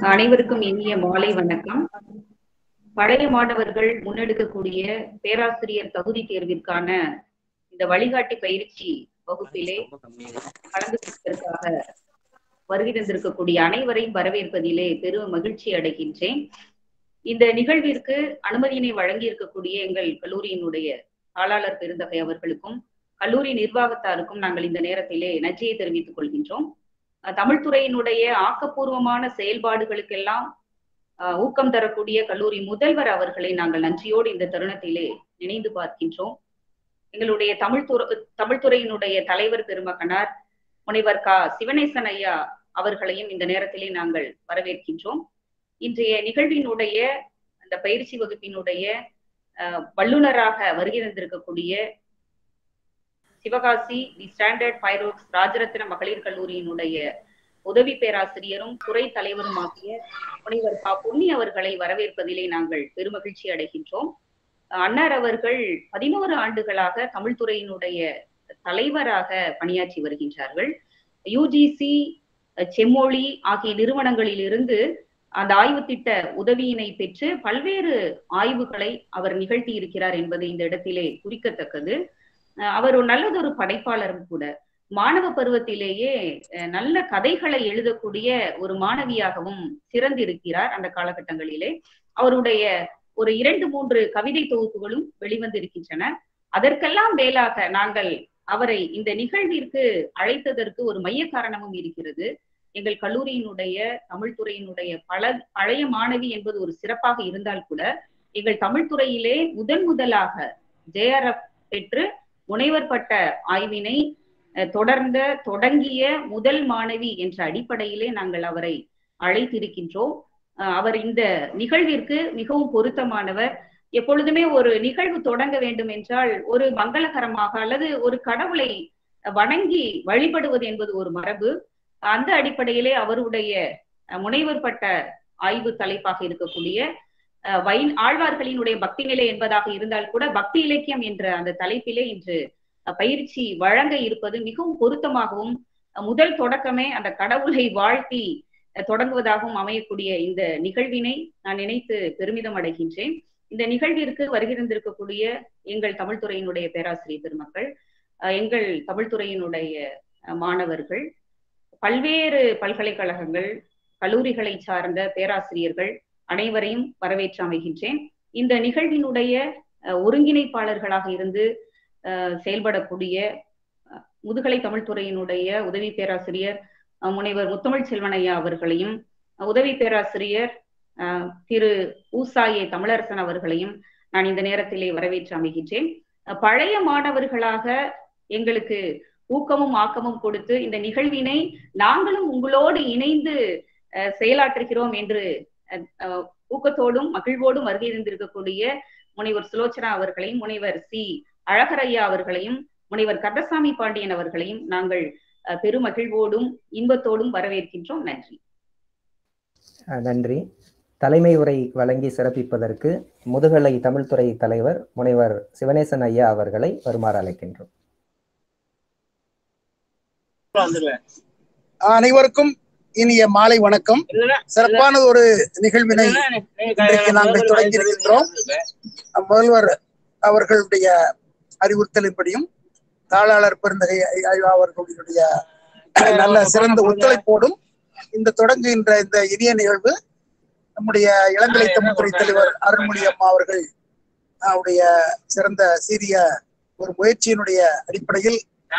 அனைவருக்கும் இனிய மாலை வணக்கம். பழைய மாணவர்கள் முன்னெடுக்கக்கூடிய பேராசிரியர் தகுதி தேர்விற்கான இந்த வழிகாட்டி பயிற்சி வகுப்பிலே கலந்து கொள்வதற்காக வருகை தந்திருக்கக்கூடிய அனைவரையும் வரவேற்பதிலே பெரும் மகிழ்ச்சி அடைகின்றேன். இந்த நிகழ்விற்கு அனுமதியினை வழங்கி இருக்கக்கூடிய எங்கள் கல்லூரியினுடைய தாளாளர் பெருந்தகை அவர்களுக்கும் கல்லூரி நிர்வாகத்தாருக்கும் நாங்கள் இந்த நேரத்திலே நன்றியை தெரிவித்துக் கொள்கின்றோம். தமிழ்துறையினுடைய ஆக்கப்பூர்வமான செயல்பாடுகளுக்கெல்லாம் ஊக்கம் தரக்கூடிய கல்லூரி முதல்வர் அவர்களை நாங்கள் நன்றியோடு இந்த தருணத்திலே நினைந்து பார்க்கின்றோம். எங்களுடைய தமிழ்துறை தமிழ்துறையினுடைய தலைவர் பெருமகனார் முனைவர் கா. சிவனேசன் ஐயா அவர்களையும் இந்த நேரத்திலே நாங்கள் வரவேற்கின்றோம். இன்றைய நிகழ்வினுடைய அந்த பயிற்சி வகுப்பினுடைய வல்லுநராக வருகை தந்திருக்கக்கூடிய Sivakasi the standard fireworks Rajaratna மகளிர் கல்லூரியினுடைய உதவி பேராசிரியரும் துறை தலைவரும் ஆகிய முனைவர் பா. பொன்னி அவர்களை வரவேற்பதிலே நாங்கள் பெருமகிழ்ச்சி அடைகின்றோம். அன்னார் அவர்கள் பதினோரு ஆண்டுகளாக தமிழ்துறையினுடைய தலைவராக பணியாற்றி வருகின்றார்கள். யூஜிசி செம்மொழி ஆகிய நிறுவனங்களில் இருந்து அந்த ஆய்வு திட்ட உதவியினை பெற்று பல்வேறு ஆய்வுகளை அவர் நிகழ்த்தி இருக்கிறார் என்பது இந்த இடத்திலே குறிக்கத்தக்கது. அவர் ஒரு நல்லதொரு படைப்பாளரும் கூட. மாணவ பருவத்திலேயே நல்ல கதைகளை எழுதக்கூடிய ஒரு மாணவியாகவும் சிறந்திருக்கிறார் அந்த காலகட்டங்களிலே. அவருடைய ஒரு இரண்டு மூன்று கவிதை தொகுப்புகளும் வெளிவந்திருக்கின்றன. அதற்கெல்லாம் மேலாக நாங்கள் அவரை இந்த நிகழ்விற்கு அழைத்ததற்கு ஒரு மைய காரணமும் இருக்கிறது. எங்கள் கல்லூரியினுடைய தமிழ்துறையினுடைய பல பழைய மாணவி என்பது ஒரு சிறப்பாக இருந்தால் கூட எங்கள் தமிழ்துறையிலே முதன் முதலாக ஜேஆர்எஃப் பெற்று முனைவர் பட்ட ஆய்வினை தொடர்ந்த தொடங்கிய முதல் மாணவி என்ற அடிப்படையிலே நாங்கள் அவரை அழைத்திருக்கின்றோம். அவர் இந்த நிகழ்விற்கு மிகவும் பொருத்தமானவர். எப்பொழுதுமே ஒரு நிகழ்வு தொடங்க வேண்டும் என்றால் ஒரு மங்களகரமாக அல்லது ஒரு கடவுளை வணங்கி வழிபடுவது என்பது ஒரு மரபு. அந்த அடிப்படையிலே அவருடைய முனைவர் பட்ட ஆய்வு தலைப்பாக இருக்கக்கூடிய வைண் ஆழ்வார்களினுடைய பக்தி நிலை என்பதாக இருந்தால் கூட பக்தி இலக்கியம் என்ற அந்த தலைப்பிலே இன்று பயிற்சி வழங்க இருப்பது மிகவும் பொருத்தமாகவும் முதல் தொடக்கமே அந்த கடவுளை வாழ்த்தி தொடங்குவதாகவும் அமையக்கூடிய இந்த நிகழ்வினை நான் நினைத்து பெருமிதம் அடைகின்றேன். இந்த நிகழ்விற்கு வருகிறந்திருக்கக்கூடிய எங்கள் தமிழ்துறையினுடைய பேராசிரியர் பெருமக்கள் எங்கள் தமிழ்துறையினுடைய மாணவர்கள் பல்வேறு பல்கலைக்கழகங்கள் கல்லூரிகளை சார்ந்த பேராசிரியர்கள் அனைவரையும் வரவேற்று அமைகின்றேன் இந்த நிகழ்வினுடைய ஒருங்கிணைப்பாளர்களாக இருந்து செயல்படக்கூடிய முதுகலை தமிழ்துறையினுடைய உதவி பேராசிரியர் முனைவர் முத்தமிழ் செல்வனையா அவர்களையும் உதவி பேராசிரியர் திரு ஊசாயே தமிழரசன் அவர்களையும் நான் இந்த நேரத்திலே வரவேற்று அமைகின்றேன் பழைய மாணவர்களாக எங்களுக்கு ஊக்கமும் ஆக்கமும் கொடுத்து இந்த நிகழ்வினை நாங்களும் உங்களோடு இணைந்து செயலாற்றுகிறோம் என்று ஊக்கத்தோடும் மகிழ்வோடும் வருகை இருந்திருக்கக்கூடிய முனைவர் சுலோச்சனா அவர்களையும் முனைவர் சி. அழகரையா அவர்களையும் முனைவர் கந்தசாமி பாண்டியன் அவர்களையும் நாங்கள் பெருமகிழ்வோடும் இன்பத்தோடும் வரவேற்கின்றோம். நன்றி. நன்றி. தலைமை உரை வழங்கி சிறப்பிப்பதற்கு முதுகலை தமிழ்துறை தலைவர் முனைவர் சிவனேசன் ஐயா அவர்களை வருமாறு அழைக்கின்றோம். அனைவருக்கும் இனிய மாலை வணக்கம். சிறப்பான ஒரு நிகழ்வினை இன்றைக்கு நாங்கள் தொடங்கி இருக்கின்றோம் முதல்வர் அவர்களுடைய அறிவுறுத்தலின்படியும் தாளாளர் பெருந்தகை அவர்களுடைய நல்ல சிறந்த ஒத்துழைப்போடும் இந்த தொடங்குகின்ற இந்த இனிய நிகழ்வு நம்முடைய இளங்கலை தமிழ்துறை தலைவர் அருள்மொழி அம்மா அவர்கள் அவருடைய சிறந்த சீரிய ஒரு முயற்சியினுடைய அடிப்படையில்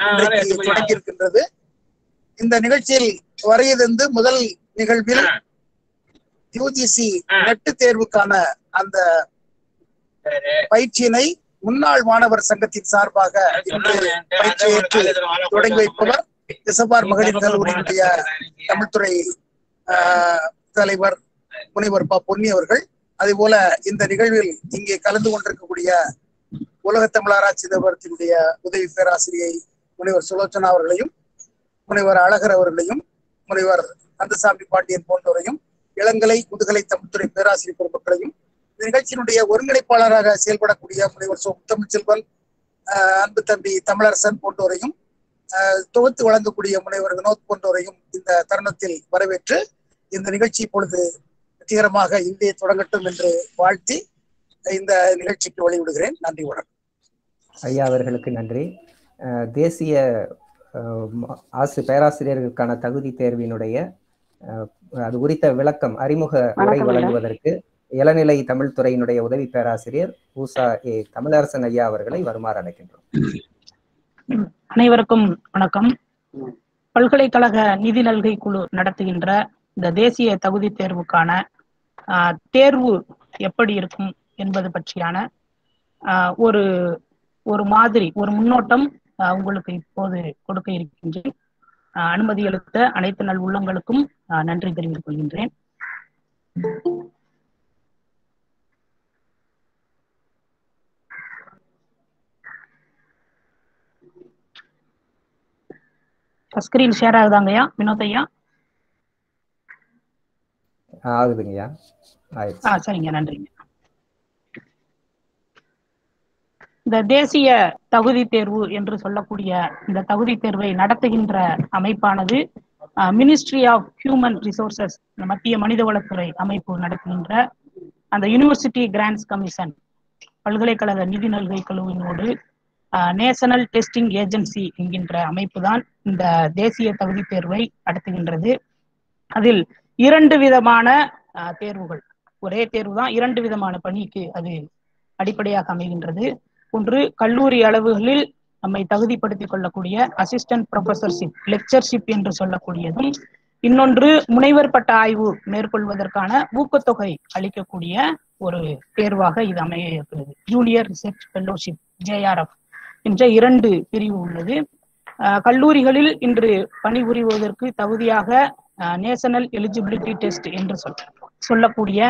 இன்றைக்கு தொடங்கி இருக்கின்றது இந்த நிகழ்ச்சியில் வரையதந்து முதல் நிகழ்வில் யூஜிசி நெட்டு தேர்வுக்கான அந்த பயிற்சியினை முன்னாள் மாணவர் சங்கத்தின் சார்பாக இன்று பயிற்சி ஏற்று தொடங்கி வைப்பவர் திசபார் மகளிர் கல்லூரியினுடைய தமிழ்துறை தலைவர் முனைவர் பா பொன்னி அவர்கள். அதே போல இந்த நிகழ்வில் இங்கே கலந்து கொண்டிருக்கக்கூடிய உலக தமிழராட்சி நிறுவனத்தினுடைய உதவி பேராசிரியை முனைவர் சுலோச்சனா அவர்களையும் முனைவர் அழகர் அவர்களையும் முனைவர் கந்தசாமி பாண்டியன் போன்றவரையும் இளங்கலை முதுகலை தமிழ்துறை பேராசிரியர் பெருமக்களையும் இந்த நிகழ்ச்சியினுடைய ஒருங்கிணைப்பாளராக செயல்படக்கூடிய முனைவர் சோ முத்தமிழ்ச்செல்வன் அன்பு தம்பி தமிழரசன் போன்றோரையும் தொகுத்து வழங்கக்கூடிய முனைவர் வினோத் போன்றோரையும் இந்த தருணத்தில் வரவேற்று இந்த நிகழ்ச்சி இப்பொழுது வெற்றிகரமாக இந்திய தொடங்கட்டும் என்று வாழ்த்தி இந்த நிகழ்ச்சிக்கு வழிவிடுகிறேன். நன்றி வணக்கம். ஐயா அவர்களுக்கு நன்றி. தேசிய ஆசி பேராசிரியர்களுக்கான தகுதி தேர்வினுடைய அது குறித்த விளக்கம் அறிமுக உரை. வழங்குவதற்கு இளநிலை தமிழ் துறையினுடைய உதவி பேராசிரியர் ஊசா ஏ. தமிழரசன் ஐயா அவர்களை வருமாறு அழைக்கின்றோம். அனைவருக்கும் வணக்கம். பல்கலைக்கழக நிதி நல்கை குழு நடத்துகின்ற இந்த தேசிய தகுதி தேர்வுக்கான தேர்வு எப்படி இருக்கும் என்பது பற்றியான ஒரு ஒரு மாதிரி ஒரு முன்னோட்டம் உங்களுக்கு இப்போது கொடுக்க இருக்கின்றேன். ஆஹ், அனுமதி அளித்த அனைத்து நல் உள்ளங்களுக்கும் நன்றி தெரிவித்துக் கொள்கின்றேன். ஸ்கிரீன் ஷேர் ஆகுதாங்கய்யா வினோத் ஐயா? ஆகுதுங்கய்யா ஆ சரிங்க நன்றிங்க. இந்த தேசிய தகுதி தேர்வு என்று சொல்லக்கூடிய இந்த தகுதி தேர்வை நடத்துகின்ற அமைப்பானது மினிஸ்ட்ரி ஆஃப் ஹியூமன் ரிசோர்சஸ் மத்திய மனிதவளத்துறை அமைப்பு நடத்துகின்ற அந்த யூனிவர்சிட்டி கிராண்ட்ஸ் கமிஷன் பல்கலைக்கழக நிதி நல்கை குழுவினோடு நேஷனல் டெஸ்டிங் ஏஜென்சி என்கின்ற அமைப்பு தான் இந்த தேசிய தகுதி தேர்வை நடத்துகின்றது. அதில் இரண்டு விதமான தேர்வுகள் ஒரே தேர்வு தான் இரண்டு விதமான பணிக்கு அது அடிப்படையாக அமைகின்றது. ஒன்று கல்லூரி அளவுகளில் நம்மை தகுதிப்படுத்திக் கொள்ளக்கூடிய அசிஸ்டன்ட் ப்ரொஃபசர்ஷிப் லெக்சர்ஷிப் என்று சொல்லக்கூடியதும் இன்னொன்று முனைவர் பட்ட ஆய்வு மேற்கொள்வதற்கான ஊக்கத்தொகை அளிக்கக்கூடிய ஒரு தேர்வாக இது அமைய இருக்கிறது ஜூனியர் ரிசர்ச் ஃபெல்லோஷிப் ஜேஆர்எஃப் என்ற இரண்டு பிரிவு உள்ளது. ஆஹ் கல்லூரிகளில் இன்று பணிபுரிவதற்கு தகுதியாக நேஷனல் எலிஜிபிலிட்டி டெஸ்ட் என்று சொல் சொல்லக்கூடிய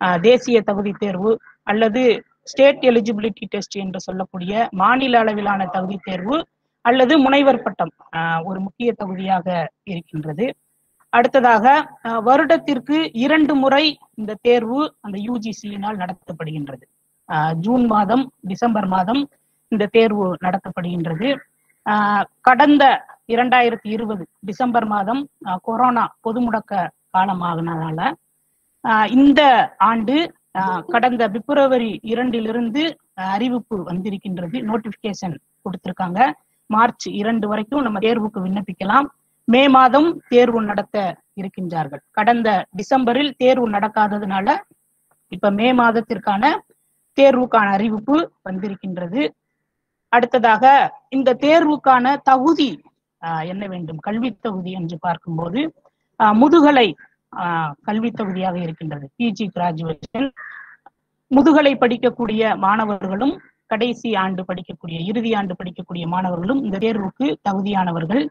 ஆஹ் தேசிய தகுதி தேர்வு அல்லது ஸ்டேட் எலிஜிபிலிட்டி டெஸ்ட் என்று சொல்லக்கூடிய மாநில அளவிலான தகுதி தேர்வு அல்லது முனைவர் பட்டம் ஆஹ் ஒரு முக்கிய தகுதியாக இருக்கின்றது. அடுத்ததாக ஆஹ் வருடத்திற்கு இரண்டு முறை இந்த தேர்வு அந்த யூஜிசியினால் நடத்தப்படுகின்றது. ஆஹ் ஜூன் மாதம் டிசம்பர் மாதம் இந்த தேர்வு நடத்தப்படுகின்றது. ஆஹ் கடந்த இரண்டாயிரத்தி இருபது டிசம்பர் மாதம் கொரோனா பொது முடக்க காலமாகனால ஆஹ் இந்த ஆண்டு கடந்த பிப்ரவரி இரண்டிலிருந்து அறிவிப்பு வந்திருக்கின்றது நோட்டிபிகேஷன் கொடுத்திருக்காங்க. மார்ச் இரண்டு வரைக்கும் நம்ம தேர்வுக்கு விண்ணப்பிக்கலாம். மே மாதம் தேர்வு நடத்த இருக்கின்றார்கள். கடந்த டிசம்பரில் தேர்வு நடக்காததுனால இப்ப மே மாதத்திற்கான தேர்வுக்கான அறிவிப்பு வந்திருக்கின்றது. அடுத்ததாக இந்த தேர்வுக்கான தகுதி என்ன வேண்டும்? கல்வி தகுதி என்று பார்க்கும்போது முதுகலை கல்வி தொகுதியாக இருக்கின்றது. பிஜி கிராஜுவேஷன் முதுகலை படிக்கக்கூடிய மாணவர்களும் கடைசி ஆண்டு படிக்கக்கூடிய இறுதி ஆண்டு படிக்கக்கூடிய மாணவர்களும் இந்த தேர்வுக்கு தகுதியானவர்கள்.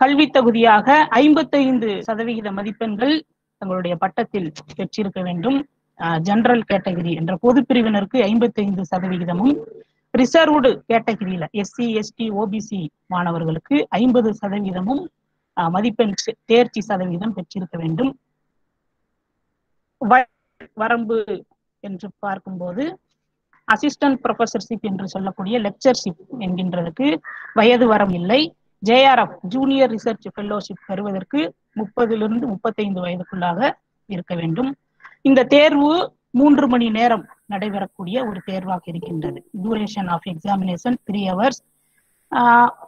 கல்வி தகுதியாக ஐம்பத்தைந்து சதவிகித மதிப்பெண்கள் தங்களுடைய பட்டத்தில் பெற்றிருக்க வேண்டும். ஜெனரல் கேட்டகரி என்ற பொது பிரிவினருக்கு ஐம்பத்தைந்து சதவிகிதமும் ரிசர்வ்டு கேட்டகரியில எஸ்சி எஸ்டி ஓபிசி மாணவர்களுக்கு ஐம்பது சதவீதமும் மதிப்பெண் தேர்ச்சி சதவீதம் பெற்றிருக்க வேண்டும். வரம்பு என்று பார்க்கும்போது அசிஸ்டன்ட் ப்ரொஃபசர்ஷிப் என்று சொல்லக்கூடிய லெக்சர்ஷிப் என்கின்றதுக்கு வயது வரம் இல்லை. ஜேஆர்எஃப் ஜூனியர் ரிசர்ச் ஃபெல்லோஷிப் பெறுவதற்கு முப்பதிலிருந்து முப்பத்தைந்து வயதுக்குள்ளாக இருக்க வேண்டும். இந்த தேர்வு மூன்று மணி நேரம் நடைபெறக்கூடிய ஒரு தேர்வாக இருக்கின்றது. Duration of examination three hours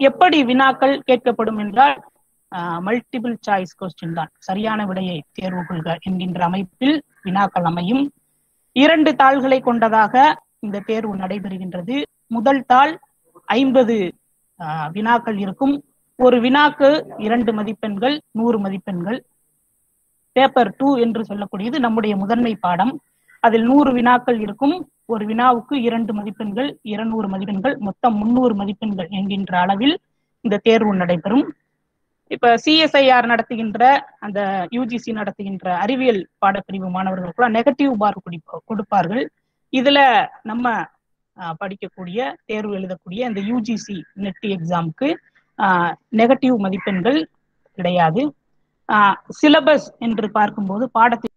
எப்படி வினாக்கள் கேட்கப்படும் என்றால் மல்டிபிள் சாய்ஸ் கொஸ்டின் தான். சரியான விடையை தேர்வு கொள்க என்கின்ற அமைப்பில் வினாக்கள் அமையும். இரண்டு தாள்களை கொண்டதாக இந்த தேர்வு நடைபெறுகின்றது. முதல் தாள் ஐம்பது வினாக்கள் இருக்கும். ஒரு வினாக்கு இரண்டு மதிப்பெண்கள் நூறு மதிப்பெண்கள். பேப்பர் டூ என்று சொல்லக்கூடியது நம்முடைய முதன்மை பாடம். அதில் நூறு வினாக்கள் இருக்கும். ஒரு வினாவுக்கு இரண்டு மதிப்பெண்கள் இருநூறு மதிப்பெண்கள் மொத்தம் முன்னூறு மதிப்பெண்கள் என்கின்ற அளவில் இந்த தேர்வு நடைபெறும். இப்ப சிஎஸ்ஐஆர் நடத்துகின்ற அந்த யூஜிசி நடத்துகின்ற அறிவியல் பாடப்பிரிவு மாணவர்களுக்குள்ள நெகட்டிவ் பார் கொடுப்பார்கள். இதுல நம்ம படிக்கக்கூடிய தேர்வு எழுதக்கூடிய அந்த யூஜிசி நெட் எக்ஸாமுக்கு நெகட்டிவ் மதிப்பெண்கள் கிடையாது. சிலபஸ் என்று பார்க்கும்போது பாடத்தை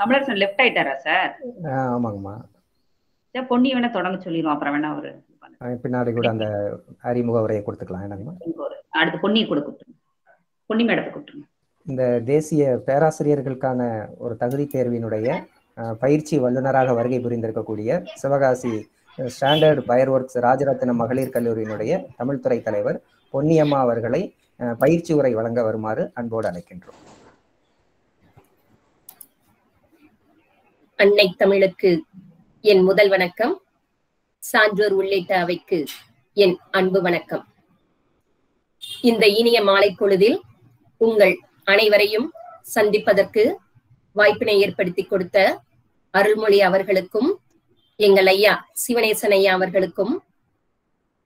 தமிழரசன் லெஃப்ட் ஆயிட்டாரா சார்? ஆமாங்கம்மா. சரி பொன்னி வேணா தொடங்க சொல்லிடுவோம். அப்புறம் வேணா அவரு பின்னாடி கூட அந்த அறிமுக உரையை கொடுத்துக்கலாம். என்னங்கம்மா? அடுத்து பொன்னி கூட கூப்பிட்டுருங்க. பொன்னி மேடத்தை கூப்பிட்டுருங்க. இந்த தேசிய பேராசிரியர்களுக்கான ஒரு தகுதி தேர்வினுடைய பயிற்சி வல்லுநராக வருகை புரிந்திருக்கக்கூடிய Sivakasi standard fire works Rajaratnam மகளிர் கல்லூரியினுடைய தமிழ்துறை தலைவர் பொன்னியம்மா அவர்களை பயிற்சி உரை வழங்க வருமாறு அன்போடு அழைக்கின்றோம். அன்னை தமிழுக்கு என் முதல் வணக்கம். சான்றோர் உள்ளிட்ட அவைக்கு என் அன்பு வணக்கம். இந்த இனிய மாலை பொழுதில் உங்கள் அனைவரையும் சந்திப்பதற்கு வாய்ப்பினை ஏற்படுத்தி கொடுத்த அருள்மொழி அவர்களுக்கும் எங்கள் ஐயா சிவனேசன் ஐயா அவர்களுக்கும்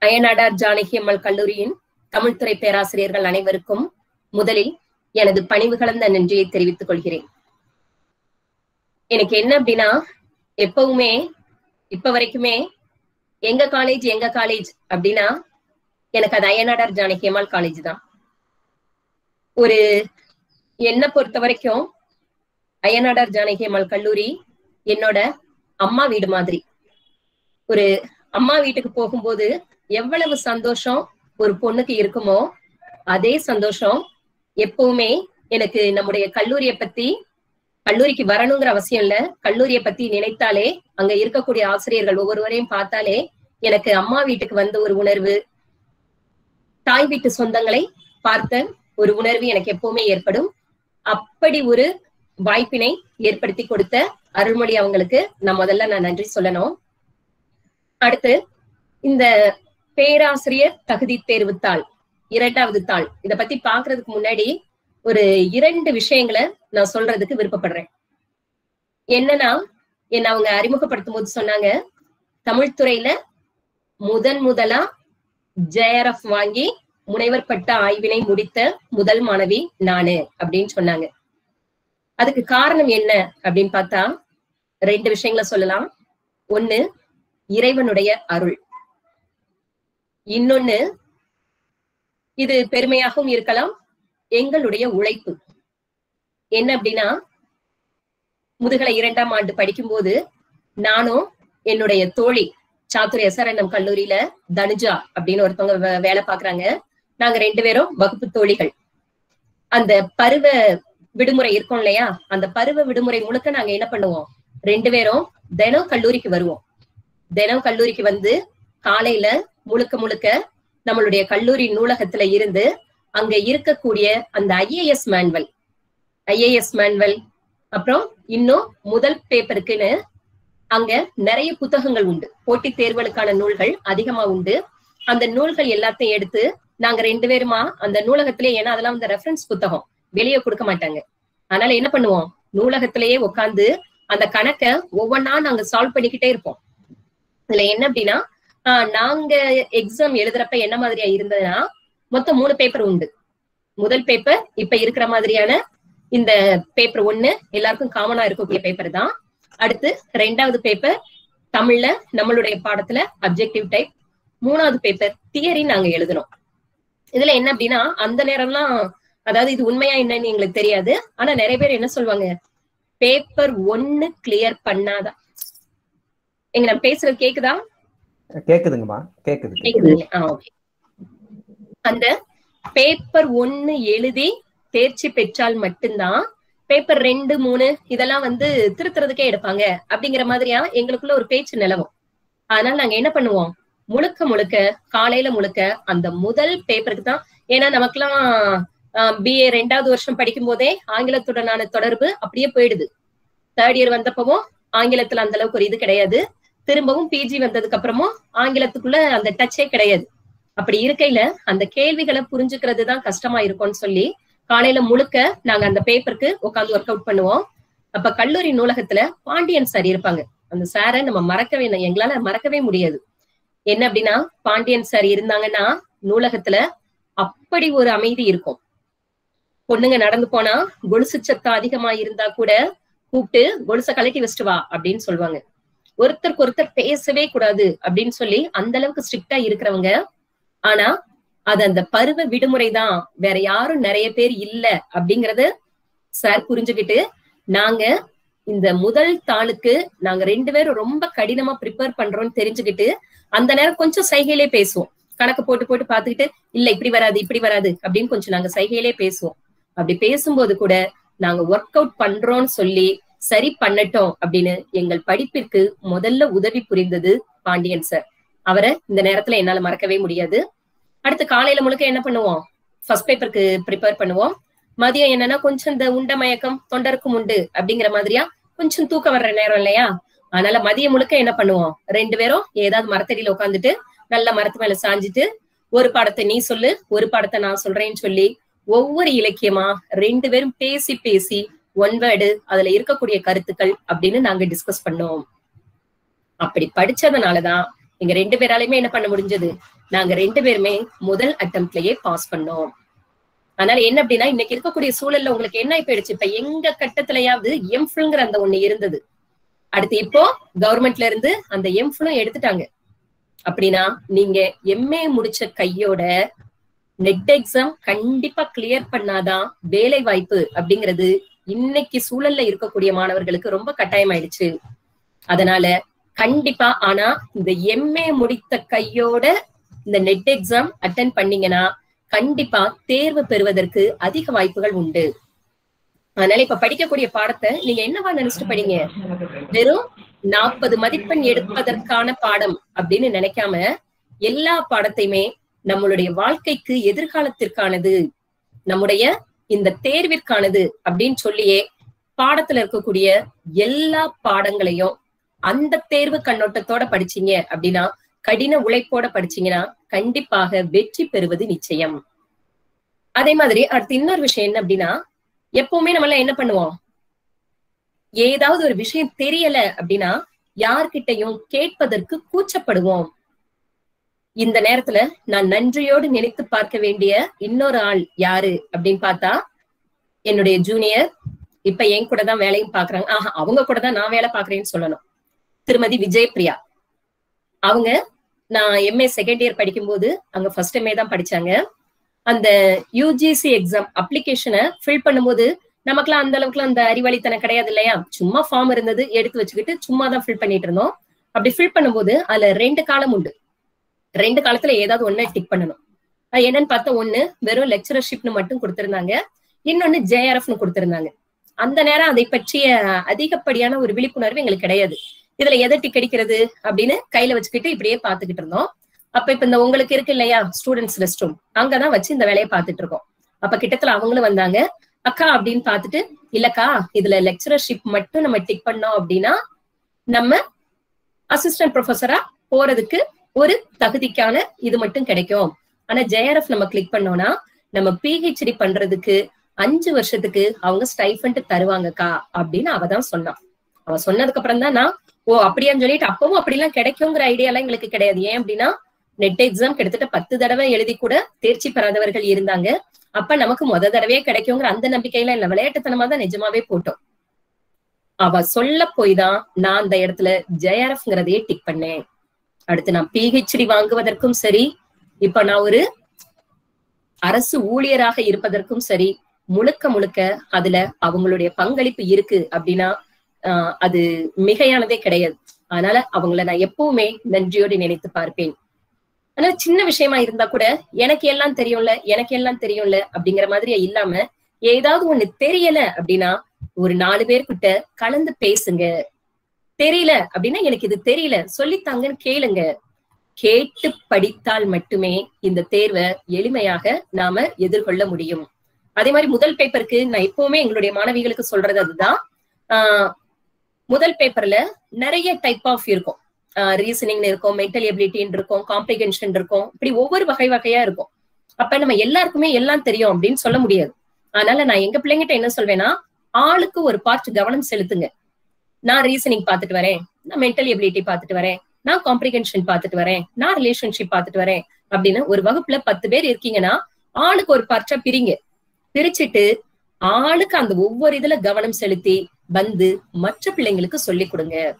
அயனாடார் ஜானகி அம்மாள் கல்லூரியின் தமிழ்துறை பேராசிரியர்கள் அனைவருக்கும் முதலில் எனது பணிவு கலந்த நன்றியை தெரிவித்துக் கொள்கிறேன். எனக்கு என்ன அப்படின்னா எப்பவுமே இப்ப வரைக்குமே எங்க காலேஜ் எங்க காலேஜ் அப்படின்னா எனக்கு அது அயனாடார் ஜானகி அம்மாள் காலேஜ் தான். ஒரு என்னை பொறுத்த வரைக்கும் அயனாடார் ஜானகி அம்மாள் கல்லூரி என்னோட அம்மா வீடு மாதிரி. ஒரு அம்மா வீட்டுக்கு போகும்போது எவ்வளவு சந்தோஷம் ஒரு பொண்ணுக்கு இருக்குமோ அதே சந்தோஷம் எப்பவுமே எனக்கு நம்முடைய கல்லூரியை பத்தி கல்லூரிக்கு வரணுங்கிற அவசியம் இல்ல. கல்லூரியை பத்தி நினைத்தாலே அங்க இருக்கக்கூடிய ஆசிரியர்கள் ஒவ்வொருவரையும் பார்த்தாலே எனக்கு அம்மா வீட்டுக்கு வந்த ஒரு உணர்வு தாய் வீட்டு சொந்தங்களை பார்த்த ஒரு உணர்வு எனக்கு எப்பவுமே ஏற்படும். அப்படி ஒரு வாய்ப்பினை ஏற்படுத்தி கொடுத்த அருள்மொழி அவங்களுக்கு நான் முதல்ல நான் நன்றி சொல்லணும். அடுத்து இந்த பேராசிரியர் தகுதி தேர்வு தாள் இரண்டாவது தாள். இத பத்தி பாக்குறதுக்கு முன்னாடி ஒரு இரண்டு விஷயங்களை நான் சொல்றதுக்கு விருப்பப்படுறேன். என்னன்னா என்ன அவங்க அறிமுகப்படுத்தும் போது சொன்னாங்க தமிழ் துறையில முதன் முதலா ஜேஆர்எஃப் வாங்கி முனைவர் பட்ட ஆய்வினை முடித்த முதல் மாணவி நானு அப்படின்னு சொன்னாங்க. அதுக்கு காரணம் என்ன அப்படின்னு பார்த்தா ரெண்டு விஷயங்களை சொல்லலாம். ஒண்ணு இறைவனுடைய அருள். இன்னொன்னு இது பெருமையாகவும் இருக்கலாம் எங்களுடைய உழைப்பு. என்ன அப்படின்னா முதுகலை இரண்டாம் ஆண்டு படிக்கும்போது நானும் என்னுடைய தோழி சாத்துரை எஸ்ஆர்என்எம் கல்லூரியில தனுஜா அப்படின்னு ஒருத்தவங்க வேலை பாக்குறாங்க நாங்க ரெண்டு பேரும் வகுப்பு தோழிகள். அந்த பருவ விடுமுறை இருக்கும் இல்லையா? அந்த பருவ விடுமுறை முழுக்க நாங்க என்ன பண்ணுவோம்? ரெண்டு பேரும் தினம் கல்லூரிக்கு வருவோம். தினம் கல்லூரிக்கு வந்து காலையில முழுக்க முழுக்க நம்மளுடைய கல்லூரி நூலகத்துல இருந்து அங்க இருக்கக்கூடிய அந்த ஐஏஎஸ் மேனுவல் ஐஏஎஸ் மேனுவல் அப்புறம் இன்னும் முதல் பேப்பருக்குன்னு அங்க நிறைய புத்தகங்கள் உண்டு. போட்டித் தேர்வுகளுக்கான நூல்கள் அதிகமா உண்டு. அந்த நூல்கள் எல்லாத்தையும் எடுத்து நாங்க ரெண்டு பேருமா அந்த நூலகத்திலேயே ஏன்னா அதெல்லாம் வந்து ரெஃபரன்ஸ் புத்தகம். வெளியே கொடுக்க மாட்டாங்க. அதனால என்ன பண்ணுவோம்? நூலகத்திலேயே உட்கார்ந்து அந்த கணக்கை ஒவ்வொன்னா நாங்க சால்வ் பண்ணிக்கிட்டே இருப்போம். இதுல என்ன அப்படின்னா ஆஹ் நாங்க எக்ஸாம் எழுதுறப்ப என்ன மாதிரியா இருந்ததுன்னா மொத்தம் மூணு பேப்பர் உண்டு. முதல் பேப்பர் இப்ப இருக்கிற மாதிரியான இந்த பேப்பர் ஒண்ணு எல்லாருக்கும் காமனா இருக்கக்கூடிய பேப்பர் தான். அடுத்து ரெண்டாவது பேப்பர் தமிழ்ல நம்மளுடைய பாடத்துல அப்ஜெக்டிவ் டைப் மூணாவது பேப்பர் தியரி நாங்க எழுதணும். இதுல என்ன அப்படின்னா அந்த நேரம்லாம் அதாவது இது உண்மையா என்னன்னு எங்களுக்கு தெரியாது. ஆனா நிறைய பேர் என்ன சொல்லுவாங்க பேப்பர் ஒன்னு கிளியர் பண்ணாதான் எங்க நான் பேசுறது கேக்குதா? கேக்குதுங்கம்மா. கேக்குது கேக்குதுங்க. ஆ ஓகே அந்த பேப்பர் ஒன்னு எழுதி தேர்ச்சி பெற்றால் மட்டும்தான் பேப்பர் ரெண்டு மூணு இதெல்லாம் வந்து திருத்துறதுக்கே எடுப்பாங்க அப்படிங்கிற மாதிரியா எங்களுக்குள்ள ஒரு பேச்சு நிலவும். அதனால நாங்க என்ன பண்ணுவோம்? முழுக்க முழுக்க காலையில முழுக்க அந்த முதல் பேப்பருக்கு தான். ஏன்னா நமக்கெல்லாம் பிஏ ரெண்டாவது வருஷம் படிக்கும் போதே ஆங்கிலத்துடனான தொடர்பு அப்படியே போயிடுது. தேர்ட் இயர் வந்தப்பவும் ஆங்கிலத்துல அந்த அளவுக்கு ஒரு இது கிடையாது. திரும்பவும் பிஜி வந்ததுக்கு அப்புறமும் ஆங்கிலத்துக்குள்ள அந்த டச்சே கிடையாது. அப்படி இருக்கையில அந்த கேள்விகளை புரிஞ்சுக்கிறது தான் கஷ்டமா இருக்கும்னு சொல்லி காலையில முழுக்க நாங்க அந்த பேப்பருக்கு உட்காந்து ஒர்க் அவுட் பண்ணுவோம். அப்ப கல்லூரி நூலகத்துல பாண்டியன் சார் இருப்பாங்க. அந்த சாரை நம்ம மறக்கவே எங்களால மறக்கவே முடியாது. என்ன அப்படின்னா பாண்டியன் சார் இருந்தாங்கன்னா நூலகத்துல அப்படி ஒரு அமைதி இருக்கும். பொண்ணுங்க நடந்து போனா கொலுசு சத்தம் அதிகமா இருந்தா கூட கூப்பிட்டு கொலுச கலட்டி வச்சுட்டு வா அப்படின்னு சொல்லுவாங்க. ஒருத்தருக்கு ஒருத்தர் பேசவே கூடாது அப்படின்னு சொல்லி அந்த அளவுக்கு ஸ்ட்ரிக்டா இருக்கிறவங்க ஆனா அது அந்த பருவ விடுமுறை தான். வேற யாரும் நிறைய பேர் இல்ல அப்படிங்கறது சார் புரிஞ்சுக்கிட்டு நாங்க இந்த முதல் தாளுக்கு நாங்க ரெண்டு பேரும் ரொம்ப கடினமா ப்ரிப்பேர் பண்றோம்னு தெரிஞ்சுக்கிட்டு அந்த நேரம் கொஞ்சம் சைகையிலே பேசுவோம். கணக்கு போட்டு போட்டு பாத்துக்கிட்டு இல்ல இப்படி வராது இப்படி வராது அப்படின்னு கொஞ்சம் நாங்க சைகையிலே பேசுவோம். அப்படி பேசும்போது கூட நாங்க ஒர்க் அவுட் பண்றோம்னு சொல்லி சரி பண்ணட்டோம் அப்படின்னு எங்கள் படிப்பிற்கு முதல்ல உதவி புரிந்தது பாண்டியன் சார் அவரை இந்த நேரத்துல என்னால மறக்கவே முடியாது. அடுத்து காலையில முழுக்க என்ன பண்ணுவோம்? ஃபர்ஸ்ட் பேப்பருக்கு ப்ரிப்பேர் பண்ணுவோம். மதியம் என்னன்னா கொஞ்சம் இந்த உண்ட மயக்கம் தொண்டருக்கும் உண்டு அப்படிங்கிற மாதிரியா கொஞ்சம் தூக்கம் வர்ற நேரம் இல்லையா? அதனால மதியம் முழுக்க என்ன பண்ணுவோம்? ரெண்டு பேரும் ஏதாவது மரத்தடியில உட்காந்துட்டு நல்ல மரத்து மேல சாஞ்சிட்டு ஒரு பாடத்தை நீ சொல்லு ஒரு பாடத்தை நான் சொல்றேன்னு சொல்லி ஒவ்வொரு இலக்கியமா ரெண்டு பேரும் பேசி பேசி ஒன் வேர்டு அதுல இருக்கக்கூடிய கருத்துக்கள் அப்படின்னு நாங்க டிஸ்கஸ் பண்ணோம் அப்படி படிச்சதுனாலதான் எங்க ரெண்டு பேராலையுமே என்ன பண்ண முடிஞ்சது? நாங்க ரெண்டு பேருமே முதல் அட்டம்ப்ட்லயே பாஸ் பண்ணோம். அதனால என்ன அப்படின்னா இன்னைக்கு இருக்கக்கூடிய சூழல்ல உங்களுக்கு என்ன ஆயிடுச்சு இப்ப எங்க கட்டத்திலயாவது எம்ஃபுல்ங்கிற அந்த ஒண்ணு இருந்தது. அடுத்து இப்போ கவர்மெண்ட்ல இருந்து அந்த எம்ஃபுலும் எடுத்துட்டாங்க. அப்படின்னா நீங்க எம்ஏ முடிச்ச கையோட நெட் எக்ஸாம் கண்டிப்பா கிளியர் பண்ணாதான் வேலை வாய்ப்பு அப்படிங்கிறது இன்னைக்கு சூழல்ல இருக்கக்கூடிய மாணவர்களுக்கு ரொம்ப கட்டாயம் ஆயிடுச்சு அதனால கண்டிப்பா. ஆனா இந்த எம்ஏ முடித்த கையோட இந்த நெட் எக்ஸாம் அட்டன் பண்ணீங்கன்னா கண்டிப்பா தேர்வு பெறுவதற்கு அதிக வாய்ப்புகள் உண்டு. அதனால இப்ப படிக்கக்கூடிய பாடத்தை நீங்க என்னவா நினைச்சிட்டு படிங்க? வெறும் நாற்பது மதிப்பெண் எடுப்பதற்கான பாடம் அப்படின்னு நினைக்காம எல்லா பாடத்தையுமே நம்மளுடைய வாழ்க்கைக்கு எதிர்காலத்திற்கானது நம்முடைய இந்த தேர்விற்கானது அப்படின்னு சொல்லியே பாடத்துல இருக்கக்கூடிய எல்லா பாடங்களையும் அந்த தேர்வு கண்ணோட்டத்தோட படிச்சீங்க அப்படின்னா கடின உழைப்போட படிச்சீங்கன்னா கண்டிப்பாக வெற்றி பெறுவது நிச்சயம். அதே மாதிரி அடுத்து இன்னொரு விஷயம் என்ன அப்படின்னா எப்பவுமே நம்ம என்ன பண்ணுவோம்? ஏதாவது ஒரு விஷயம் தெரியல அப்படின்னா யார்கிட்டையும் கேட்பதற்கு கூச்சப்படுவோம். இந்த நேரத்துல நான் நன்றியோடு நினைத்து பார்க்க வேண்டிய இன்னொரு ஆள் யாரு அப்படின்னு பார்த்தா என்னுடைய ஜூனியர் இப்ப என் கூட தான் வேலையும் பாக்குறாங்க ஆஹா அவங்க கூட தான் நான் வேலை பாக்குறேன்னு சொல்லணும். திருமதி விஜய் பிரியா அவங்க நான் எம்ஏ செகண்ட் இயர் படிக்கும்போது அங்க ஃபர்ஸ்ட் எம்ஏ தான் படிச்சாங்க. அந்த யூஜிசி எக்ஸாம் அப்ளிகேஷனை ஃபில் பண்ணும்போது நமக்குலாம் அந்த அளவுக்குலாம் அந்த அறிவாளித்தனம் கிடையாது இல்லையா? சும்மா ஃபார்ம் இருந்தது எடுத்து வச்சுக்கிட்டு சும்மா தான் ஃபில் பண்ணிட்டு இருந்தோம். அப்படி ஃபில் பண்ணும்போது அதுல ரெண்டு காலம் உண்டு. ரெண்டு காலத்துல ஏதாவது ஒண்ணு டிக் பண்ணணும். என்னன்னு பார்த்தா ஒண்ணு வெறும் லெக்சரர்ஷிப்னு மட்டும் கொடுத்திருந்தாங்க. இன்னொன்னு ஜேஆர்எஃப்னு கொடுத்திருந்தாங்க. அந்த நேரம் அதை பற்றிய அதிகப்படியான ஒரு விழிப்புணர்வு எங்களுக்கு கிடையாது. இதுல எதை டிக் அடிக்கிறது அப்படின்னு கையில வச்சுக்கிட்டு இப்படியே பாத்துக்கிட்டு இருந்தோம். அப்ப இப்ப இந்த உங்களுக்கு இருக்கு இல்லையா ஸ்டூடெண்ட்ஸ் ரெஸ்ட் ரூம் அங்கதான் வச்சு இந்த வேலையை பாத்துட்டு இருக்கோம். அப்ப கிட்டத்துல அவங்களும் வந்தாங்க. அக்கா அப்படின்னு பாத்துட்டு இல்லக்கா இதுல லெக்சரர்ஷிப் மட்டும் நம்ம டிக் பண்ணோம் அப்படின்னா நம்ம அசிஸ்டன்ட் ப்ரொஃபஸரா போறதுக்கு ஒரு தகுதிக்கான இது மட்டும் கிடைக்கும். ஆனா ஜேஆர்எஃப் நம்ம கிளிக் பண்ணோம்னா நம்ம பிஹெச்டி பண்றதுக்கு அஞ்சு வருஷத்துக்கு அவங்க ஸ்டைஃபண்ட் தருவாங்கக்கா அப்படின்னு அவ தான் சொன்னான். அவ சொன்னதுக்கு அப்புறம் தான் நான் ஓ அப்படியான்னு சொல்லிட்டு அப்பவும் அப்படிலாம் கிடைக்குங்கிற ஐடியா எல்லாம் எங்களுக்கு கிடையாது. ஏன் அப்படின்னா நெட் எக்ஸாம் கிட்டத்தட்ட பத்து தடவை எழுதி கூட தேர்ச்சி பெறாதவர்கள் இருந்தாங்க. அப்ப நமக்கு முத தடவையே கிடைக்குங்கிற அந்த நம்பிக்கையில இல்ல விளையாட்டுத்தனமா தான் நிஜமாவே போட்டோம். அவ சொல்ல போய் தான் நான் அந்த இடத்துல ஜேஆர்எஃப்ங்கிறதையே டிக் பண்ணேன். அடுத்து நான் பிஹெச்டி வாங்குவதற்கும் சரி இப்ப நான் ஒரு அரசு ஊழியராக இருப்பதற்கும் சரி முழுக்க முழுக்க அதுல அவங்களுடைய பங்களிப்பு இருக்கு அப்படின்னா ஆஹ் அது மிகையானதே கிடையாது. அதனால அவங்கள நான் எப்பவுமே நன்றியோடு நினைத்து பார்ப்பேன். ஆனா சின்ன விஷயமா இருந்தா கூட எனக்கு எல்லாம் தெரியும்ல எனக்கு எல்லாம் தெரியும்ல அப்படிங்கிற மாதிரி இல்லாம ஏதாவது ஒண்ணு தெரியல அப்படின்னா ஒரு நாலு பேர்கிட்ட கலந்து பேசுங்க. தெரியல அப்படின்னா எனக்கு இது தெரியல சொல்லித்தாங்கன்னு கேளுங்க. கேட்டு படித்தால் மட்டுமே இந்த தேர்வை எளிமையாக நாம எதிர்கொள்ள முடியும். அதே மாதிரி முதல் பேப்பருக்கு நான் எப்பவுமே எங்களுடைய மாணவிகளுக்கு சொல்றது அதுதான். ஆஹ் முதல் பேப்பர்ல நிறைய டைப் ஆஃப் இருக்கும். ரீசனிங் இருக்கும் மென்டல் எபிலிட்டின்னு இருக்கும் காம்ப்ரிகென்ஷன் இருக்கும். இப்படி ஒவ்வொரு வகை வகையா இருக்கும். அப்ப நம்ம எல்லாருக்குமே எல்லாம் தெரியும் அப்படின்னு சொல்ல முடியாது. அதனால நான் எங்க பிள்ளைங்கிட்ட என்ன சொல்வேன்னா ஆளுக்கு ஒரு பார்ட் கவனம் செலுத்துங்க. நான் ரீசனிங் பாத்துட்டு வரேன் நான் மென்டல் எபிலிட்டி பாத்துட்டு வரேன் நான் காம்ப்ரிகென்ஷன் பாத்துட்டு வரேன் நான் ரிலேஷன்ஷிப் பாத்துட்டு வரேன் அப்படின்னு ஒரு வகுப்புல பத்து பேர் இருக்கீங்கன்னா ஆளுக்கு ஒரு பார்ட்டா பிரிங்க. பிரிச்சுட்டு ஆளுக்கு அந்த ஒவ்வொரு இதுல கவனம் செலுத்தி வந்து மற்ற பிள்ளைங்களுக்கு சொல்லி கொடுங்க.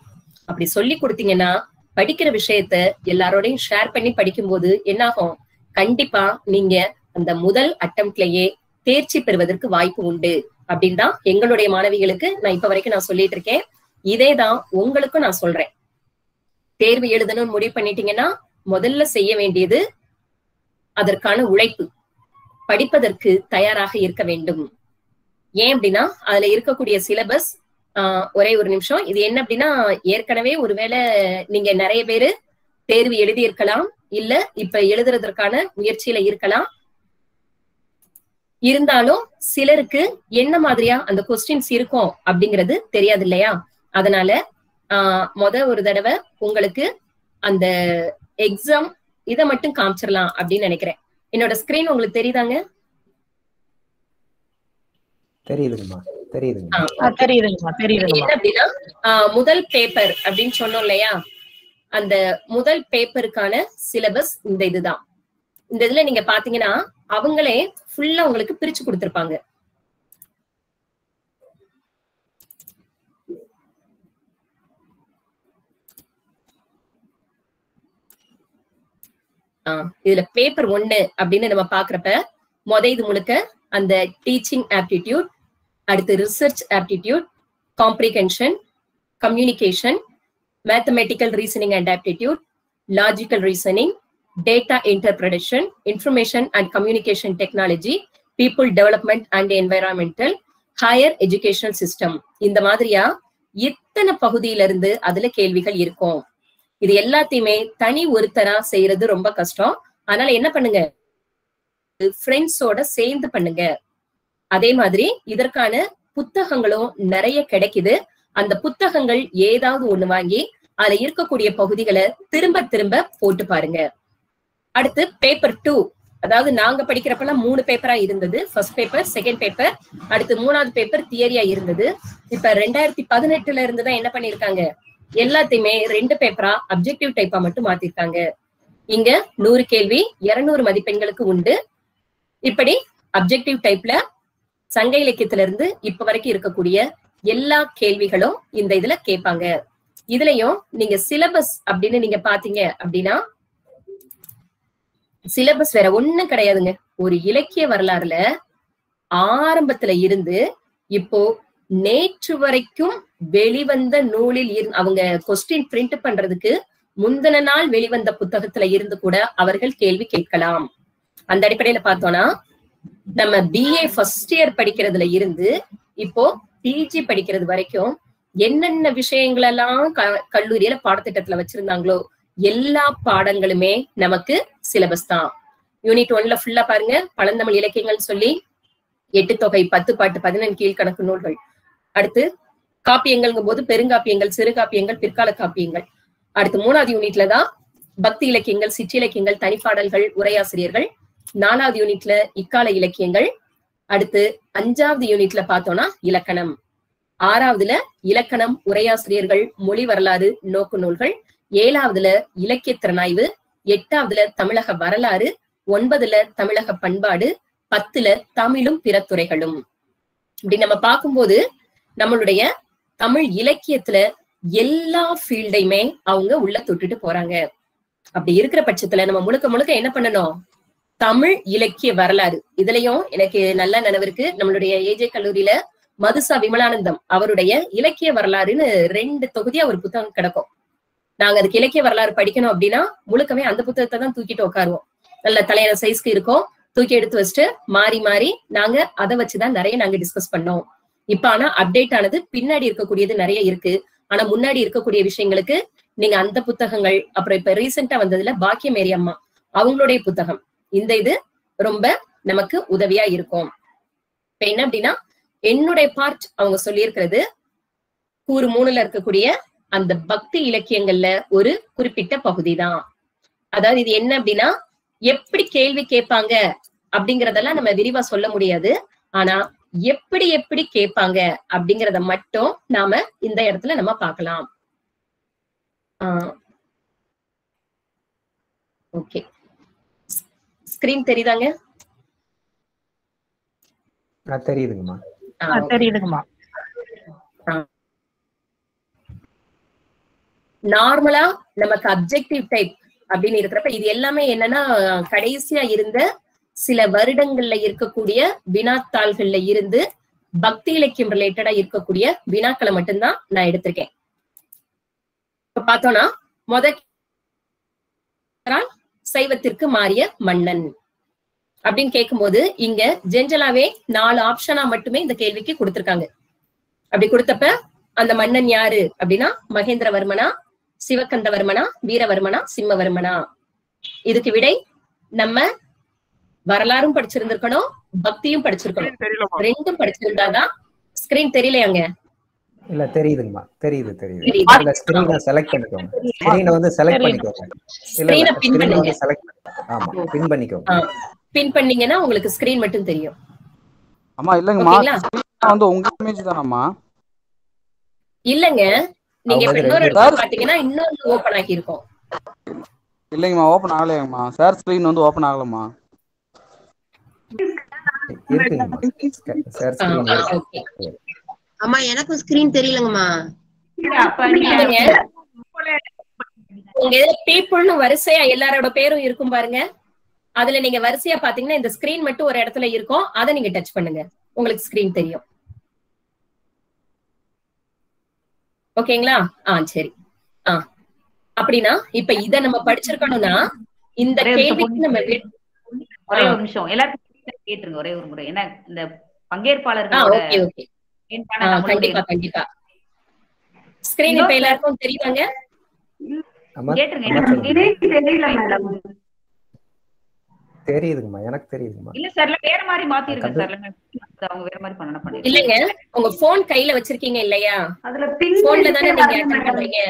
அப்படி சொல்லி கொடுத்தீங்கன்னா படிக்கிற விஷயத்த எல்லாரோடையும் ஷேர் பண்ணி படிக்கும்போது என்னாகும்? கண்டிப்பா நீங்க அந்த முதல் அட்டம்ப்ட்லயே தேர்ச்சி பெறுவதற்கு வாய்ப்பு உண்டு. அப்படின்னு தான் எங்களுடைய மாணவிகளுக்கு நான் இப்ப வரைக்கும் நான் சொல்லிட்டு இருக்கேன். இதேதான் உங்களுக்கும் நான் சொல்றேன். தேர்வு எழுதணும்னு முடிவு பண்ணிட்டீங்கன்னா முதல்ல செய்ய வேண்டியது அதற்கான உழைப்பு. படிப்பதற்கு தயாராக இருக்க வேண்டும். ஏன் அப்படின்னா அதுல இருக்கக்கூடிய சிலபஸ் ஒரே ஒரு நிமிஷம். இது என்ன அப்படின்னா ஏற்கனவே ஒருவேளை நீங்க நிறைய பேரு தேர்வு எழுதியிருக்கலாம். இல்ல இப்ப எழுதுறதற்கான முயற்சியில இருக்கலாம். இருந்தாலும் சிலருக்கு என்ன மாதிரியா அந்த கொஸ்டின்ஸ் இருக்கும் அப்படிங்கிறது தெரியாது இல்லையா? அதனால ஆஹ் மொத ஒரு தடவை உங்களுக்கு அந்த எக்ஸாம் இதை மட்டும் காமிச்சிடலாம் அப்படின்னு நினைக்கிறேன். என்னோட ஸ்கிரீன் உங்களுக்கு தெரியுதாங்க? தெரியுதுங்கம்மா. தெரியுதுங்கம்மா முதல் பேப்பர் அப்படின்னு சொன்னோம் இல்லையா? அந்த முதல் பேப்பருக்கான சிலபஸ் இந்த இதுதான். இந்த இதுல நீங்க பாத்தீங்கன்னா அவங்களே ஃபுல்லா உங்களுக்கு பிரிச்சு கொடுத்திருப்பாங்க. ஆஹ் இதுல பேப்பர் ஒண்ணு அப்படின்னு நம்ம பாக்குறப்ப முத இது முழுக்க அந்த டீச்சிங் ஆப்டிடியூட் அடுத்து research aptitude comprehension communication mathematical reasoning and aptitude logical reasoning data interpretation information and communication technology people development and environmental higher educational system இந்த மாதிரியா? இத்தனை பகுதியில இருந்து அதுல கேள்விகள் இருக்கும். இது எல்லாத்தையுமே தனி ஒருத்தரா செய்யறது ரொம்ப கஷ்டம். அதனால என்ன பண்ணுங்க? ஃப்ரெண்ட்ஸோட சேர்ந்து பண்ணுங்க. அதே மாதிரி இதற்கான புத்தகங்களும் நிறைய கிடைக்குது. அந்த புத்தகங்கள் ஏதாவது ஒண்ணு வாங்கி அதுல இருக்கக்கூடிய பகுதிகளை திரும்ப திரும்ப போட்டு பாருங்க. அடுத்து பேப்பர் டூ அதாவது நாங்க படிக்கிறப்பெல்லாம் மூணு பேப்பரா இருந்தது. ஃபர்ஸ்ட் பேப்பர் செகண்ட் பேப்பர் அடுத்து மூணாவது பேப்பர் தியரியா இருந்தது. இப்ப ரெண்டாயிரத்தி பதினெட்டுல இருந்து தான் என்ன பண்ணிருக்காங்க? எல்லாத்தையுமே ரெண்டு பேப்பரா அப்ஜெக்டிவ் டைப்பா மட்டும் மாத்திருக்காங்க. இங்க நூறு கேள்வி இருநூறு மதிப்பெண்களுக்கு உண்டு. இப்படி அப்ஜெக்டிவ் டைப்ல சங்க இலக்கியத்துல இருந்து இப்ப வரைக்கும் இருக்கக்கூடிய எல்லா கேள்விகளும் இந்த இதுல கேட்பாங்க. இதுலயும் நீங்க சிலபஸ் அப்படின்னு நீங்க பாத்தீங்க அப்படின்னா சிலபஸ் வேற ஒண்ணும் கிடையாதுங்க. ஒரு இலக்கிய வரலாறுல ஆரம்பத்துல இருந்து இப்போ நேற்று வரைக்கும் வெளிவந்த நூலில் அவங்க கொஸ்டின் பிரிண்ட் பண்றதுக்கு முந்தின நாள் வெளிவந்த புத்தகத்துல இருந்து கூட அவர்கள் கேள்வி கேட்கலாம். அந்த அடிப்படையில பார்த்தோம்னா நம்ம பிஏ ஃபர்ஸ்ட் இயர் படிக்கிறதுல இருந்து இப்போ பிஜி படிக்கிறது வரைக்கும் என்னென்ன விஷயங்கள் எல்லாம் கல்லூரியில பாடத்திட்டத்துல வச்சிருந்தாங்களோ எல்லா பாடங்களுமே நமக்கு சிலபஸ் தான். யூனிட் ஒன்ல ஃபுல்லா பாருங்க பழந்தமிழ் இலக்கியங்கள் சொல்லி எட்டு தொகை பத்து பாட்டு பதினெண் கீழ்கணக்கு நூல்கள். அடுத்து காப்பியங்கள்ங்கும் போது பெருங்காப்பியங்கள் சிறு காப்பியங்கள் பிற்கால காப்பியங்கள். அடுத்து மூணாவது யூனிட்ல தான் பக்தி இலக்கியங்கள் சிற்றிலக்கியங்கள் தனிப்பாடல்கள் உரையாசிரியர்கள் நாலாவது யூனிட்ல இக்கால இலக்கியங்கள். அடுத்து அஞ்சாவது யூனிட்ல பார்த்தோம்னா இலக்கணம். ஆறாவதுல இலக்கணம் உரையாசிரியர்கள் மொழி வரலாறு நோக்கு நூல்கள். ஏழாவதுல இலக்கிய திறனாய்வு. எட்டாவதுல தமிழக வரலாறு. ஒன்பதுல தமிழக பண்பாடு. பத்துல தமிழும் பிற துறைகளும். இப்படி நம்ம பார்க்கும்போது நம்மளுடைய தமிழ் இலக்கியத்துல எல்லா ஃபீல்டையுமே அவங்க உள்ள தொட்டுட்டு போறாங்க. அப்படி இருக்கிற பட்சத்துல நம்ம முழுக்க முழுக்க என்ன பண்ணணும்? தமிழ் இலக்கிய வரலாறு. இதுலயும் எனக்கு நல்ல நினைவு இருக்கு. நம்மளுடைய ஏஜே கல்லூரியில மதுசா விமலானந்தம் அவருடைய இலக்கிய வரலாறுன்னு ரெண்டு தொகுதியா ஒரு புத்தகம் கிடக்கும். நாங்க அதுக்கு இலக்கிய வரலாறு படிக்கணும் அப்படின்னா முழுக்கவே அந்த புத்தகத்தை தான் தூக்கிட்டு உட்காருவோம். நல்ல தலையான சைஸ்க்கு இருக்கும். தூக்கி எடுத்து வச்சுட்டு மாறி மாறி நாங்க அதை வச்சுதான் நிறைய நாங்க டிஸ்கஸ் பண்ணோம். இப்ப ஆனா அப்டேட் ஆனது பின்னாடி இருக்கக்கூடியது நிறைய இருக்கு. ஆனா முன்னாடி இருக்கக்கூடிய விஷயங்களுக்கு நீங்க அந்த புத்தகங்கள் அப்புறம் இப்ப ரீசெண்டா வந்ததுல பாக்கியமேரி அம்மா அவங்களுடைய புத்தகம். இந்த இது ரொம்ப நமக்கு உதவியா இருக்கும். இப்ப என்ன அப்படின்னா என்னுடைய பார்ட் அவங்க சொல்லியிருக்கிறது கூறு மூணுல இருக்கக்கூடிய அந்த பக்தி இலக்கியங்கள்ல ஒரு குறிப்பிட்ட பகுதி தான் அதாவது இது என்ன அப்படின்னா எப்படி கேள்வி கேட்பாங்க அப்படிங்கறதெல்லாம் நம்ம விரிவா சொல்ல முடியாது. ஆனா எப்படி எப்படி கேட்பாங்க அப்படிங்கறத மட்டும் நாம இந்த இடத்துல நம்ம பார்க்கலாம். ஓகே. ஸ்கிரீன் தெரியுதாங்க? ஆ, தெரியுதுங்கம்மா. தெரியுதுங்கம்மா. நார்மலா நமக்கு அப்ஜெக்டிவ் டைப் அப்படின்னு இருக்கிறப்ப இது எல்லாமே என்னன்னா கடைசியா இருந்த சில வருடங்கள்ல இருக்கக்கூடிய வினாத்தாள்கள்ல இருந்து பக்தி இலக்கியம் ரிலேட்டடா இருக்கக்கூடிய வினாக்களை மட்டும்தான் நான் எடுத்திருக்கேன். இப்ப பார்த்தோம்னா முத சைவத்திற்கு மாறிய மன்னன். அப்படின்னு கேட்கும்போது இங்க ஜென்ரலாவே நாலு ஆப்ஷனா மட்டுமே இந்த கேள்விக்கு கொடுத்திருக்காங்க. அப்படி கொடுத்தப்ப அந்த மன்னன் யாரு? அப்படின்னா மகேந்திரவர்மனா சிவகந்தவர்மனா வீரவர்மனா சிம்மவர்மனா? இதுக்கு விடை நம்ம வரலாறும் படிச்சிருந்திருக்கணும் பக்தியும் படிச்சிருக்கணும். ரெண்டும் படிச்சிருந்தாதான் ஸ்கிரீன் தெரியலையாங்க. இல்ல தெரியுதுங்கம்மா. தெரியுது தெரியுது. தெரியுது. இல்ல ஸ்கிரீனை செலக்ட் பண்ணிக்கோங்க. ஸ்கிரீனை வந்து செலக்ட். பண்ணிக்கோங்க. இல்ல ஸ்கிரீனை பண்ணுங்க. செலக்ட் ஆமா பின் பண்ணிக்கோங்க. பின் பண்ணீங்கன்னா உங்களுக்கு ஸ்கிரீன் மட்டும் தெரியும். அம்மா இல்லைங்கம்மா. வந்து உங்க இமேஜ் தானம்மா? இல்லங்க. நீங்க இன்னொரு பாத்தீங்கன்னா இன்னொரு ஓபன் ஆகி இருக்கும் இல்லைங்கம்மா ஓப்பன் ஆகலையாங்கம்மா. சார் ஸ்க்ரீன் வந்து ஓப்பன் ஆகலம்மா. இருக்குங்கம்மா. சார் ஸ்கிரீன் அம்மா எனக்கும் ஸ்கிரீன் தெரியலங்கம்மா. நீங்க இல்லைங்க. உங்க இதுல பீப்புள்னு வரிசையா எல்லாரோட பேரும் இருக்கும் பாருங்க. அதுல நீங்க வரிசையா பாத்தீங்கன்னா இந்த ஸ்கிரீன் மட்டும் ஒரு இடத்துல இருக்கும். அதை நீங்க டச் பண்ணுங்க. உங்களுக்கு ஸ்கிரீன் தெரியும். ஓகேங்களா? ஆ சரி. ஆ. அப்படின்னா இப்ப இத நம்ம படிச்சிருக்கணும்னா இந்த கேள்விக்கு நம்ம ஒரே. ஒரு நிமிஷம். எல்லாருக்கும் கேட்டுருங்க ஒரே ஒரு முறை. ஏன்னா இந்த ஆ கண்டிப்பா கண்டிப்பா. ஸ்கிரீன் இப்ப எல்லாருக்கும் தெரியுதாங்க அம்மா கேட்டுருங்க. அம்மா எனக்கு சொல்லுங்க தெரியல மேடம் தெரியுதுங்கம்மா எனக்கு தெரியுதுங்கம்மா. இல்ல சார் வேற மாதிரி மாத்திருங்க சார் அவங்க வேற மாதிரி பண்ணிருங்க இல்லங்க உங்க போன் கையில வச்சிருக்கீங்க இல்லையா? அதுல பின் போன்ல தானே நீங்க. பண்றீங்க?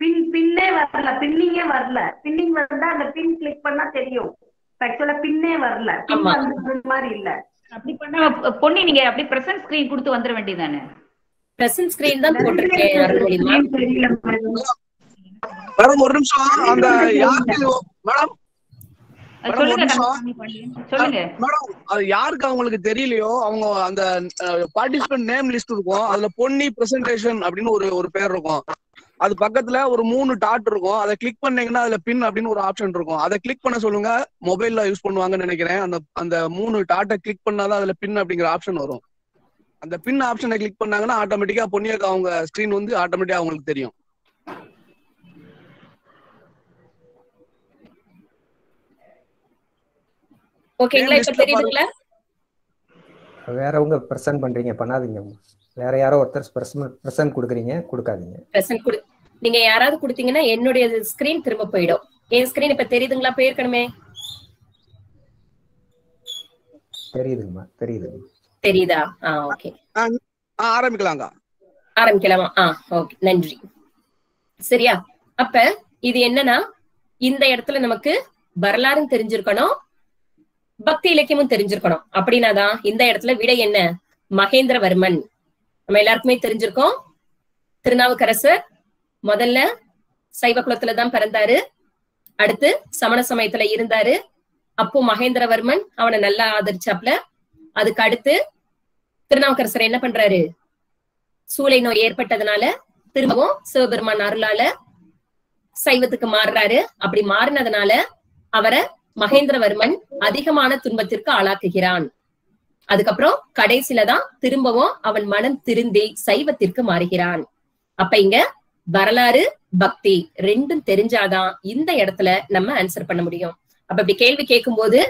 பின் பின்னே வரல பின்னிங்கே வரல. பின்னிங் வந்தா அந்த பின் கிளிக் பண்ணா தெரியும். ஆக்சுவலா பின்னே வரல. பின் மாதிரி இல்ல. அப்படி பண்ணா பொண்ணு நீங்க அப்படி பிரசன்ட் ஸ்கிரீன் கொடுத்து வந்துட வேண்டியதானே பிரசன்ட் ஸ்கிரீன் தான் போட்டிருக்கேன். மேடம் ஒரு நிமிஷம். அந்த யாருக்கு மேடம்? யாருக்கு அவங்களுக்கு தெரியலையோ அவங்க அந்த பார்ட்டிசிபென்ட் நேம் லிஸ்ட் இருக்கும். அதுல பொன்னி பிரசன்டேஷன் அப்படின்னு ஒரு ஒரு பேர் இருக்கும். அது பக்கத்துல ஒரு மூணு டாட் இருக்கும். அதை கிளிக் பண்ணீங்கன்னா அதுல பின் அப்படின்னு ஒரு ஆப்ஷன் இருக்கும். அதை கிளிக் பண்ண சொல்லுங்க. மொபைல்ல யூஸ் பண்ணுவாங்கன்னு நினைக்கிறேன். அந்த அந்த மூணு டாட்டை கிளிக் பண்ணாதான் அதுல பின் அப்படிங்கிற ஆப்ஷன் வரும். அந்த பின் ஆப்ஷனை கிளிக் பண்ணாங்கன்னா ஆட்டோமேட்டிக்கா பொன்னியாக்கு அவங்க ஸ்கிரீன் வந்து ஆட்டோமேட்டிக்கா அவங்களுக்கு தெரியும். ஓகேங்களா இப்ப தெரியுதுங்களா? வேறவங்க பிரசன்ட் பண்றீங்க. பண்ணாதீங்க. வேற யாரோ ஒருத்தர் பிரசன்ட் கொடுக்குறீங்க கொடுக்காதீங்க. பிரசன்ட் கொடு நீங்க யாராவது கொடுத்தீங்கன்னா என்னுடைய ஸ்கிரீன் திரும்ப போயிடும். என் ஸ்கிரீன் இப்ப தெரியுதுங்களா? போயிருக்கணுமே. தெரியுதுங்கம்மா தெரியுதுங்க. தெரியுதா? ஆ ஓகே ஆரம்பிக்கலாங்க. ஆரம்பிக்கலாமா? ஆ ஓகே நன்றி. சரியா? அப்ப இது என்னன்னா இந்த இடத்துல நமக்கு வரலாறும் தெரிஞ்சிருக்கணும் பக்தி இலக்கியமும் தெரிஞ்சிருக்கணும். அப்படின்னாதான் இந்த இடத்துல விடை என்ன? மகேந்திரவர்மன். நம்ம எல்லாருக்குமே தெரிஞ்சிருக்கோம். திருநாவுக்கரசர் முதல்ல சைவ குலத்துல தான் பிறந்தாரு. அடுத்து சமண சமயத்துல இருந்தாரு. அப்போ மகேந்திரவர்மன் அவனை நல்லா ஆதரிச்சாப்ல அதுக்கு அடுத்து திருநாவுக்கரசர் என்ன பண்றாரு? சூளை நோய் ஏற்பட்டதுனால திரும்பவும் சிவபெருமான் அருளால சைவத்துக்கு மாறுறாரு. அப்படி மாறினதுனால அவரை மகேந்திரவர்மன் அதிகமான துன்பத்திற்கு ஆளாக்குகிறான். அதுக்கப்புறம் கடைசில தான் திரும்பவும் அவன் மனம் திருந்தி சைவத்திற்கு மாறுகிறான். அப்ப இங்க வரலாறு பக்தி ரெண்டும் தெரிஞ்சாதான் இந்த இடத்துல நம்ம ஆன்சர் பண்ண முடியும். அப்ப இப்படி கேள்வி கேட்கும் போது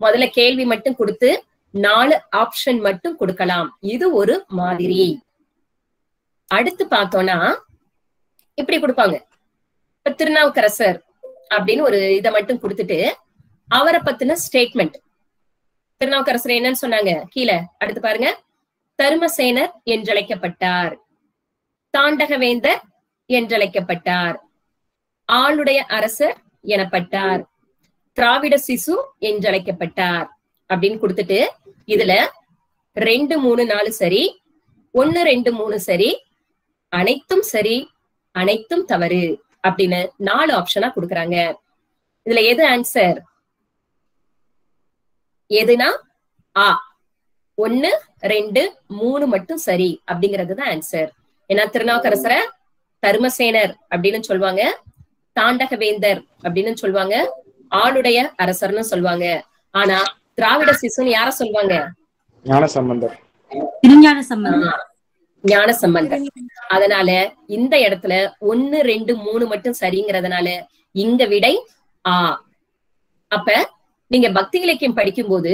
முதல்ல கேள்வி மட்டும் கொடுத்து நாலு ஆப்ஷன் மட்டும் கொடுக்கலாம். இது ஒரு மாதிரி. அடுத்து பார்த்தோம்னா இப்படி கொடுப்பாங்க. இப்ப திருநாவுக்கரசர் அப்படின்னு ஒரு இதை மட்டும் கொடுத்துட்டு அவரை பத்தின ஸ்டேட்மெண்ட் திருநாவுக்கரசர் என்னன்னு சொன்னாங்க. கீழே அடுத்து பாருங்க. தருமசேனர் என்றழைக்கப்பட்டார். தாண்டகவேந்தர் என்றழைக்கப்பட்டார். ஆளுடைய அரசர் எனப்பட்டார். திராவிட சிசு என்றழைக்கப்பட்டார். அப்படின்னு கொடுத்துட்டு இதுல ரெண்டு மூணு நாலு சரி ஒன்னு ரெண்டு மூணு சரி அனைத்தும் சரி அனைத்தும் தவறு அப்படின்னு நாலு ஆப்ஷனா கொடுக்குறாங்க. இதுல எது ஆன்சர் எதுனா ஆ. ஒன்னு ரெண்டு மூணு மட்டும் சரி அப்படிங்கிறது தான் ஆன்சர் ஏன்னா திருநாவுக்கரசரை தருமசேனர் அப்படின்னு சொல்லுவாங்க தாண்டகவேந்தர் அப்படின்னு சொல்லுவாங்க ஆளுடைய அரசர்னு சொல்லுவாங்க. ஆனா திராவிட சிசுன்னு யார சொல்லுவாங்க? ஞான சம்பந்தர். திருஞான ஞான சம்பந்தம் அதனால இந்த இடத்துல ஒன்னு ரெண்டு மூணு மட்டும் சரிங்கிறதுனால இங்க விடை ஆ. அப்ப நீங்க பக்தி இலக்கியம் படிக்கும்போது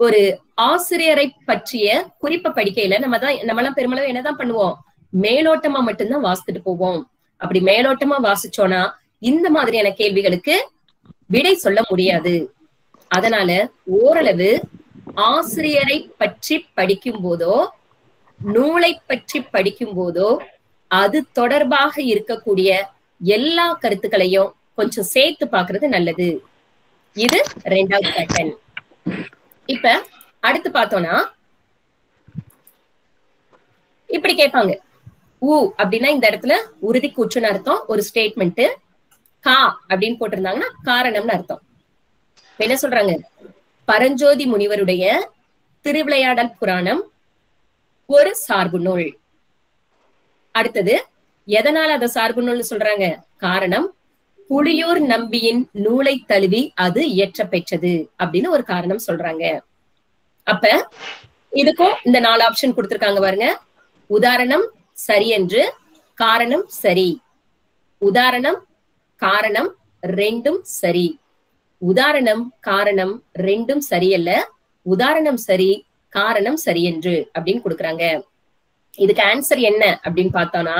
ஒரு ஆசிரியரை பற்றிய குறிப்பை படிக்கையில நம்ம தான் நம்மளாம் பெருமளவு என்னதான் பண்ணுவோம்? மேலோட்டமா மட்டும்தான் வாசித்துட்டு போவோம். அப்படி மேலோட்டமா வாசிச்சோம்னா இந்த மாதிரியான கேள்விகளுக்கு விடை சொல்ல முடியாது. அதனால ஓரளவு ஆசிரியரை பற்றி படிக்கும் போதோ நூலை பற்றி படிக்கும் போதோ அது தொடர்பாக இருக்கக்கூடிய எல்லா கருத்துக்களையும் கொஞ்சம் சேர்த்து பாக்குறது நல்லது. இது ரெண்டாவது பேட்டர்ன் இப்ப அடுத்து பார்த்தோம்னா இப்படி கேட்பாங்க. ஊ அப்படின்னா இந்த இடத்துல உறுதி கூற்றுன்னு அர்த்தம் ஒரு ஸ்டேட்மெண்ட் கா அப்படின்னு போட்டிருந்தாங்கன்னா காரணம்னு அர்த்தம். என்ன சொல்றாங்க? பரஞ்சோதி முனிவருடைய திருவிளையாடல் புராணம் ஒரு சார்பு நூல். அடுத்தது எதனால அத சார்பு நூல்னு சொல்றாங்க? காரணம் புளியூர் நம்பியின் நூலை தழுவி அது இயற்ற பெற்றது அப்படின்னு ஒரு காரணம் சொல்றாங்க. அப்ப இதுக்கும் இந்த நாலு ஆப்ஷன் கொடுத்திருக்காங்க பாருங்க. உதாரணம் சரி என்று காரணம் சரி. உதாரணம் காரணம் ரெண்டும் சரி. உதாரணம் காரணம் ரெண்டும் சரியல்ல உதாரணம் சரி காரணம் சரி என்று அப்படின்னு கொடுக்குறாங்க. இதுக்கு ஆன்சர் என்ன அப்படின்னு பார்த்தோம்னா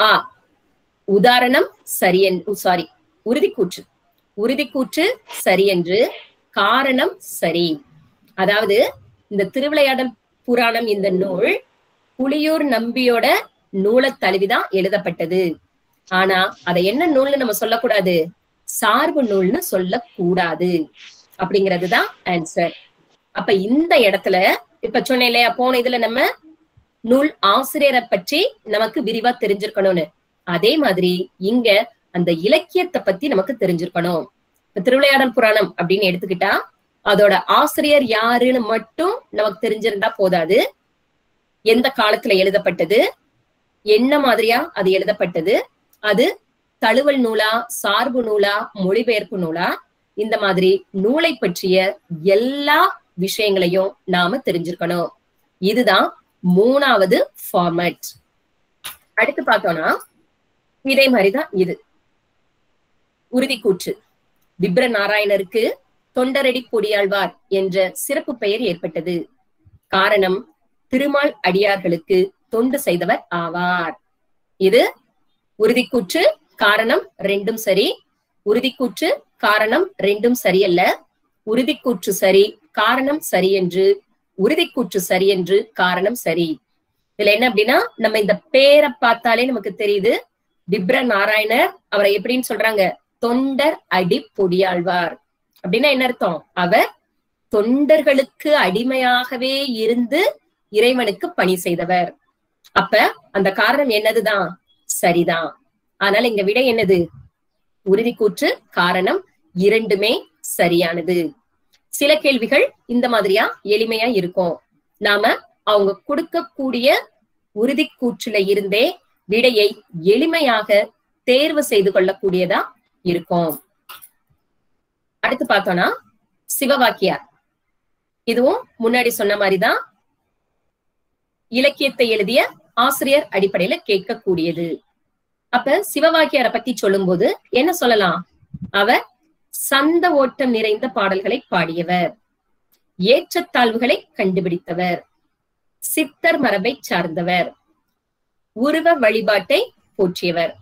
ஆ உதாரணம் சரியன் சாரி உறுதிக்கூற்று. உறுதிக்கூற்று சரி என்று காரணம் சரி அதாவது இந்த திருவிளையாடல் புராணம் இந்த நூல் புலியூர் நம்பியோட நூலை தழுவிதான் எழுதப்பட்டது. ஆனா அதை என்ன நூல்னு நம்ம சொல்லக்கூடாது? சார்பு நூல்னு சொல்லக்கூடாது. அப்படிங்கிறதுதான் ஆன்சர் அப்ப இந்த இடத்துல இப்ப சொன்னேன் இல்லையா போன இதுல நம்ம நூல் ஆசிரியரை பற்றி நமக்கு விரிவா தெரிஞ்சிருக்கணும்னு. அதே மாதிரி இங்க அந்த இலக்கியத்தை பத்தி நமக்கு தெரிஞ்சிருக்கணும். இப்ப திருவிளையாடல் புராணம் அப்படின்னு எடுத்துக்கிட்டா அதோட ஆசிரியர் யாருன்னு மட்டும் நமக்கு தெரிஞ்சிருந்தா போதாது. எந்த காலத்துல எழுதப்பட்டது? என்ன மாதிரியா அது எழுதப்பட்டது? அது தழுவல் நூலா சார்பு நூலா மொழிபெயர்ப்பு நூலா? இந்த மாதிரி நூலை பற்றிய எல்லா விஷயங்களையும் நாம தெரிஞ்சிருக்கணும். இதுதான் மூணாவது ஃபார்மட் அடுத்து பார்த்தோம்னா இதே மாதிரிதான் இது. உறுதிக்கூற்று. விப்ர நாராயணருக்கு தொண்டரடி பொடியாழ்வார் என்ற சிறப்பு பெயர் ஏற்பட்டது. காரணம் திருமால் அடியார்களுக்கு தொண்டு செய்தவர் ஆவார். இது உறுதிக்கூற்று காரணம் ரெண்டும் சரி. உறுதிக்கூற்று காரணம் ரெண்டும் சரியல்ல. உறுதிக்கூற்று சரி காரணம் சரி என்று உறுதிக்கூற்று சரி என்று காரணம் சரி. இதுல என்ன அப்படின்னா நம்ம இந்த பேரை பார்த்தாலே நமக்கு தெரியுது. விப்ர நாராயணர் அவரை எப்படின்னு சொல்றாங்க? தொண்டர் அடி பொடியாழ்வார் அப்படின்னா என்ன அர்த்தம்? அவர் தொண்டர்களுக்கு அடிமையாகவே இருந்து இறைவனுக்கு பணி செய்தவர். அப்ப அந்த காரணம் என்னதுதான்? சரிதான். ஆனால் இங்க விட என்னது? உறுதிக்கூற்று காரணம் இரண்டுமே சரியானது. சில கேள்விகள் இந்த மாதிரியா? எளிமையா இருக்கும். நாம அவங்க கொடுக்கக்கூடிய உறுதிக்கூற்றுல இருந்தே விடையை எளிமையாக தேர்வு செய்து கொள்ளக்கூடியதா இருக்கும். அடுத்து பார்த்தோம்னா சிவவாக்கியார். இதுவும் முன்னாடி சொன்ன மாதிரிதான் இலக்கியத்தை எழுதிய ஆசிரியர் அடிப்படையில கேட்கக்கூடியது. அப்ப சிவவாக்கியாரை பத்தி சொல்லும்போது என்ன சொல்லலாம்? அவர் சந்த ஓட்டம் நிறைந்த பாடல்களை பாடியவர். ஏற்றத்தாழ்வுகளை கண்டுபிடித்தவர். சித்தர் மரபை சார்ந்தவர். உருவ வழிபாட்டை போற்றியவர்.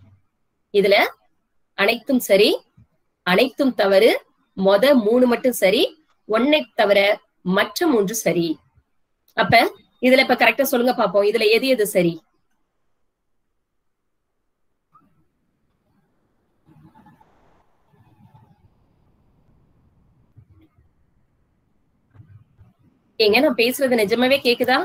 இதுல அனைத்தும் சரி அனைத்தும் தவறு மொத மூணு மட்டும் சரி ஒன்னை தவிர மற்ற மூன்று சரி. அப்ப இதுல இப்ப கரெக்டா சொல்லுங்க பாப்போம். இதுல எது எது சரி? ஏங்க நான் பேசுறது நிஜமாவே கேக்குதா?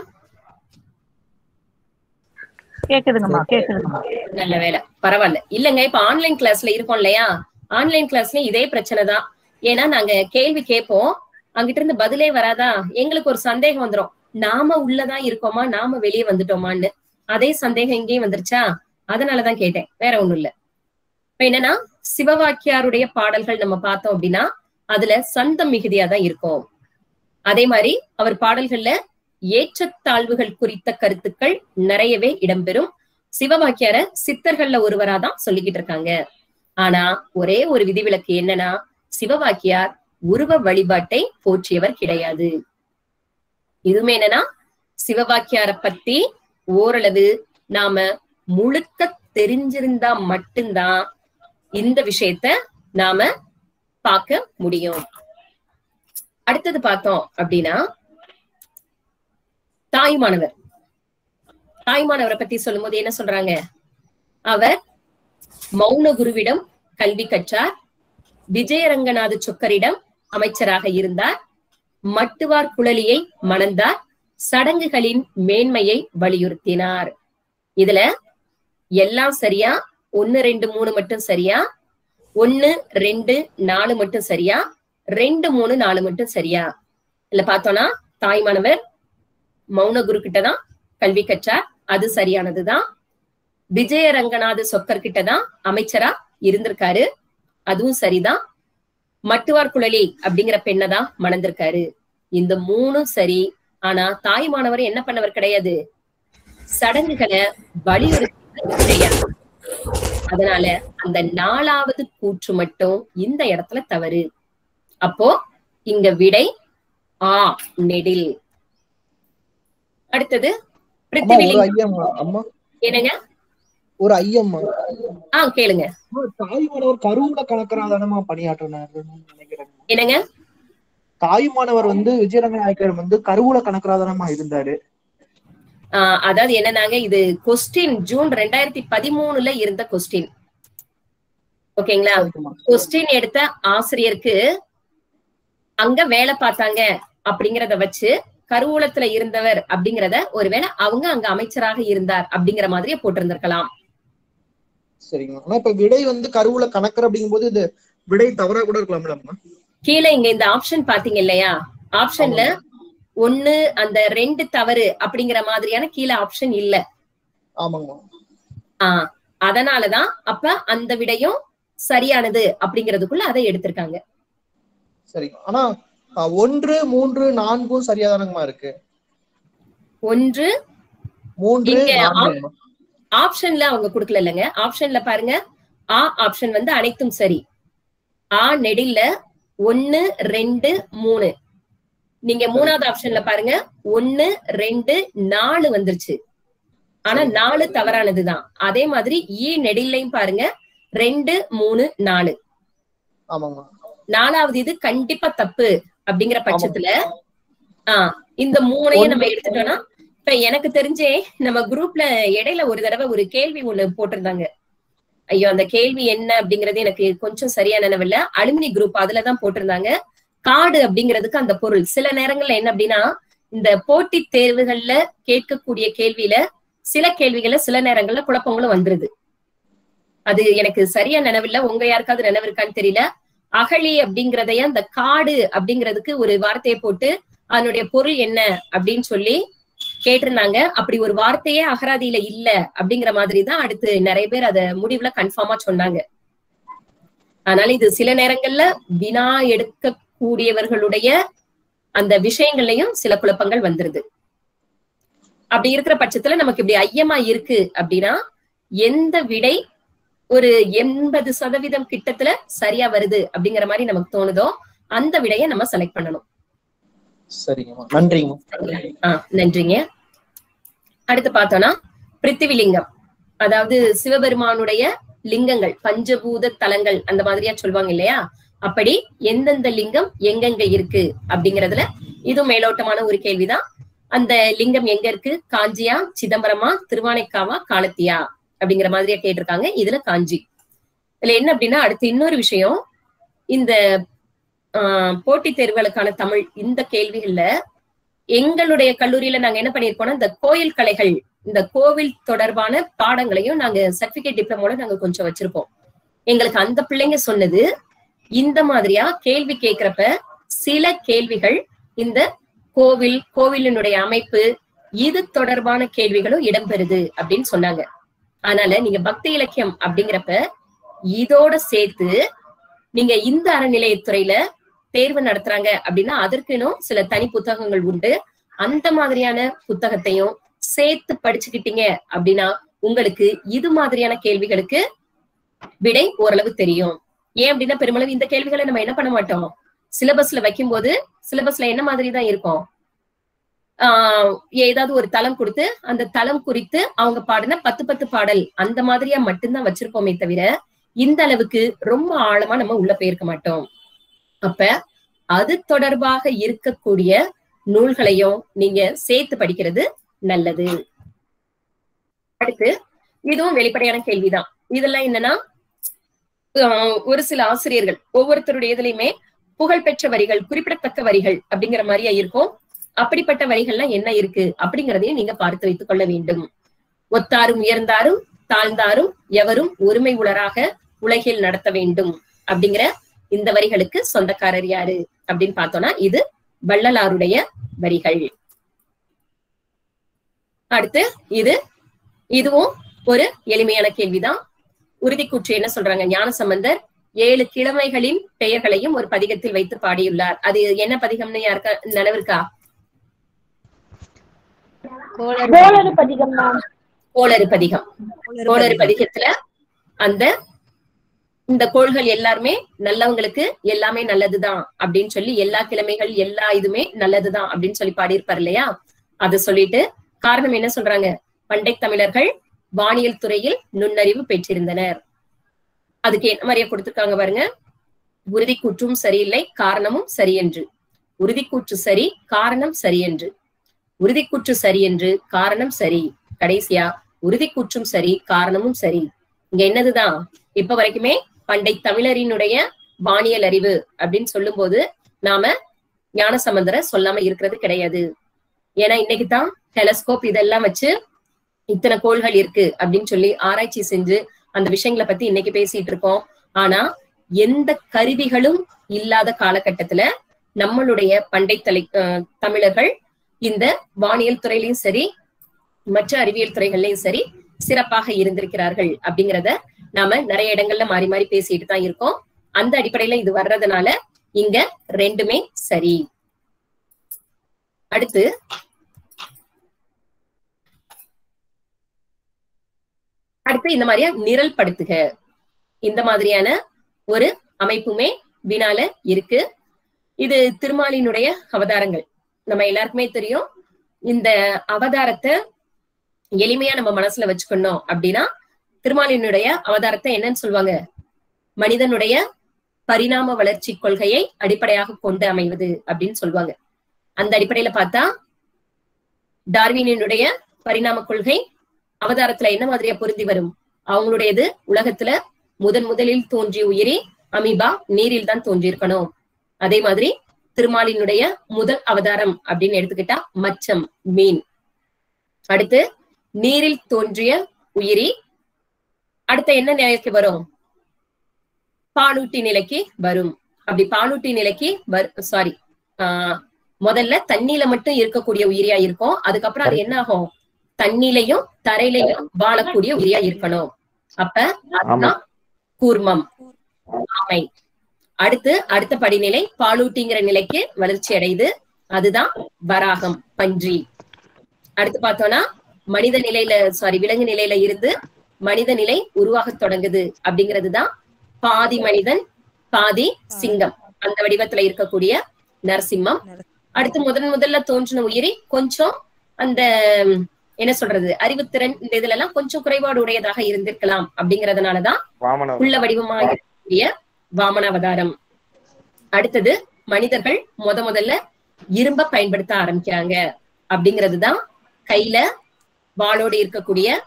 கேக்குதுங்கம்மா கேக்குதுங்கம்மா. நல்ல வேலை. பரவாயில்ல. இல்லங்க இப்ப ஆன்லைன் கிளாஸ்ல இருக்கோம் இல்லையா? ஆன்லைன் கிளாஸ்ல இதே பிரச்சனை தான். ஏன்னா நாங்க கேள்வி கேட்போம். அங்கிட்ட இருந்து பதிலே வராதா? எங்களுக்கு ஒரு சந்தேகம் வந்துரும். நாம உள்ளதான் இருக்கோமா? நாம வெளியே வந்துட்டோமான்னு. அதே சந்தேகம் இங்கேயும் வந்துருச்சா? அதனாலதான் கேட்டேன். வேற ஒண்ணும் இல்ல. இப்ப என்னன்னா சிவவாக்கியாருடைய பாடல்கள் நம்ம பார்த்தோம் அப்படின்னா அதுல சந்தம் மிகுதியா தான் இருக்கும். அதே மாதிரி அவர் பாடல்கள்ல ஏற்றத்தாழ்வுகள் குறித்த கருத்துக்கள் நிறையவே இடம்பெறும். சிவவாக்கியார சித்தர்கள்ல ஒருவரா தான் சொல்லிக்கிட்டு இருக்காங்க. ஆனா ஒரே ஒரு விதிவிலக்கு என்னன்னா சிவவாக்கியார் உருவ வழிபாட்டை போற்றியவர் கிடையாது. இதுவுமே என்னன்னா சிவவாக்கியார பத்தி ஓரளவு நாம முழுக்க தெரிஞ்சிருந்தா மட்டும்தான் இந்த விஷயத்த நாம பார்க்க முடியும். அடுத்தது பார்த்தோம் அப்படின்னா தாய்மானவர். தாய்மானவரை பத்தி சொல்லும்போது என்ன சொல்றாங்க? அவர் மௌன குருவிடம் கல்வி கற்றார். விஜயரங்கநாத சொக்கரிடம் அமைச்சராக இருந்தார். மட்டுவார் குழலியை மணந்தார். சடங்குகளின் மேன்மையை வலியுறுத்தினார். இதுல எல்லாம் சரியா? ஒன்னு ரெண்டு மூணு மட்டும் சரியா? ஒன்னு ரெண்டு நாலு மட்டும் சரியா? ரெண்டு மூணு நாலு மட்டும் சரியா? இல்ல பார்த்தோம்னா தாய்மானவர் மௌன குரு கிட்டதான் கல்வி கற்றார். அது சரியானதுதான். விஜய ரங்கநாத சொக்கர் கிட்டதான் அமைச்சரா இருந்திருக்காரு. அதுவும் சரிதான். மட்டுவார் குழலி அப்படிங்கிற பெண்ணை தான் மணந்திருக்காரு. இந்த மூணும் சரி. ஆனா தாய்மானவர் என்ன பண்ணவர் கிடையாது. சடங்குகளை வலியுறுத்தி கிடையாது அதனால அந்த நாலாவது கூற்று மட்டும் இந்த இடத்துல தவறு. அப்போ இங்க விடை ஆ நெடில். அடுத்தது என்னங்க? ஒரு ஐயம்மா. ஆ கேளுங்க. தாயுமானவர் கருவூல கணக்கராதானமா பணியாற்றினாருன்னு நினைக்கிறேன். என்னங்க? தாயுமானவர் வந்து விஜயரங்க நாயக்கர் வந்து கருவூல கணக்கராதானமா இருந்தாரு. அதாவது என்னன்னாங்க இது கொஸ்டின் ஜூன் ரெண்டாயிரத்தி பதிமூணுல இருந்த கொஸ்டின் ஓகேங்களா? கொஸ்டின் எடுத்த ஆசிரியருக்கு அங்க வேலை பார்த்தாங்க அப்படிங்கறத வச்சு கருவூலத்துல இருந்தவர் அப்படிங்கறத ஒருவேளை அவங்க அங்க அமைச்சராக இருந்தார் அப்படிங்கிற மாதிரியே போட்டிருந்திருக்கலாம். சரிங்க ஆனா இப்ப விடை வந்து கருவூல கணக்கர் அப்படிங்கும்போது இது விடை தவறா கூட இருக்கலாம்லம்மா கீழே இங்க இந்த ஆப்ஷன் பாத்தீங்க இல்லையா? ஆப்ஷன்ல ஒண்ணு அந்த ரெண்டு தவறு அப்படிங்கிற மாதிரியான கீழே ஆப்ஷன் இல்ல. ஆமாங்கம்மா ஆஹ் அதனாலதான் அப்ப அந்த விடையும் சரியானது அப்படிங்கறதுக்குள்ள அதை எடுத்திருக்காங்க. சரிங்க. ஆனா ஒன்று மூன்று நான்கும் சரியாதானங்கம்மா இருக்கு? ஒன்று. மூன்று ஆப்ஷன்ல அவங்க கொடுக்கல இல்லைங்க ஆப்ஷன்ல பாருங்க. ஆ ஆப்ஷன் வந்து அனைத்தும் சரி. ஆ நெடில்ல ஒன்னு ரெண்டு மூணு. நீங்க மூணாவது ஆப்ஷன்ல பாருங்க. ஒன்னு ரெண்டு நாலு வந்துருச்சு. ஆனா நாலு தவறானதுதான். அதே மாதிரி ஈ நெடில்லையும் பாருங்க. ரெண்டு மூணு நாலு. நாலாவது இது கண்டிப்பா தப்பு. அப்படிங்கிற பட்சத்துல ஆஹ் இந்த மூணையும் நம்ம எடுத்துட்டோம்னா இப்ப எனக்கு தெரிஞ்சே நம்ம குரூப்ல இடையில ஒரு தடவை ஒரு கேள்வி ஒண்ணு போட்டிருந்தாங்க. ஐயோ அந்த கேள்வி என்ன அப்படிங்கறது எனக்கு கொஞ்சம் சரியா நினைவில்ல. அலுமினி குரூப் அதுலதான் போட்டிருந்தாங்க. காடு அப்படிங்கிறதுக்கு அந்த பொருள். சில நேரங்கள்ல என்ன அப்படின்னா இந்த போட்டி தேர்வுகள்ல கேட்கக்கூடிய கேள்வியில சில கேள்விகள்ல சில நேரங்கள்ல குழப்பங்களும் வந்துருது. அது எனக்கு சரியா நினைவில்ல. உங்க யாருக்காவது நினைவு இருக்கான்னு தெரியல. அகழி அப்படிங்கறதைய அந்த காடு அப்படிங்கிறதுக்கு ஒரு வார்த்தையை போட்டு அதனுடைய பொருள் என்ன அப்படின்னு சொல்லி கேட்டிருந்தாங்க. அப்படி ஒரு வார்த்தையே அகராதியில இல்ல அப்படிங்கிற மாதிரி தான் அடுத்து நிறைய பேர் அத முடிவுல கன்ஃபார்மா சொன்னாங்க. அதனால இது சில நேரங்கள்ல வினா எடுக்கக்கூடியவர்களுடைய அந்த விஷயங்கள்லயும் சில குழப்பங்கள் வந்துருது. அப்படி இருக்கிற பட்சத்துல நமக்கு இப்படி ஐயமா இருக்கு அப்படின்னா எந்த விடை ஒரு எண்பது சதவீதம் கிட்டத்துல சரியா வருது அப்படிங்கிற மாதிரி நமக்கு தோணுதோ அந்த விடையை நம்ம செலக்ட் பண்ணணும். நன்றிங்க. அடுத்து பார்த்தோம்னா பிருத்திவிலிங்கம். அதாவது சிவபெருமானுடைய லிங்கங்கள் பஞ்சபூத தலங்கள் அந்த மாதிரியா சொல்லுவாங்க இல்லையா? அப்படி எந்தெந்த லிங்கம் எங்கெங்க இருக்கு அப்படிங்கறதுல இதுவும் மேலோட்டமான ஒரு கேள்விதான். அந்த லிங்கம் எங்க இருக்கு? காஞ்சியா சிதம்பரமா திருவானைக்காவா காலத்தியா? அப்படிங்கிற மாதிரியா கேட்டிருக்காங்க. இதுல காஞ்சி. இதுல என்ன அப்படின்னா அடுத்து இன்னொரு விஷயம். இந்த ஆஹ் போட்டித் தேர்வுகளுக்கான தமிழ் இந்த கேள்விகள்ல எங்களுடைய கல்லூரியில நாங்க என்ன பண்ணிருக்கோம்னா இந்த கோயில் கலைகள் இந்த கோவில் தொடர்பான பாடங்களையும் நாங்க சர்டிபிகேட் டிப்ளமோல நாங்க கொஞ்சம் வச்சிருப்போம். எங்களுக்கு அந்த பிள்ளைங்க சொன்னது இந்த மாதிரியா? கேள்வி கேட்கிறப்ப சில கேள்விகள் இந்த கோவில் கோவிலினுடைய அமைப்பு இது தொடர்பான கேள்விகளும் இடம்பெறுது அப்படின்னு சொன்னாங்க. அதனால நீங்க பக்தி இலக்கியம் அப்படிங்கிறப்ப இதோட சேர்த்து நீங்க இந்த அறநிலையத்துறையில தேர்வு நடத்துறாங்க அப்படின்னா அதற்குனும் சில தனி புத்தகங்கள் உண்டு. அந்த மாதிரியான புத்தகத்தையும் சேர்த்து படிச்சுக்கிட்டீங்க அப்படின்னா உங்களுக்கு இது மாதிரியான கேள்விகளுக்கு விடை ஓரளவு தெரியும். ஏன் அப்படின்னா பெருமளவு இந்த கேள்விகளை நம்ம என்ன பண்ண மாட்டோம்? சிலபஸ்ல வைக்கும்போது சிலபஸ்ல என்ன மாதிரி தான் இருக்கும்? ஆஹ் ஏதாவது ஒரு தளம் கொடுத்து அந்த தளம் குறித்து அவங்க பாடின பத்து பத்து பாடல் அந்த மாதிரியா மட்டும்தான் வச்சிருப்போமே தவிர இந்த அளவுக்கு ரொம்ப ஆழமா நம்ம உள்ள போயிருக்க மாட்டோம். அப்ப அது தொடர்பாக இருக்கக்கூடிய நூல்களையும் நீங்க சேர்த்து படிக்கிறது நல்லது. அடுத்து இதுவும் வெளிப்படையான கேள்விதான். இதெல்லாம் என்னன்னா ஆஹ் ஒரு சில ஆசிரியர்கள் ஒவ்வொருத்தருடைய இதுலயுமே புகழ்பெற்ற வரிகள் குறிப்பிடத்தக்க வரிகள் அப்படிங்கிற மாதிரியா இருக்கும். அப்படிப்பட்ட வரிகள்லாம் என்ன இருக்கு அப்படிங்கறதையும் நீங்க பார்த்து வைத்துக் கொள்ள வேண்டும். ஒத்தாரும் உயர்ந்தாரும் தாழ்ந்தாரும் எவரும் ஒருமை உளராக உலகில் நடத்த வேண்டும் அப்படிங்கிற இந்த வரிகளுக்கு சொந்தக்காரர் யாரு அப்படின்னு பார்த்தோம்னா இது வள்ளலாருடைய வரிகள். அடுத்து இது இதுவும் ஒரு எளிமையான கேள்விதான். உறுதிக்கூற்று என்ன சொல்றாங்க? ஞான சம்பந்தர் ஏழு கிழமைகளின் பெயர்களையும் ஒரு பதிகத்தில் வைத்து பாடியுள்ளார். அது என்ன பதிகம்னு யாருக்கா நினைவிருக்கா? கோளறு பதிகம் கோளறு பதிகம் கோளறு பதிகத்துல அந்த இந்த கோள்கள் எல்லாருமே நல்லவங்களுக்கு எல்லாமே நல்லதுதான் அப்படின்னு சொல்லி எல்லா கிழமைகள் எல்லா இதுமே நல்லதுதான் அப்படின்னு சொல்லி பாடியிருப்பார் இல்லையா? அது சொல்லிட்டு காரணம் என்ன சொல்றாங்க? பண்டை தமிழர்கள் வானியல் துறையில் நுண்ணறிவு பெற்றிருந்தனர். அதுக்கு என்ன மாதிரியா கொடுத்திருக்காங்க பாருங்க? உறுதி கூற்றும் சரியில்லை காரணமும் சரியென்று. உறுதி கூற்று சரி காரணம் சரியென்று. உறுதி சரி என்று காரணம் சரி. கடைசியா உறுதிக்குற்றும் சரி காரணமும் சரி. இங்க என்னதுதான்? இப்ப வரைக்குமே பண்டை தமிழரினுடைய வானியல் அறிவு அப்படின்னு சொல்லும் போது நாம ஞான சம்பந்தரை சொல்லாம இருக்கிறது கிடையாது. ஏன்னா இன்னைக்கு தான் டெலஸ்கோப் இதெல்லாம் வச்சு இத்தனை கோள்கள் இருக்கு அப்படின்னு சொல்லி ஆராய்ச்சி செஞ்சு அந்த விஷயங்களை பத்தி இன்னைக்கு பேசிட்டு இருக்கோம். ஆனா எந்த கருவிகளும் இல்லாத காலகட்டத்துல நம்மளுடைய பண்டை தலை தமிழர்கள் இந்த வானியல் துறையிலையும் சரி மற்ற அறிவியல் துறைகள்லயும் சரி சிறப்பாக இருந்திருக்கிறார்கள் அப்படிங்கிறத நாம நிறைய இடங்கள்ல மாறி மாறி பேசிட்டு தான் இருக்கோம். அந்த அடிப்படையில இது வர்றதுனால இங்க ரெண்டுமே சரி. அடுத்து அடுத்து இந்த மாதிரியா நிரல் படுத்துக. இந்த மாதிரியான ஒரு அமைப்புமே வினால இருக்கு. இது திருமாலினுடைய அவதாரங்கள். நம்ம எல்லாருக்குமே தெரியும். இந்த அவதாரத்தை எளிமையா நம்ம மனசுல வச்சுக்கணும் அப்படின்னா திருமாலினுடைய அவதாரத்தை என்னன்னு சொல்லுவாங்க? மனிதனுடைய பரிணாம வளர்ச்சி கொள்கையை அடிப்படையாக கொண்டு அமைவது அப்படின்னு சொல்லுவாங்க. அந்த அடிப்படையில பார்த்தா டார்வினினுடைய பரிணாம கொள்கை அவதாரத்துல என்ன மாதிரியா பொருந்தி வரும்? அவங்களுடையது உலகத்துல முதன் முதலில் தோன்றிய உயிரி அமீபா நீரில் தான் தோன்றியிருக்கணும். அதே மாதிரி திருமாலினுடைய முதல் அவதாரம் அப்படின்னு எடுத்துக்கிட்டா மச்சம் மீன். அடுத்து நீரில் தோன்றிய உயிரி. அடுத்த என்ன நிலைக்கு வரும்? பாலூட்டி நிலைக்கு வரும். அப்படி பாலூட்டி நிலைக்கு சாரி ஆஹ் முதல்ல தண்ணியில மட்டும் இருக்கக்கூடிய உயிரியா இருக்கும். அதுக்கப்புறம் அது என்ன ஆகும்? தண்ணிலையும் தரையிலையும் வாழக்கூடிய உயிரியா இருக்கணும். அப்ப அதுதான் கூர்மம். ஆமை. அடுத்து அடுத்த படிநிலை பாலூட்டிங்கிற நிலைக்கு வளர்ச்சி அடையுது. அதுதான் வராகம் பன்றி. அடுத்து பார்த்தோம்னா மனித நிலையில சாரி விலங்கு நிலையில இருந்து மனித நிலை உருவாக தொடங்குது அப்படிங்கிறதுதான் பாதி மனிதன் பாதி சிங்கம். அந்த வடிவத்துல இருக்கக்கூடிய நரசிம்மம். அடுத்து முதன் முதல்ல தோன்றின உயிரி கொஞ்சம் அந்த என்ன சொல்றது அறிவுத்திறன் இந்த இதுல எல்லாம் கொஞ்சம் குறைபாடு உடையதாக இருந்திருக்கலாம் அப்படிங்கறதுனாலதான் உள்ள வடிவமாக இருக்கக்கூடிய வாமன அவதாரம் அடுத்தது மனிதர்கள் முத முதல்ல இரும்ப பயன்படுத்த ஆரம்பிக்கிறாங்க. அப்படிங்கிறதுதான் கையில வாளோடு இருக்கக்கூடிய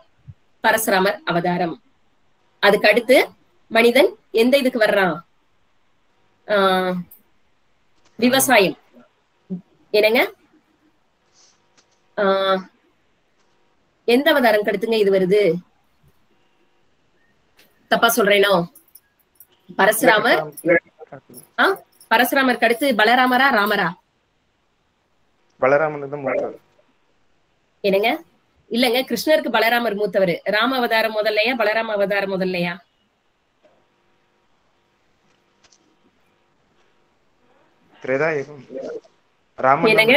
பரசுராமர் அவதாரம். அதுக்கு அடுத்து மனிதன் எந்த இதுக்கு வர்றான்? ஆஹ் விவசாயம். என்னங்க? ஆஹ் எந்த அவதாரம் கடுத்துங்க இது வருது? தப்பா சொல்றேனோ? பரசுராமர். ஆ? பரசுராமர் கடுத்து பலராமரா ராமரா? பலராமன் என்னங்க? இல்லங்க கிருஷ்ணருக்கு பலராமர் மூத்தவர். ராம அவதாரம் முதல்லையா பலராம அவதாரம் முதல்லையா? என்னங்க?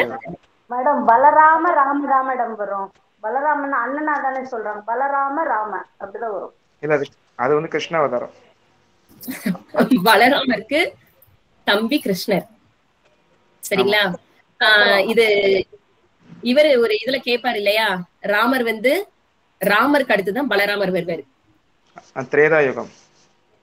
மேடம் பலராம ராம தான் மேடம் வரும். பலராமன் அண்ணனா தானே சொல்றாங்க. பலராம ராம. அப்படிதான் வரும். இல்ல அது அது வந்து கிருஷ்ண அவதாரம். பலராமருக்கு தம்பி கிருஷ்ணர். சரிங்களா? ஆஹ் இது இவரு ஒரு இதுல கேட்பாரு இல்லையா? ராமர் வந்து ராமருக்கு அடுத்துதான் பலராமர் வருவாரு. திரேதாயுகம்.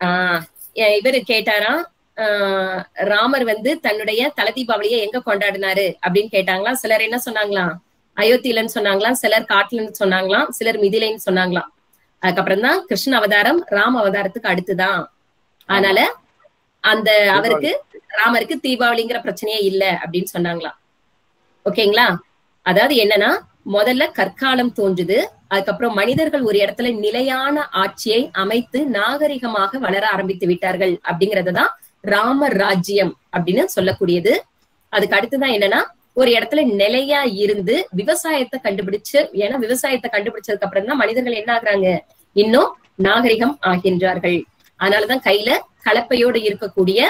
ஆஹ் இவரு கேட்டாராம் ஆஹ் ராமர் வந்து தன்னுடைய தல தீபாவளியை எங்க கொண்டாடினாரு அப்படின்னு கேட்டாங்களா? சிலர் என்ன சொன்னாங்களாம்? அயோத்தியிலன்னு சொன்னாங்களாம் சிலர் காட்டுலன்னு சொன்னாங்களாம் சிலர் மிதிலைன்னு சொன்னாங்களாம். அதுக்கப்புறம் தான் கிருஷ்ண அவதாரம் ராம அவதாரத்துக்கு அடுத்துதான். அதனால அந்த அவருக்கு ராமருக்கு தீபாவளிங்கிற பிரச்சனையே இல்ல அப்படின்னு சொன்னாங்களாம். ஓகேங்களா? அதாவது என்னன்னா முதல்ல கற்காலம் தோன்றுது அதுக்கப்புறம் மனிதர்கள் ஒரு இடத்துல நிலையான ஆட்சியை அமைத்து நாகரிகமாக வளர ஆரம்பித்து விட்டார்கள் அப்படிங்கறதுதான் ராம ராஜ்யம் அப்படின்னு சொல்லக்கூடியது. அதுக்கு அடுத்துதான் என்னன்னா ஒரு இடத்துல நிலையா இருந்து விவசாயத்தை கண்டுபிடிச்சு ஏன்னா விவசாயத்தை கண்டுபிடிச்சதுக்கு அப்புறம் தான் மனிதர்கள் என்ன ஆகுறாங்க? இன்னும் நாகரிகம் ஆகின்றார்கள். அதனாலதான் கையில கலப்பையோடு இருக்கக்கூடிய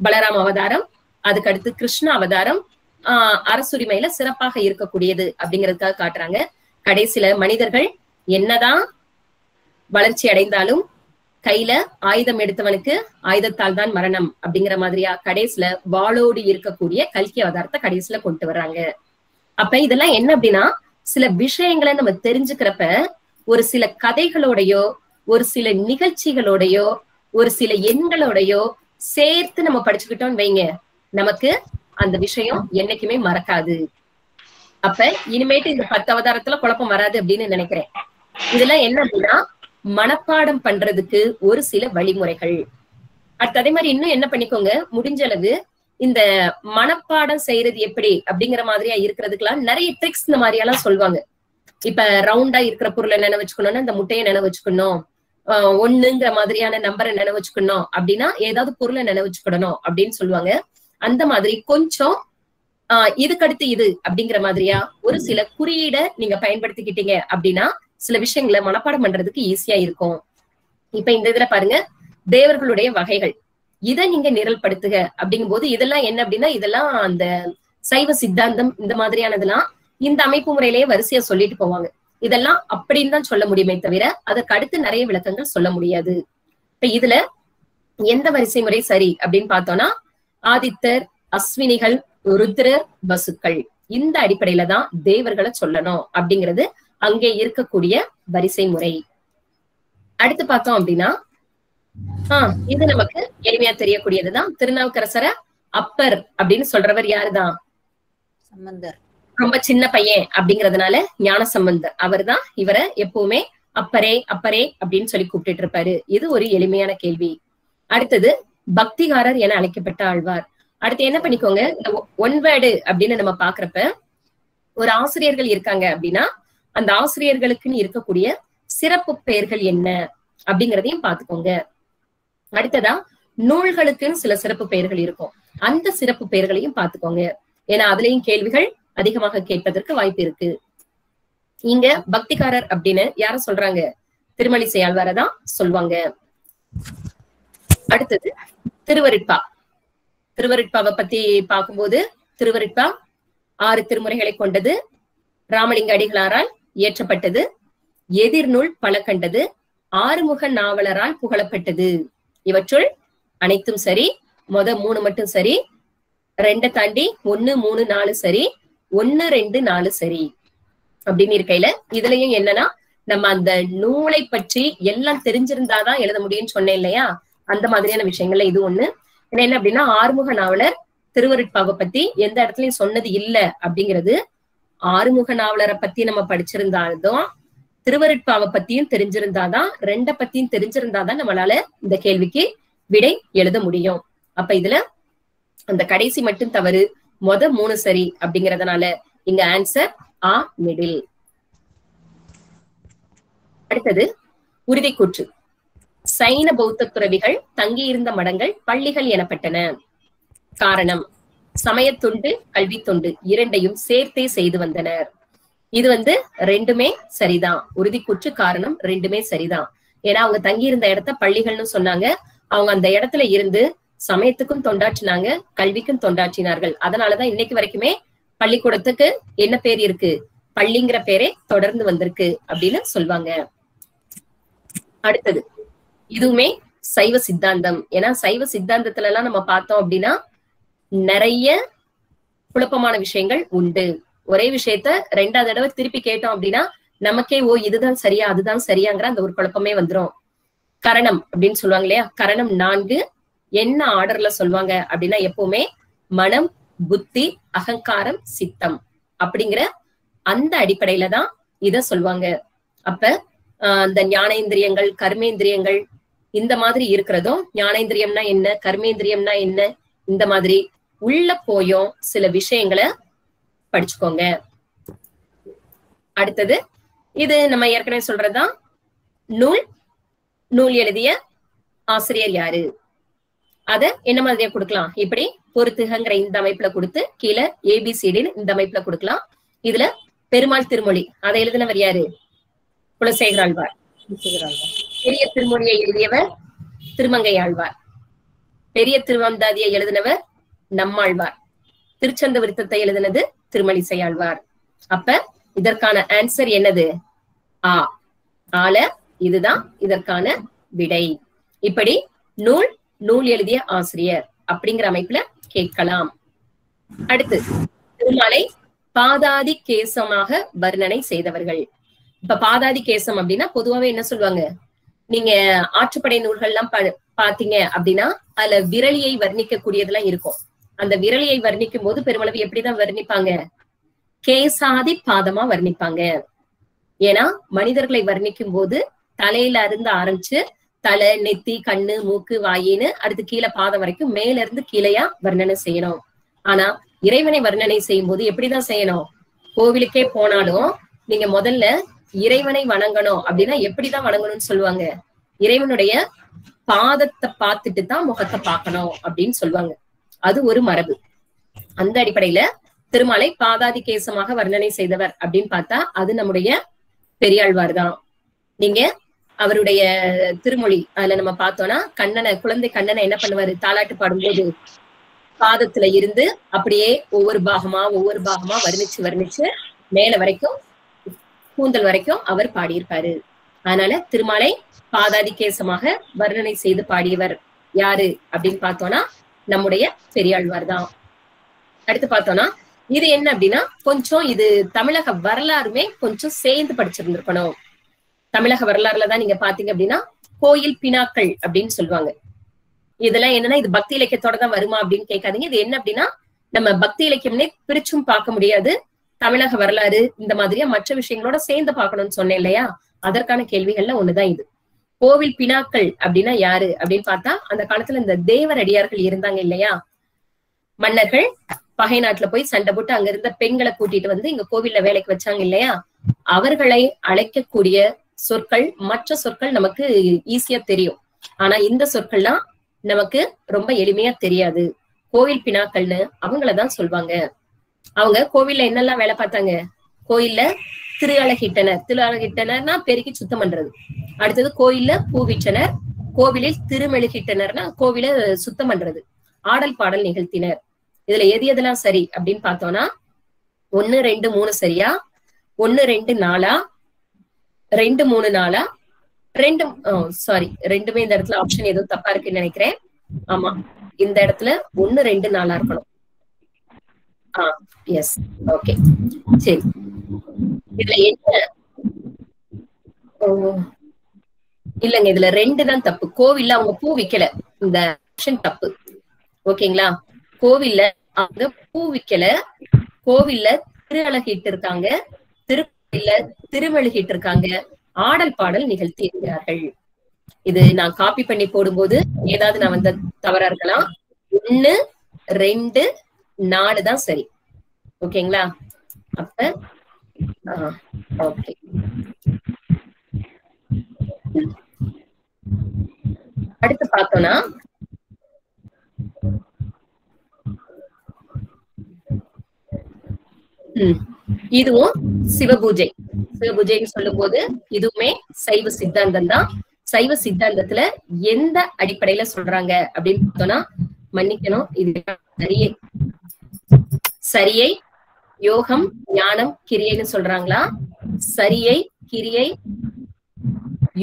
பலராம் அவதாரம் அதுக்கு அடுத்து கிருஷ்ண அவதாரம் ஆஹ் அரசுரிமையில சிறப்பாக இருக்கக்கூடியது அப்படிங்கறதுக்காக காட்டுறாங்க. கடைசியில மனிதர்கள் என்னதான் வளர்ச்சி அடைந்தாலும் கையில ஆயுதம் எடுத்தவனுக்கு ஆயுதத்தால் தான் மரணம் அப்படிங்கிற மாதிரியா கடைசியில வாளோடு இருக்கக்கூடிய கல்கி அவதாரத்தை கடைசியில கொண்டு வர்றாங்க. அப்ப இதெல்லாம் என்ன அப்படின்னா சில விஷயங்களை நம்ம தெரிஞ்சுக்கிறப்ப ஒரு சில கதைகளோடையோ ஒரு சில நிகழ்ச்சிகளோடையோ ஒரு சில எண்களோடையோ சேர்த்து நம்ம படிச்சுக்கிட்டோம்னு வைங்க. நமக்கு அந்த விஷயம் என்னைக்குமே மறக்காது. அப்ப இனிமேட்டு இந்த பத்து அவதாரத்துல குழப்பம் வராது அப்படின்னு நினைக்கிறேன். இதுல என்ன அப்படின்னா மனப்பாடம் பண்றதுக்கு ஒரு சில வழிமுறைகள். அடுத்து அதே மாதிரி இன்னும் என்ன பண்ணிக்கோங்க முடிஞ்ச அளவு இந்த மனப்பாடம் செய்யறது எப்படி அப்படிங்கிற மாதிரியா இருக்கிறதுக்கெல்லாம் நிறைய ட்ரிக்ஸ் இந்த மாதிரி எல்லாம் சொல்லுவாங்க இப்ப ரவுண்டா இருக்கிற பொருளை நினைவு வச்சுக்கணும்னா இந்த முட்டையை நினைவு வச்சுக்கணும். ஒண்ணுங்கிற மாதிரியான நம்பரை நினைவு வச்சுக்கணும். அப்படின்னா ஏதாவது பொருளை நினைவு வச்சுக்கணும் அப்படின்னு சொல்லுவாங்க. அந்த மாதிரி கொஞ்சம் ஆஹ் இதுக்கடுத்து இது அப்படிங்கிற மாதிரியா? ஒரு சில குறியீட நீங்க பயன்படுத்திக்கிட்டீங்க அப்படின்னா சில விஷயங்களை மனப்பாடம் பண்றதுக்கு ஈஸியா இருக்கும். இப்ப இந்த இதுல பாருங்க. தேவர்களுடைய வகைகள். இதை நீங்க நிரல்படுத்துக அப்படிங்கும் போது இதெல்லாம் என்ன அப்படின்னா இதெல்லாம் அந்த சைவ சித்தாந்தம் இந்த மாதிரியானதெல்லாம் இந்த அமைப்பு முறையிலேயே வரிசையா சொல்லிட்டு போவாங்க. இதெல்லாம் அப்படின்னு தான் சொல்ல முடியுமே தவிர அதற்கு அடுத்து நிறைய விளக்கங்கள் சொல்ல முடியாது. இப்ப இதுல எந்த வரிசை முறை சரி அப்படின்னு பார்த்தோம்னா ஆதித்தர் அஸ்வினிகள் ருத்ரர் வசுக்கள். இந்த அடிப்படையில தான் தேவர்களை சொல்லணும் அப்படிங்கிறது அங்கே இருக்கக்கூடிய வரிசை முறை. அடுத்து பார்த்தோம் அப்படின்னா ஆஹ் இது நமக்கு எளிமையா தெரியக்கூடியதுதான். திருநாவுக்கரசர அப்பர் அப்படின்னு சொல்றவர் யாருதான்? சம்பந்தர். ரொம்ப சின்ன பையன் அப்படிங்கறதுனால ஞான சம்பந்தர். அவர் தான் இவரை எப்பவுமே அப்பரே அப்பரே அப்படின்னு சொல்லி கூப்பிட்டு இருப்பாரு. இது ஒரு எளிமையான கேள்வி. அடுத்தது பக்திகாரர் என அழைக்கப்பட்ட ஆழ்வார். அடுத்து என்ன பண்ணிக்கோங்க இந்த அப்படின்னு நம்ம பாக்குறப்ப ஒரு ஆசிரியர்கள் இருக்காங்க அப்படின்னா அந்த ஆசிரியர்களுக்குன்னு இருக்கக்கூடிய சிறப்பு பெயர்கள் என்ன அப்படிங்கறதையும் பாத்துக்கோங்க அடுத்ததா நூல்களுக்குன்னு சில சிறப்பு பெயர்கள் இருக்கும். அந்த சிறப்பு பெயர்களையும் பாத்துக்கோங்க ஏன்னா அதுலயும் கேள்விகள் அதிகமாக கேட்பதற்கு வாய்ப்பு இருக்கு. இங்க பக்திகாரர் அப்படின்னு யார சொல்றாங்க? திருமலிசை செயல்வாரதான் சொல்லுவாங்க அடுத்தது திருவருட்பா. திருவருட்பாவை பத்தி பார்க்கும்போது திருவருட்பா ஆறு திருமுறைகளை கொண்டது. ராமலிங்க அடிகளாரால் இயற்றப்பட்டது. எதிர்நூல் பல கண்டது. ஆறுமுக நாவலரால் புகழப்பட்டது. இவற்றுள் அனைத்தும் சரி மொத மூணு மட்டும் சரி ரெண்டை தாண்டி ஒன்னு மூணு நாலு சரி ஒன்னு ரெண்டு நாலு சரி அப்படின்னு இருக்கையில இதுலயும் என்னன்னா நம்ம அந்த நூலை பற்றி எல்லாம் தெரிஞ்சிருந்தாதான் எழுத முடியும்னு சொன்னேன் இல்லையா? அந்த மாதிரியான விஷயங்கள்ல இது ஒண்ணு. ஏன்னா என்ன அப்படின்னா ஆறுமுக நாவலர் திருவருட்பாவை பத்தி எந்த இடத்துலயும் சொன்னது இல்ல அப்படிங்கிறது ஆறுமுக நாவலரை பத்தி நம்ம படிச்சிருந்தாலும் திருவருட்பாவை பத்தியும் தெரிஞ்சிருந்தாதான் ரெண்ட பத்தியும் தெரிஞ்சிருந்தாதான் நம்மளால இந்த கேள்விக்கு விடை எழுத முடியும். அப்ப இதுல அந்த கடைசி மட்டும் தவறு மொத மூணு சரி அப்படிங்கறதுனால இங்க ஆன்சர் ஆ மிடில் அடுத்தது உறுதிக்கூற்று. சைன பௌத்த துறவிகள் தங்கியிருந்த மடங்கள் பள்ளிகள் எனப்பட்டன. காரணம் சமயத்துண்டு கல்வி தொண்டு இரண்டையும் சேர்த்தே செய்து வந்தனர். இது வந்து ரெண்டுமே சரிதான். உறுதிக்கூற்று காரணம் ரெண்டுமே சரிதான். ஏன்னா அவங்க தங்கி இருந்த இடத்த பள்ளிகள்னு சொன்னாங்க. அவங்க அந்த இடத்துல இருந்து சமயத்துக்கும் தொண்டாற்றினாங்க கல்விக்கும் தொண்டாற்றினார்கள். அதனாலதான் இன்னைக்கு வரைக்குமே பள்ளிக்கூடத்துக்கு என்ன பேர் இருக்கு? பள்ளிங்கிற பேரே தொடர்ந்து வந்திருக்கு அப்படின்னு சொல்லுவாங்க அடுத்தது இதுவுமே சைவ சித்தாந்தம். ஏன்னா சைவ சித்தாந்தத்துல எல்லாம் நம்ம பார்த்தோம் அப்படின்னா நிறைய குழப்பமான விஷயங்கள் உண்டு. ஒரே விஷயத்த ரெண்டாவது தடவை திருப்பி கேட்டோம் அப்படின்னா நமக்கே ஓ இதுதான் சரியா அதுதான் சரியாங்கிற அந்த ஒரு குழப்பமே வந்துரும். கரணம் அப்படின்னு சொல்லுவாங்க இல்லையா? கரணம் நான்கு என்ன ஆர்டர்ல சொல்லுவாங்க அப்படின்னா எப்பவுமே மனம் புத்தி அகங்காரம் சித்தம் அப்படிங்கிற அந்த அடிப்படையில தான் இத சொல்லுவாங்க. அப்ப ஆஹ் அந்த ஞானேந்திரியங்கள் கர்மேந்திரியங்கள் இந்த மாதிரி இருக்கிறதும் ஞானேந்திரியம்னா என்ன கர்மேந்திரியம்னா என்ன இந்த மாதிரி உள்ள போயும் சில விஷயங்களை படிச்சுக்கோங்க. அடுத்தது இது நம்ம ஏற்கனவே சொல்றதுதான் நூல் நூல் எழுதிய ஆசிரியர் யாரு? அத என்ன மாதிரியா கொடுக்கலாம்? இப்படி பொறுத்துகங்கிற இந்த அமைப்புல கொடுத்து கீழே ஏபிசிடின்னு இந்த அமைப்புல கொடுக்கலாம். இதுல பெருமாள் திருமொழி. அதை எழுதினவர் யாரு? குலசேகர் ஆழ்வார். பெரிய திருமொழியை எழுதியவர் திருமங்கை ஆழ்வார். பெரிய திருவந்தாதியை எழுதினவர் நம்மாழ்வார். திருச்சந்த விருத்தத்தை எழுதினது திருமலிசை ஆழ்வார். அப்ப இதற்கான ஆன்சர் என்னது? ஆ. ஆல இதுதான் இதற்கான விடை. இப்படி நூல் நூல் எழுதிய ஆசிரியர் அப்படிங்கிற அமைப்புல கேட்கலாம். அடுத்து திருமாலை பாதாதி கேசமாக வர்ணனை செய்தவர்கள். இப்ப பாதாதி கேசம் அப்படின்னா பொதுவாவே என்ன சொல்லுவாங்க? நீங்க ஆற்றுப்படை நூல்கள்லாம் பா- பாத்தீங்க அப்படின்னா அதுல விரலியை வர்ணிக்க கூடியதெல்லாம் இருக்கும். அந்த விரலியை வர்ணிக்கும் போது பெருமளவு எப்படிதான் வர்ணிப்பாங்க? கேசாதி பாதமா வர்ணிப்பாங்க. ஏன்னா மனிதர்களை வர்ணிக்கும் போது தலையில இருந்து ஆரம்பிச்சு தலை நெத்தி கண்ணு மூக்கு வாயின்னு அடுத்து கீழே பாதம் வரைக்கும் மேல இருந்து கீழையா வர்ணனை செய்யணும். ஆனா இறைவனை வர்ணனை செய்யும் போது எப்படிதான் செய்யணும்? கோவிலுக்கே போனாலும் நீங்க முதல்ல இறைவனை வணங்கணும் அப்படின்னா எப்படிதான் வணங்கணும்னு சொல்லுவாங்க? இறைவனுடைய பாதத்தை பார்த்துட்டு தான் முகத்தை பார்க்கணும் அப்படின்னு சொல்லுவாங்க. அது ஒரு மரபு. அந்த அடிப்படையில திருமாலை பாதாதி கேசமாக வர்ணனை செய்தவர் அப்படின்னு பார்த்தா அது நம்முடைய பெரியாழ்வார் தான் நீங்க அவருடைய திருமொழி அதுல நம்ம பார்த்தோம்னா கண்ணனை குழந்தை கண்ணனை என்ன பண்ணுவாரு? தாலாட்டு பாடும்போது பாதத்துல இருந்து அப்படியே ஒவ்வொரு பாகமா ஒவ்வொரு பாகமா வர்ணிச்சு வர்ணிச்சு மேல வரைக்கும் கூந்தல் வரைக்கும் அவர் பாடியிருப்பாரு. அதனால திருமாலை பாதாதிகேசமாக வர்ணனை செய்து பாடியவர் யாரு அப்படின்னு பார்த்தோம்னா நம்முடைய பெரியாழ்வார் தான். அடுத்து பார்த்தோம்னா இது என்ன அப்படின்னா கொஞ்சம் இது தமிழக வரலாறுமே கொஞ்சம் சேர்ந்து படிச்சிருந்திருக்கணும். தமிழக வரலாறுல தான் நீங்க பாத்தீங்க அப்படின்னா கோயில் பினாக்கள் அப்படின்னு சொல்லுவாங்க. இதெல்லாம் என்னன்னா இது பக்தி இலக்கியத்தோட தான் வருமா அப்படின்னு கேட்காதீங்க. இது என்ன அப்படின்னா நம்ம பக்தி இலக்கியம்னே பிரிச்சும் பார்க்க முடியாது. தமிழக வரலாறு இந்த மாதிரியா மற்ற விஷயங்களோட சேர்ந்து பார்க்கணும்னு சொன்னேன் இல்லையா? அதற்கான கேள்விகள்ல ஒண்ணுதான் இது. கோவில் பினாக்கள் அப்படின்னா யாரு அப்படின்னு பார்த்தா அந்த காலத்துல இந்த தேவர் அடியார்கள் இருந்தாங்க இல்லையா? மன்னர்கள் பகை நாட்டுல போய் சண்டை போட்டு அங்க இருந்த பெண்களை கூட்டிட்டு வந்து இங்க கோவில்ல வேலைக்கு வச்சாங்க இல்லையா? அவர்களை அழைக்கக்கூடிய சொற்கள் மற்ற சொற்கள் நமக்கு ஈஸியா தெரியும். ஆனா இந்த சொற்கள்லாம் நமக்கு ரொம்ப எளிமையா தெரியாது. கோவில் பினாக்கள்னு அவங்களதான் சொல்லுவாங்க அவங்க கோவில்ல என்னெல்லாம் வேலை பார்த்தாங்க? கோயில்ல திரு அழகிட்டனர். திரு அழகிட்டனர்னா பெருக்கி சுத்தம் பண்றது. அடுத்தது கோயில்ல பூவிட்டனர் கோவிலில் திருமெழுகிட்டனர்னா கோவில சுத்தம் பண்றது. ஆடல் பாடல் நிகழ்த்தினர். இதுல எது எதெல்லாம் சரி அப்படின்னு பார்த்தோம்னா ஒன்னு ரெண்டு மூணு சரியா? ஒன்னு ரெண்டு நாலா? ரெண்டு மூணு நாளா? ரெண்டு சாரி ரெண்டுமே இந்த இடத்துல ஆப்ஷன் ஏதோ தப்பா இருக்குன்னு நினைக்கிறேன். ஆமா. இந்த இடத்துல ஒன்னு ரெண்டு நாளா இருக்கணும். ஆ எஸ் ஓகே சரி. இதுல என்ன? ஓ, இல்லங்க இதுல ரெண்டு தான் தப்பு. கோவில்ல அவங்க பூ விக்கல. இந்த ஆப்ஷன் தப்பு. ஓகேங்களா? கோவில்ல அவங்க பூ விக்கல. கோவில்ல திரு அழகிட்டு இருக்காங்க. இல்ல திருமெழுகிட்டு இருக்காங்க ஆடல் பாடல் நிகழ்த்தி இருக்கிறார்கள் இது நான் காப்பி பண்ணி போடும்போது ஏதாவது நான் வந்து தவறா இருக்கலாம். ஒண்ணு ரெண்டு நாலு தான் சரி. ஓகேங்களா? அப்ப ஓகே அடுத்து பார்த்தோம்னா இதுவும் சிவபூஜை. சிவபூஜைன்னு சொல்லும் போது இதுவுமே சைவ சித்தாந்தம் தான். சைவ சித்தாந்தத்துல எந்த அடிப்படையில சொல்றாங்க அப்படின்னு பார்த்தோம்னா மன்னிக்கணும் இது சரியை. சரியை யோகம் ஞானம் கிரியைன்னு சொல்றாங்களா? சரியை கிரியை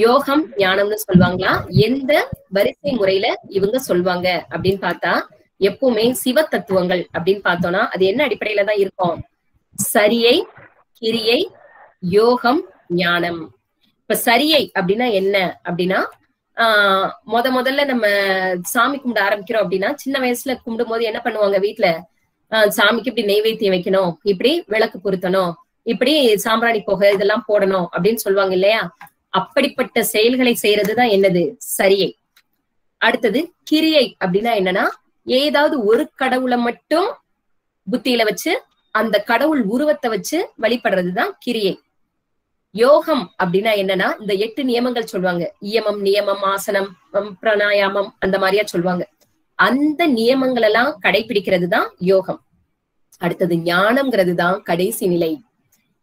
யோகம் ஞானம்னு சொல்லுவாங்களா? எந்த வரிசை முறையில இவங்க சொல்லுவாங்க அப்படின்னு பார்த்தா எப்பவுமே சிவ தத்துவங்கள் அப்படின்னு பார்த்தோம்னா அது என்ன அடிப்படையில தான் இருக்கும்? சரியை கிரியை யோகம் ஞானம். இப்ப சரியை அப்படின்னா என்ன அப்படின்னா ஆஹ் முத முதல்ல நம்ம சாமி கும்பிட ஆரம்பிக்கிறோம் அப்படின்னா சின்ன வயசுல கும்பிடும் போது என்ன பண்ணுவாங்க வீட்டுல ஆஹ் சாமிக்கு இப்படி நெய்வேத்தியம் வைக்கணும் இப்படி விளக்கு பொருத்தணும் இப்படி சாம்பிராணி புகை இதெல்லாம் போடணும் அப்படின்னு சொல்லுவாங்க இல்லையா? அப்படிப்பட்ட செயல்களை செய்யறதுதான் என்னது? சரியை. அடுத்தது கிரியை அப்படின்னா என்னன்னா ஏதாவது ஒரு கடவுளை மட்டும் புத்தியில வச்சு அந்த கடவுள் உருவத்தை வச்சு வழிபடுறதுதான் கிரியை. யோகம் அப்படின்னா என்னன்னா இந்த எட்டு நியமங்கள் சொல்லுவாங்க. இயமம் நியமம் ஆசனம் பிராணாயாமம் அந்த மாதிரியா சொல்லுவாங்க. அந்த நியமங்கள் எல்லாம் கடைபிடிக்கிறது தான் யோகம். அடுத்தது ஞானம்ங்கிறது தான் கடைசி நிலை.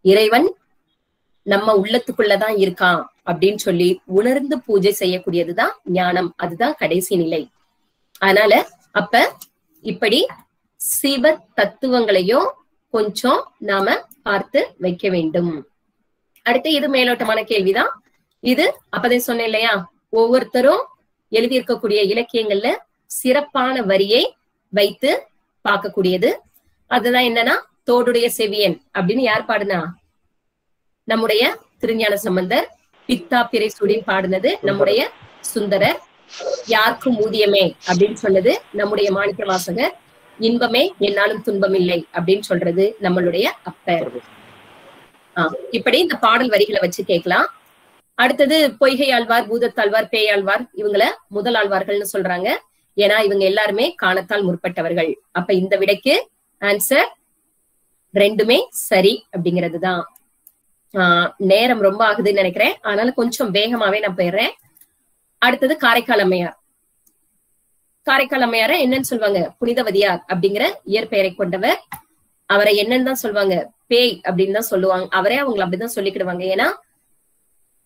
இறைவன் நம்ம உள்ளத்துக்குள்ளதான் இருக்கான் அப்படின்னு சொல்லி உணர்ந்து பூஜை செய்யக்கூடியதுதான் ஞானம். அதுதான் கடைசி நிலை. அதனால அப்ப இப்படி சிவ தத்துவங்களையும் கொஞ்சம் நாம பார்த்து வைக்க வேண்டும். அடுத்து இது மேலோட்டமான கேள்விதான். இது அப்பதே சொன்னேன் இல்லையா? ஒவ்வொருத்தரும் எழுதியிருக்கக்கூடிய இலக்கியங்கள்ல சிறப்பான வரியை வைத்து பார்க்கக்கூடியது. அதுதான் என்னன்னா தோடுடைய செவியன் அப்படின்னு யார் பாடுனா? நம்முடைய திருஞான சம்பந்தர் பித்தா பிறை சுடின் பாடினது நம்முடைய சுந்தரர். யாருக்கும் ஊதியமே அப்படின்னு சொன்னது நம்முடைய மாணிக்க வாசகர் இன்பமே என்னாலும் துன்பம் இல்லை அப்படின்னு சொல்றது நம்மளுடைய அப்பர் ஆஹ் இப்படி இந்த பாடல் வரிகளை வச்சு கேட்கலாம். அடுத்தது பொய்கை ஆழ்வார் பூதத்தாழ்வார் பேயாழ்வார் இவங்கள முதல் ஆழ்வார்கள்னு சொல்றாங்க. ஏன்னா இவங்க எல்லாருமே காலத்தால் முற்பட்டவர்கள். அப்ப இந்த விடைக்கு ஆன்சர் ரெண்டுமே சரி அப்படிங்கிறது தான் ஆஹ் நேரம் ரொம்ப ஆகுதுன்னு நினைக்கிறேன். அதனால கொஞ்சம் வேகமாவே நான் போயிடுறேன். அடுத்தது காரைக்கால் அம்மையார். காரைக்கால் அம்மையார என்னன்னு சொல்லுவாங்க? புனிதவதியார் அப்படிங்கிற இயற்பெயரை கொண்டவர். அவரை என்னன்னு தான் சொல்லுவாங்க? பேய் அப்படின்னு தான் சொல்லுவாங்க. அவரே அவங்களை அப்படிதான் சொல்லிக்கிடுவாங்க. ஏன்னா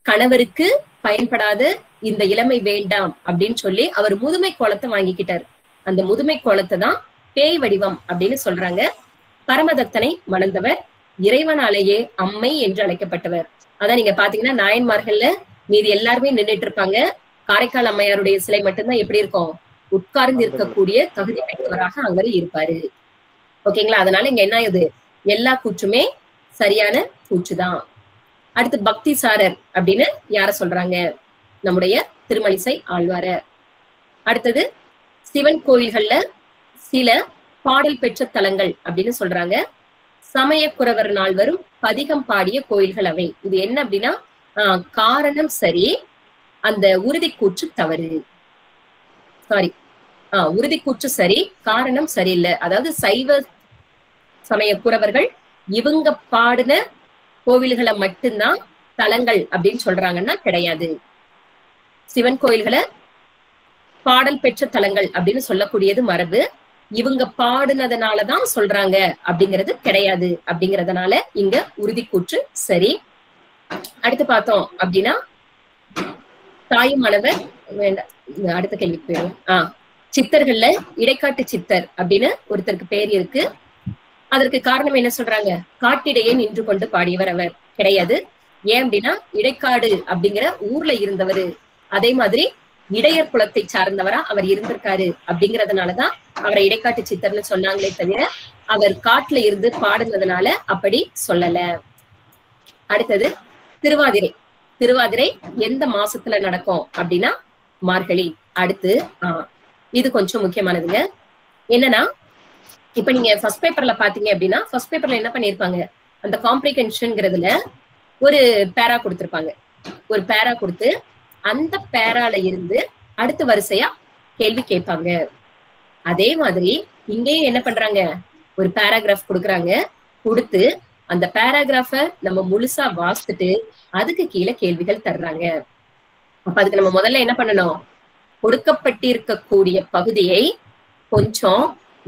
கணவருக்கு பயன்படாத இந்த இளமை வேண்டாம் அப்படின்னு சொல்லி அவர் முதுமை கோலத்தை வாங்கிக்கிட்டார். அந்த முதுமை கோலத்தை தான் பேய் வடிவம் அப்படின்னு சொல்றாங்க. பரமதத்தனை மணந்தவர் இறைவனாலேயே அம்மை என்று அழைக்கப்பட்டவர். அதான் நீங்க பாத்தீங்கன்னா நாயன்மார்கள்ல மீதி எல்லாருமே நின்னுட்டு இருப்பாங்க. காரைக்கால் அம்மையாருடைய சிலை மட்டும்தான் எப்படி இருக்கும்? உட்கார்ந்து இருக்கக்கூடிய தகுதி பெற்றவராக அங்க இருப்பாரு. ஓகேங்களா? அதனால இங்க என்ன இது? எல்லா கூற்றுமே சரியான கூற்றுதான். அடுத்து பக்தி சாரர் அப்படின்னு யார சொல்றாங்க? நம்முடைய திருமலிசை ஆழ்வார. அடுத்தது சிவன் கோயில்கள்ல சில பாடல் பெற்ற தலங்கள் அப்படின்னு சொல்றாங்க. சமயக்குறவர் நால்வரும் பதிகம் பாடிய கோயில்கள் அவை. இது என்ன அப்படின்னா ஆஹ் காரணம் சரி அந்த உறுதிக்கூற்று தவறு. சாரி ஆஹ் உறுதிக்கூற்று சரி காரணம் சரியில்லை. அதாவது சைவ சமய குறவர்கள் இவங்க பாடின கோவில்களை மட்டும்தான் தலங்கள் அப்படின்னு சொல்றாங்கன்னா கிடையாது. சிவன் கோயில்களை பாடல் பெற்ற தலங்கள் அப்படின்னு சொல்லக்கூடியது மரபு. இவங்க பாடினதுனாலதான் சொல்றாங்க அப்படிங்கிறது கிடையாது அப்படிங்கறதுனால இங்க உறுதிக்கூற்று சரி. அடுத்து பார்த்தோம் அப்படின்னா தாயுமானவர் வேண்டாம் அடுத்த கேள்விக்கு போயிடும் ஆஹ் சித்தர்கள்ல இடைக்காட்டு சித்தர் அப்படின்னு ஒருத்தருக்கு பேர் இருக்கு. அதற்கு காரணம் என்ன சொல்றாங்க? காட்டிடையே நின்று கொண்டு பாடியவர் அவர். கிடையாது. ஏன் அப்படின்னா இடைக்காடு அப்படிங்கிற ஊர்ல இருந்தவர். அதே மாதிரி இடையர் குலத்தை சார்ந்தவரா அவர் இருந்திருக்காரு அப்படிங்கறதுனாலதான் அவரை இடைக்காட்டு சித்தர்னு சொன்னாங்களே தவிர அவர் காட்டுல இருந்து பாடுனதுனால அப்படி சொல்லல. அடுத்தது திருவாதிரை. திருவாதிரை எந்த மாசத்துல நடக்கும் அப்படின்னா மார்கழி. அடுத்து ஆஹ் இது கொஞ்சம் முக்கியமானதுங்க. என்னன்னா இப்ப நீங்க ஃபர்ஸ்ட் பேப்பர்ல பாத்தீங்க அப்படின்னா ஃபர்ஸ்ட் பேப்பர்ல என்ன பண்ணிருப்பாங்க? அந்த காம்ப்ரிகென்ஷன்ங்கிறதுல ஒரு பேரா கொடுத்துருப்பாங்க. ஒரு பேரா கொடுத்து அந்த பேரால இருந்து அடுத்த வரிசையா கேள்வி கேட்பாங்க. அதே மாதிரி இங்கேயும் என்ன பண்றாங்க? ஒரு பேராகிராஃப் கொடுக்குறாங்க. கொடுத்து அந்த பேராகிராஃப நம்ம முழுசா வாசித்துட்டு அதுக்கு கீழே கேள்விகள் தர்றாங்க. அப்ப அதுக்கு நம்ம முதல்ல என்ன பண்ணணும்? கொடுக்கப்பட்டிருக்கக்கூடிய பகுதியை கொஞ்சம்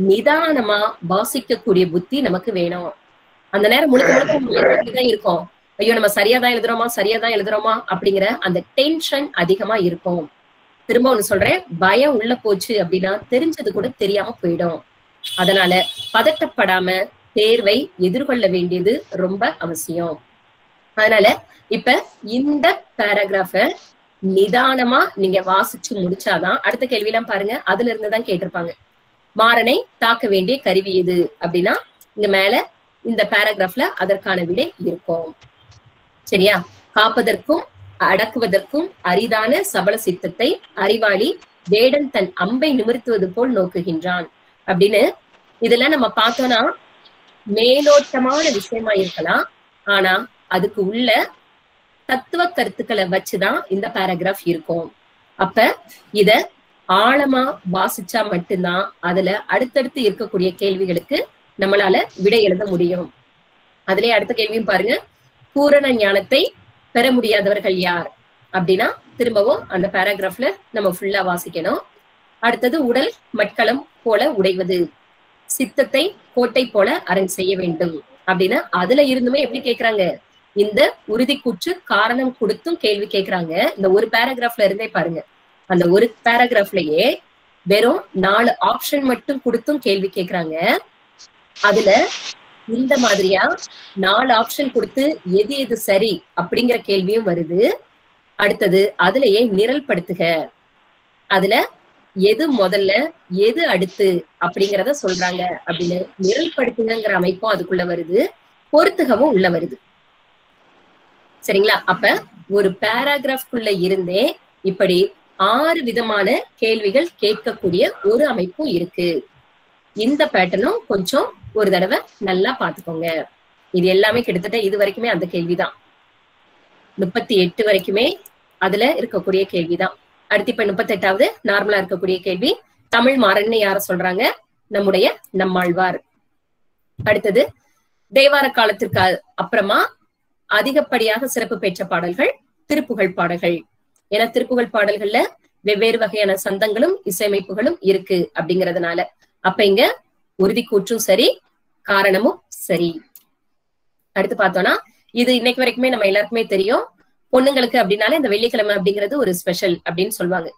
நிதானமா வாசிக்கக்கூடிய புத்தி நமக்கு வேணும். அந்த நேரம் முழுக்க முழுக்க தான் இருக்கும். ஐயோ நம்ம சரியா தான் எழுதுறோமா? சரியா தான் எழுதுறோமா? அப்படிங்கிற அந்த டென்ஷன் அதிகமா இருக்கும். திரும்ப ஒண்ணு சொல்றேன். பயம் உள்ள போச்சு அப்படின்னா தெரிஞ்சது கூட தெரியாம போயிடும். அதனால பதட்டப்படாம தேர்வை எதிர்கொள்ள வேண்டியது ரொம்ப அவசியம். அதனால இப்ப இந்த பேராகிராஃப நிதானமா நீங்க வாசிச்சு முடிச்சாதான் அடுத்த கேள்வியெல்லாம் பாருங்க அதுல இருந்துதான் கேட்டிருப்பாங்க. மாறனை தாக்க வேண்டிய கருவி எது? அப்படின்னா இங்க மேல இந்த பேராகிராஃப்ல அதற்கான விடை இருக்கும். சரியா? காப்பதற்கும் அடக்குவதற்கும் அரிதான சபல சித்தத்தை அறிவாளி வேடன் தன் அம்பை நிமிர்த்துவது போல் நோக்குகின்றான். அப்படின்னு இதெல்லாம் நம்ம பார்த்தோம்னா மேலோட்டமான விஷயமா இருக்கலாம். ஆனா அதுக்கு உள்ள தத்துவ கருத்துக்களை வச்சுதான் இந்த பேராகிராஃப் இருக்கும். அப்ப இத ஆழமா வாசிச்சா மட்டும்தான் அதுல அடுத்தடுத்து இருக்கக்கூடிய கேள்விகளுக்கு நம்மளால விடை எழுத முடியும். அதுலயே அடுத்த கேள்வியும் பாருங்க. பூரண ஞானத்தை பெற முடியாதவர்கள் யார்? அப்படின்னா திரும்பவும் அந்த பேராகிராஃப்ல நம்ம ஃபுல்லா வாசிக்கணும். அடுத்தது உடல் மட்களம் போல உடைவது. சித்தத்தை கோட்டை போல அரண் செய்ய வேண்டும். அப்படின்னா அதுல இருந்துமே எப்படி கேக்குறாங்க? இந்த உறுதிக்குற்று காரணம் கொடுத்தும் கேள்வி கேட்கிறாங்க இந்த ஒரு பேராகிராஃப்ல இருந்தே பாருங்க. அந்த ஒரு பேராகிராஃப்லயே வெறும் நாலு ஆப்ஷன் மட்டும் கொடுத்தும் கேள்வி கேட்கிறாங்க அதுல இந்த மாதிரியா நாலு ஆப்ஷன் கொடுத்து எது எது சரி அப்படிங்கிற கேள்வியும் வருது. அடுத்தது அதுலயே நிரல்படுத்துக அதுல எது முதல்ல எது அடுத்து அப்படிங்கிறத சொல்றாங்க அப்படின்னு. நிரல்படுத்துங்கிற அமைப்பும் அதுக்குள்ள வருது. பொருத்துகவும் உள்ள வருது. சரிங்களா? அப்ப ஒரு பேராகிராஃப்குள்ள இருந்தே இப்படி ஆறு விதமான கேள்விகள் கேட்கக்கூடிய ஒரு அமைப்பும் இருக்கு. இந்த பேட்டர்னும் கொஞ்சம் ஒரு தடவை நல்லா பாத்துக்கோங்க இது எல்லாமே கிட்டத்தட்ட இது வரைக்குமே அந்த கேள்விதான். முப்பத்தி எட்டு வரைக்குமே அதுல இருக்கக்கூடிய கேள்விதான். அடுத்து இப்ப முப்பத்தெட்டாவது நார்மலா இருக்கக்கூடிய கேள்வி. தமிழ் மாறன்னு யார சொல்றாங்க? நம்முடைய நம்மாழ்வார். அடுத்தது தேவார காலத்திற்கு அப்புறமா அதிகப்படியாக சிறப்பு பெற்ற பாடல்கள் திருப்புகழ் பாடல்கள். ஏன்னா திருப்புகழ் பாடல்கள்ல வெவ்வேறு வகையான சந்தங்களும் இசையமைப்புகளும் இருக்கு அப்படிங்கறதுனால. அப்ப இங்க உறுதி கூற்றும் சரி காரணமும் சரி. அடுத்து பார்த்தோம்னா இது இன்னைக்கு வரைக்குமே நம்ம எல்லாருக்குமே தெரியும். பொண்ணுங்களுக்கு அப்படின்னால இந்த வெள்ளிக்கிழமை அப்படிங்கிறது ஒரு ஸ்பெஷல் அப்படின்னு சொல்லுவாங்க.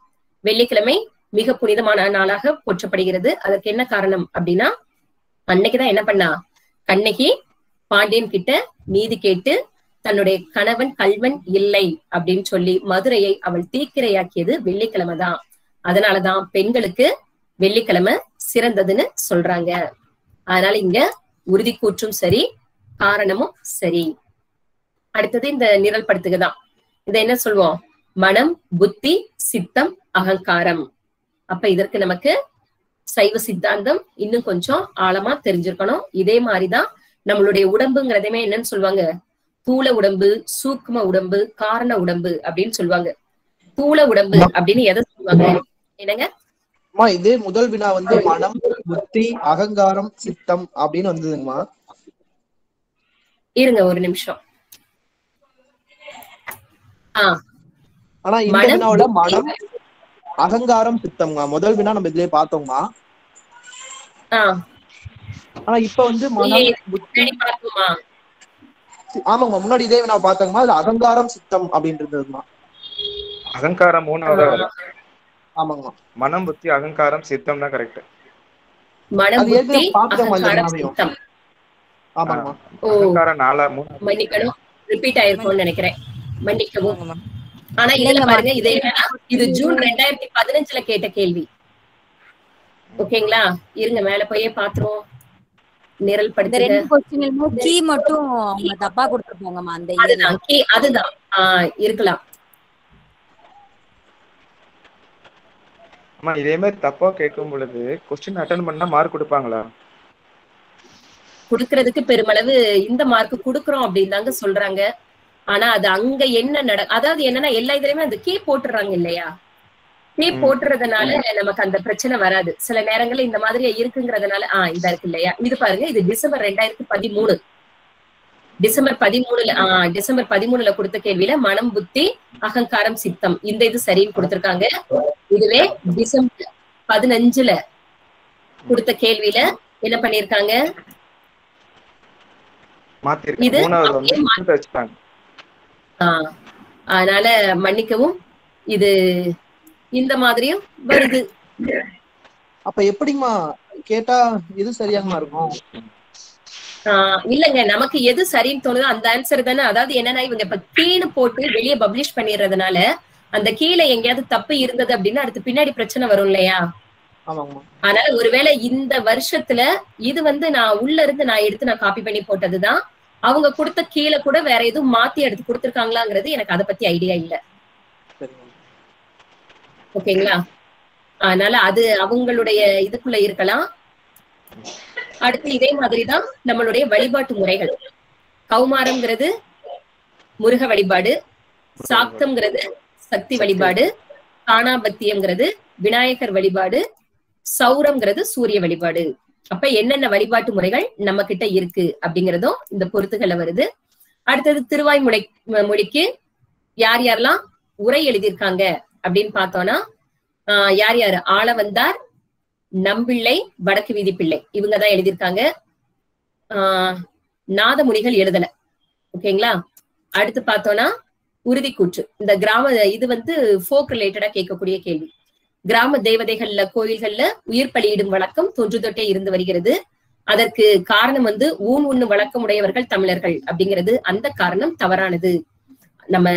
வெள்ளிக்கிழமை மிக புனிதமான நாளாக போற்றப்படுகிறது. அதற்கு என்ன காரணம் அப்படின்னா அன்னைக்குதான் என்ன பண்ணா? கண்ணகி பாண்டியன் கிட்ட நீதி கேட்டு தன்னுடைய கணவன் கல்வன் இல்லை அப்படின்னு சொல்லி மதுரையை அவள் தீக்கிரையாக்கியது வெள்ளிக்கிழமை தான் அதனாலதான் பெண்களுக்கு வெள்ளிக்கிழமை சிறந்ததுன்னு சொல்றாங்க. அதனால இங்க உறுதி கூற்றும் சரி காரணமும் சரி. அடுத்தது இந்த நிரல்படுத்துக தான் இதை என்ன சொல்லுவோம் மனம் புத்தி சித்தம் அகங்காரம். அப்ப இதற்கு நமக்கு சைவ சித்தாந்தம் இன்னும் கொஞ்சம் ஆழமா தெரிஞ்சிருக்கணும். இதே மாதிரிதான் நம்மளுடைய உடம்புங்கிறதுமே என்னன்னு சொல்லுவாங்க? தூள உடம்பு சூக்ம உடம்பு காரண உடம்பு அப்படின்னு சொல்லுவாங்க. தூள உடம்பு அப்படின்னு எதை சொல்லுவாங்க? என்னங்க? அம்மா இதே முதல் வினா வந்து மனம் புத்தி அகங்காரம் சித்தம் அப்படின்னு வந்ததுங்கம்மா. இருங்க ஒரு நிமிஷம். ஆனா இந்த வினாவோட. மனம் அகங்காரம் சித்தம்மா. முதல் வினா நம்ம இதுலயே பார்த்தோம்மா. ஆனா இப்ப வந்து மனம் புத்தி ஆமாங்கம்மா முன்னாடி இதே வினா பார்த்தோங்கம்மா அது அகங்காரம் சித்தம் அப்படின்றதுமா அகங்காரம் மூணாவதா? ஆமாங்கம்மா. மனம் புத்தி அகங்காரம் சித்தம் தான் கரெக்ட் மனம் புத்தி அகங்காரம் சித்தம். அகங்காரம் நாலா மூணு. மன்னிக்கணும். ரிப்பீட் ஆயிருக்கும்னு நினைக்கிறேன். மன்னிக்கவும். ஆனா இதுல இல்லைங்கம்மா. பாருங்க இது என்னன்னா இது ஜூன் ரெண்டாயிரத்தி பதினஞ்சுல கேட்ட கேள்வி. ஓகேங்களா? இருங்க மேல போயே பாத்துருவோம். நிரல் மட்டும் தப்பா கொடுத்துருப்பாங்கம்மா அந்த அதுதான் கே அதுதான். ஆஹ் இருக்கலாம். ஆமா இதே மாதிரி தப்பா கேட்கும் பொழுது கொஸ்டின் அட்டன் பண்ணா மார்க் கொடுப்பாங்களா? குடுக்கறதுக்கு பெருமளவு இந்த மார்க் குடுக்குறோம் அப்படின்னு தாங்க சொல்றாங்க. ஆனா அது அங்க என்ன நட அதாவது என்னன்னா எல்லா இதுலயுமே அந்த கீ போட்டுறாங்க இல்லையா? ம். போட்டுறதுனால நமக்கு அந்த பிரச்சனை வராது. சில நேரங்கள்ல இந்த மாதிரி இருக்குங்கிறதுனால ஆஹ் இதா இருக்கு இல்லையா? இது பாருங்க இது டிசம்பர் ரெண்டாயிரத்தி பதிமூணு. டிசம்பர் பதிமூணுல ஆஹ் டிசம்பர் பதிமூணுல கொடுத்த கேள்வியில மனம் புத்தி அகங்காரம் சித்தம் இந்த இது சரின்னு கொடுத்திருக்காங்க. இதுவே டிசம்பர் பதினஞ்சுல கொடுத்த கேள்வியில என்ன பண்ணிருக்காங்க இது ஆஹ் அதனால மன்னிக்கவும். இது இந்த மாதிரியும் வருது. அப்ப எப்படிம்மா? கேட்டா எது சரியாங்கம்மா இருக்கும்? இல்லங்க. நமக்கு எது சரின்னு தோணுதோ அந்த ஆன்சர் தானே. அதாவது என்னன்னா இவங்க இப்ப கீழே போட்டு வெளியே பப்ளிஷ் பண்ணிடுறதுனால அந்த கீழே எங்கேயாவது தப்பு இருந்தது அப்படின்னா அடுத்து பின்னாடி பிரச்சனை வரும் இல்லையா? அதனால ஒருவேளை இந்த வருஷத்துல இது வந்து நான் உள்ள இருந்து நான் எடுத்து நான் காப்பி பண்ணி போட்டதுதான் அவங்க கொடுத்த கீழே கூட வேற எதுவும் மாத்தி எடுத்து கொடுத்திருக்காங்களாங்கிறது எனக்கு அதை பத்தி ஐடியா இல்ல. ஓகேங்களா? அதனால அது அவங்களுடைய இதுக்குள்ள இருக்கலாம். அடுத்து இதே மாதிரிதான் நம்மளுடைய வழிபாட்டு முறைகள். கௌமாரம்ங்கிறது முருக வழிபாடு சாக்தம்ங்கிறது சக்தி வழிபாடு காணாபத்தியம்ங்கிறது விநாயகர் வழிபாடு சௌரம்ங்கிறது சூரிய வழிபாடு. அப்ப என்னென்ன வழிபாட்டு முறைகள் நம்ம கிட்ட இருக்கு அப்படிங்கறதும் இந்த பொருத்துகளை வருது. அடுத்தது திருவாய்மொழி மொழிக்கு யார் யாரெல்லாம் உரை எழுதியிருக்காங்க அப்படின்னு பார்த்தோம்னா ஆஹ் யார் யாரு? ஆள வந்தார் நம்பிள்ளை வடக்கு வீதி பிள்ளை. இவங்க தான் எழுதியிருக்காங்க. ஆஹ் நாதமுனிகள் எழுதல. ஓகேங்களா? அடுத்து பார்த்தோம்னா உறுதிக்கூற்று இந்த கிராம இது வந்து ஃபோக் ரிலேட்டடா கேட்கக்கூடிய கேள்வி. கிராம தேவதைகள்ல கோயில்கள்ல உயிர் பலியிடும் வழக்கம் தொன்று தொட்டே இருந்து வருகிறது. அதற்கு காரணம் வந்து ஊன் உண்ணு வழக்கம் உடையவர்கள் தமிழர்கள் அப்படிங்கிறது அந்த காரணம் தவறானது. நம்ம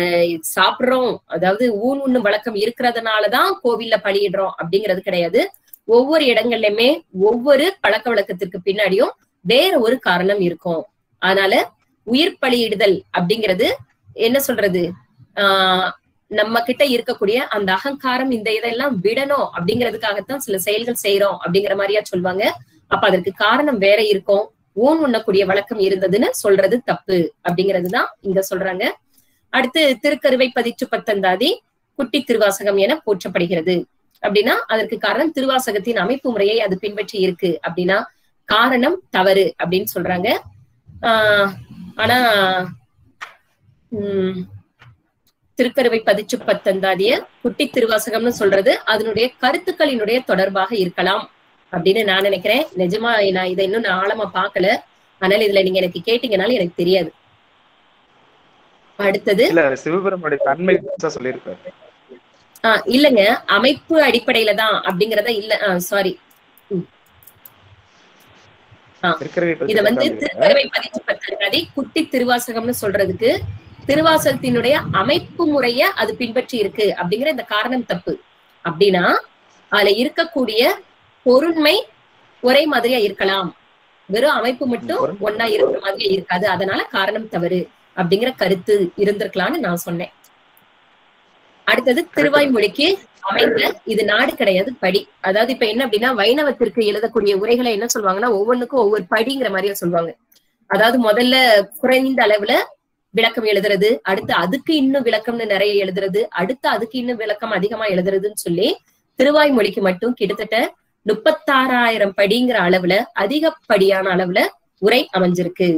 சாப்பிடுறோம். அதாவது ஊன் உண்ணு வழக்கம் இருக்கிறதுனாலதான் கோவில்ல பலியிடுறோம் அப்படிங்கிறது கிடையாது. ஒவ்வொரு இடங்கள்லயுமே ஒவ்வொரு பழக்க வழக்கத்திற்கு பின்னாடியும் வேற ஒரு காரணம் இருக்கும். அதனால உயிர் பலியிடுதல் அப்படிங்கிறது என்ன சொல்றது? ஆஹ் நம்ம கிட்ட இருக்கக்கூடிய அந்த அகங்காரம் இந்த இதெல்லாம் விடணும் அப்படிங்கிறதுக்காகத்தான் சில செயல்கள் செய்யறோம் அப்படிங்கிற மாதிரியா சொல்லுவாங்க. அப்ப அதற்கு காரணம் வேற இருக்கும். ஊன் உண்ணக்கூடிய வழக்கம் இருந்ததுன்னு சொல்றது தப்பு அப்படிங்கிறதுதான் இங்க சொல்றாங்க. அடுத்து திருக்கருவை பதிற்று பத்தந்தாதி குட்டி திருவாசகம் என போற்றப்படுகிறது. அப்படின்னா அதற்கு காரணம் திருவாசகத்தின் அமைப்பு முறையை அது பின்பற்றி இருக்கு. அப்படின்னா காரணம் தவறு அப்படின்னு சொல்றாங்க. ஆஹ் ஆனா உம் திருக்கருவை பதிச்சு பத்தந்தாதிய குட்டி திருவாசகம்னு சொல்றது அதனுடைய கருத்துக்களினுடைய தொடர்பாக இருக்கலாம் அப்படின்னு நான் நினைக்கிறேன். நிஜமா நான் இதை இன்னும் நான் ஆழமா பாக்கல ஆனால் இதுல நீங்க எனக்கு கேட்டீங்கனாலும் எனக்கு தெரியாது. அடுத்தது இல்ல சிவபெருமானுடைய தன்மை சொல்லியிருக்காரு. ஆஹ் இல்லங்க. அமைப்பு அடிப்படையில தான் அப்படிங்கறத இல்ல சாரி இத வந்து திருக்கருவை பதிச்சு பத்தந்தாதி குட்டி திருவாசகம்னு சொல்றதுக்கு திருவாசகத்தினுடைய அமைப்பு முறைய அது பின்பற்றி இருக்கு அப்படிங்கிற இந்த காரணம் தப்பு. அப்படின்னா அதுல இருக்கக்கூடிய பொருண்மை ஒரே மாதிரியா இருக்கலாம். வெறும் அமைப்பு மட்டும் ஒன்னா இருக்கிற மாதிரியா இருக்காது. அதனால காரணம் தவறு. அப்படிங்கிற கருத்து இருந்திருக்கலாம்னு நான் சொன்னேன். அடுத்தது திருவாய்மொழிக்கு அமைந்த இது நாடு கிடையாது படி. அதாவது இப்ப என்ன அப்படின்னா வைணவத்திற்கு எழுதக்கூடிய உரைகளை என்ன சொல்லுவாங்கன்னா ஒவ்வொன்றுக்கும் ஒவ்வொரு படிங்கிற மாதிரியா சொல்லுவாங்க. அதாவது முதல்ல குறைந்த அளவுல விளக்கம் எழுதுறது அடுத்து அதுக்கு இன்னும் விளக்கம்னு நிறைய எழுதுறது அடுத்து அதுக்கு இன்னும் விளக்கம் அதிகமா எழுதுறதுன்னு சொல்லி திருவாய்மொழிக்கு மட்டும் கிட்டத்தட்ட முப்பத்தாறாயிரம் படிங்கிற அளவுல அதிகப்படியான அளவுல உரை அமைஞ்சிருக்கு.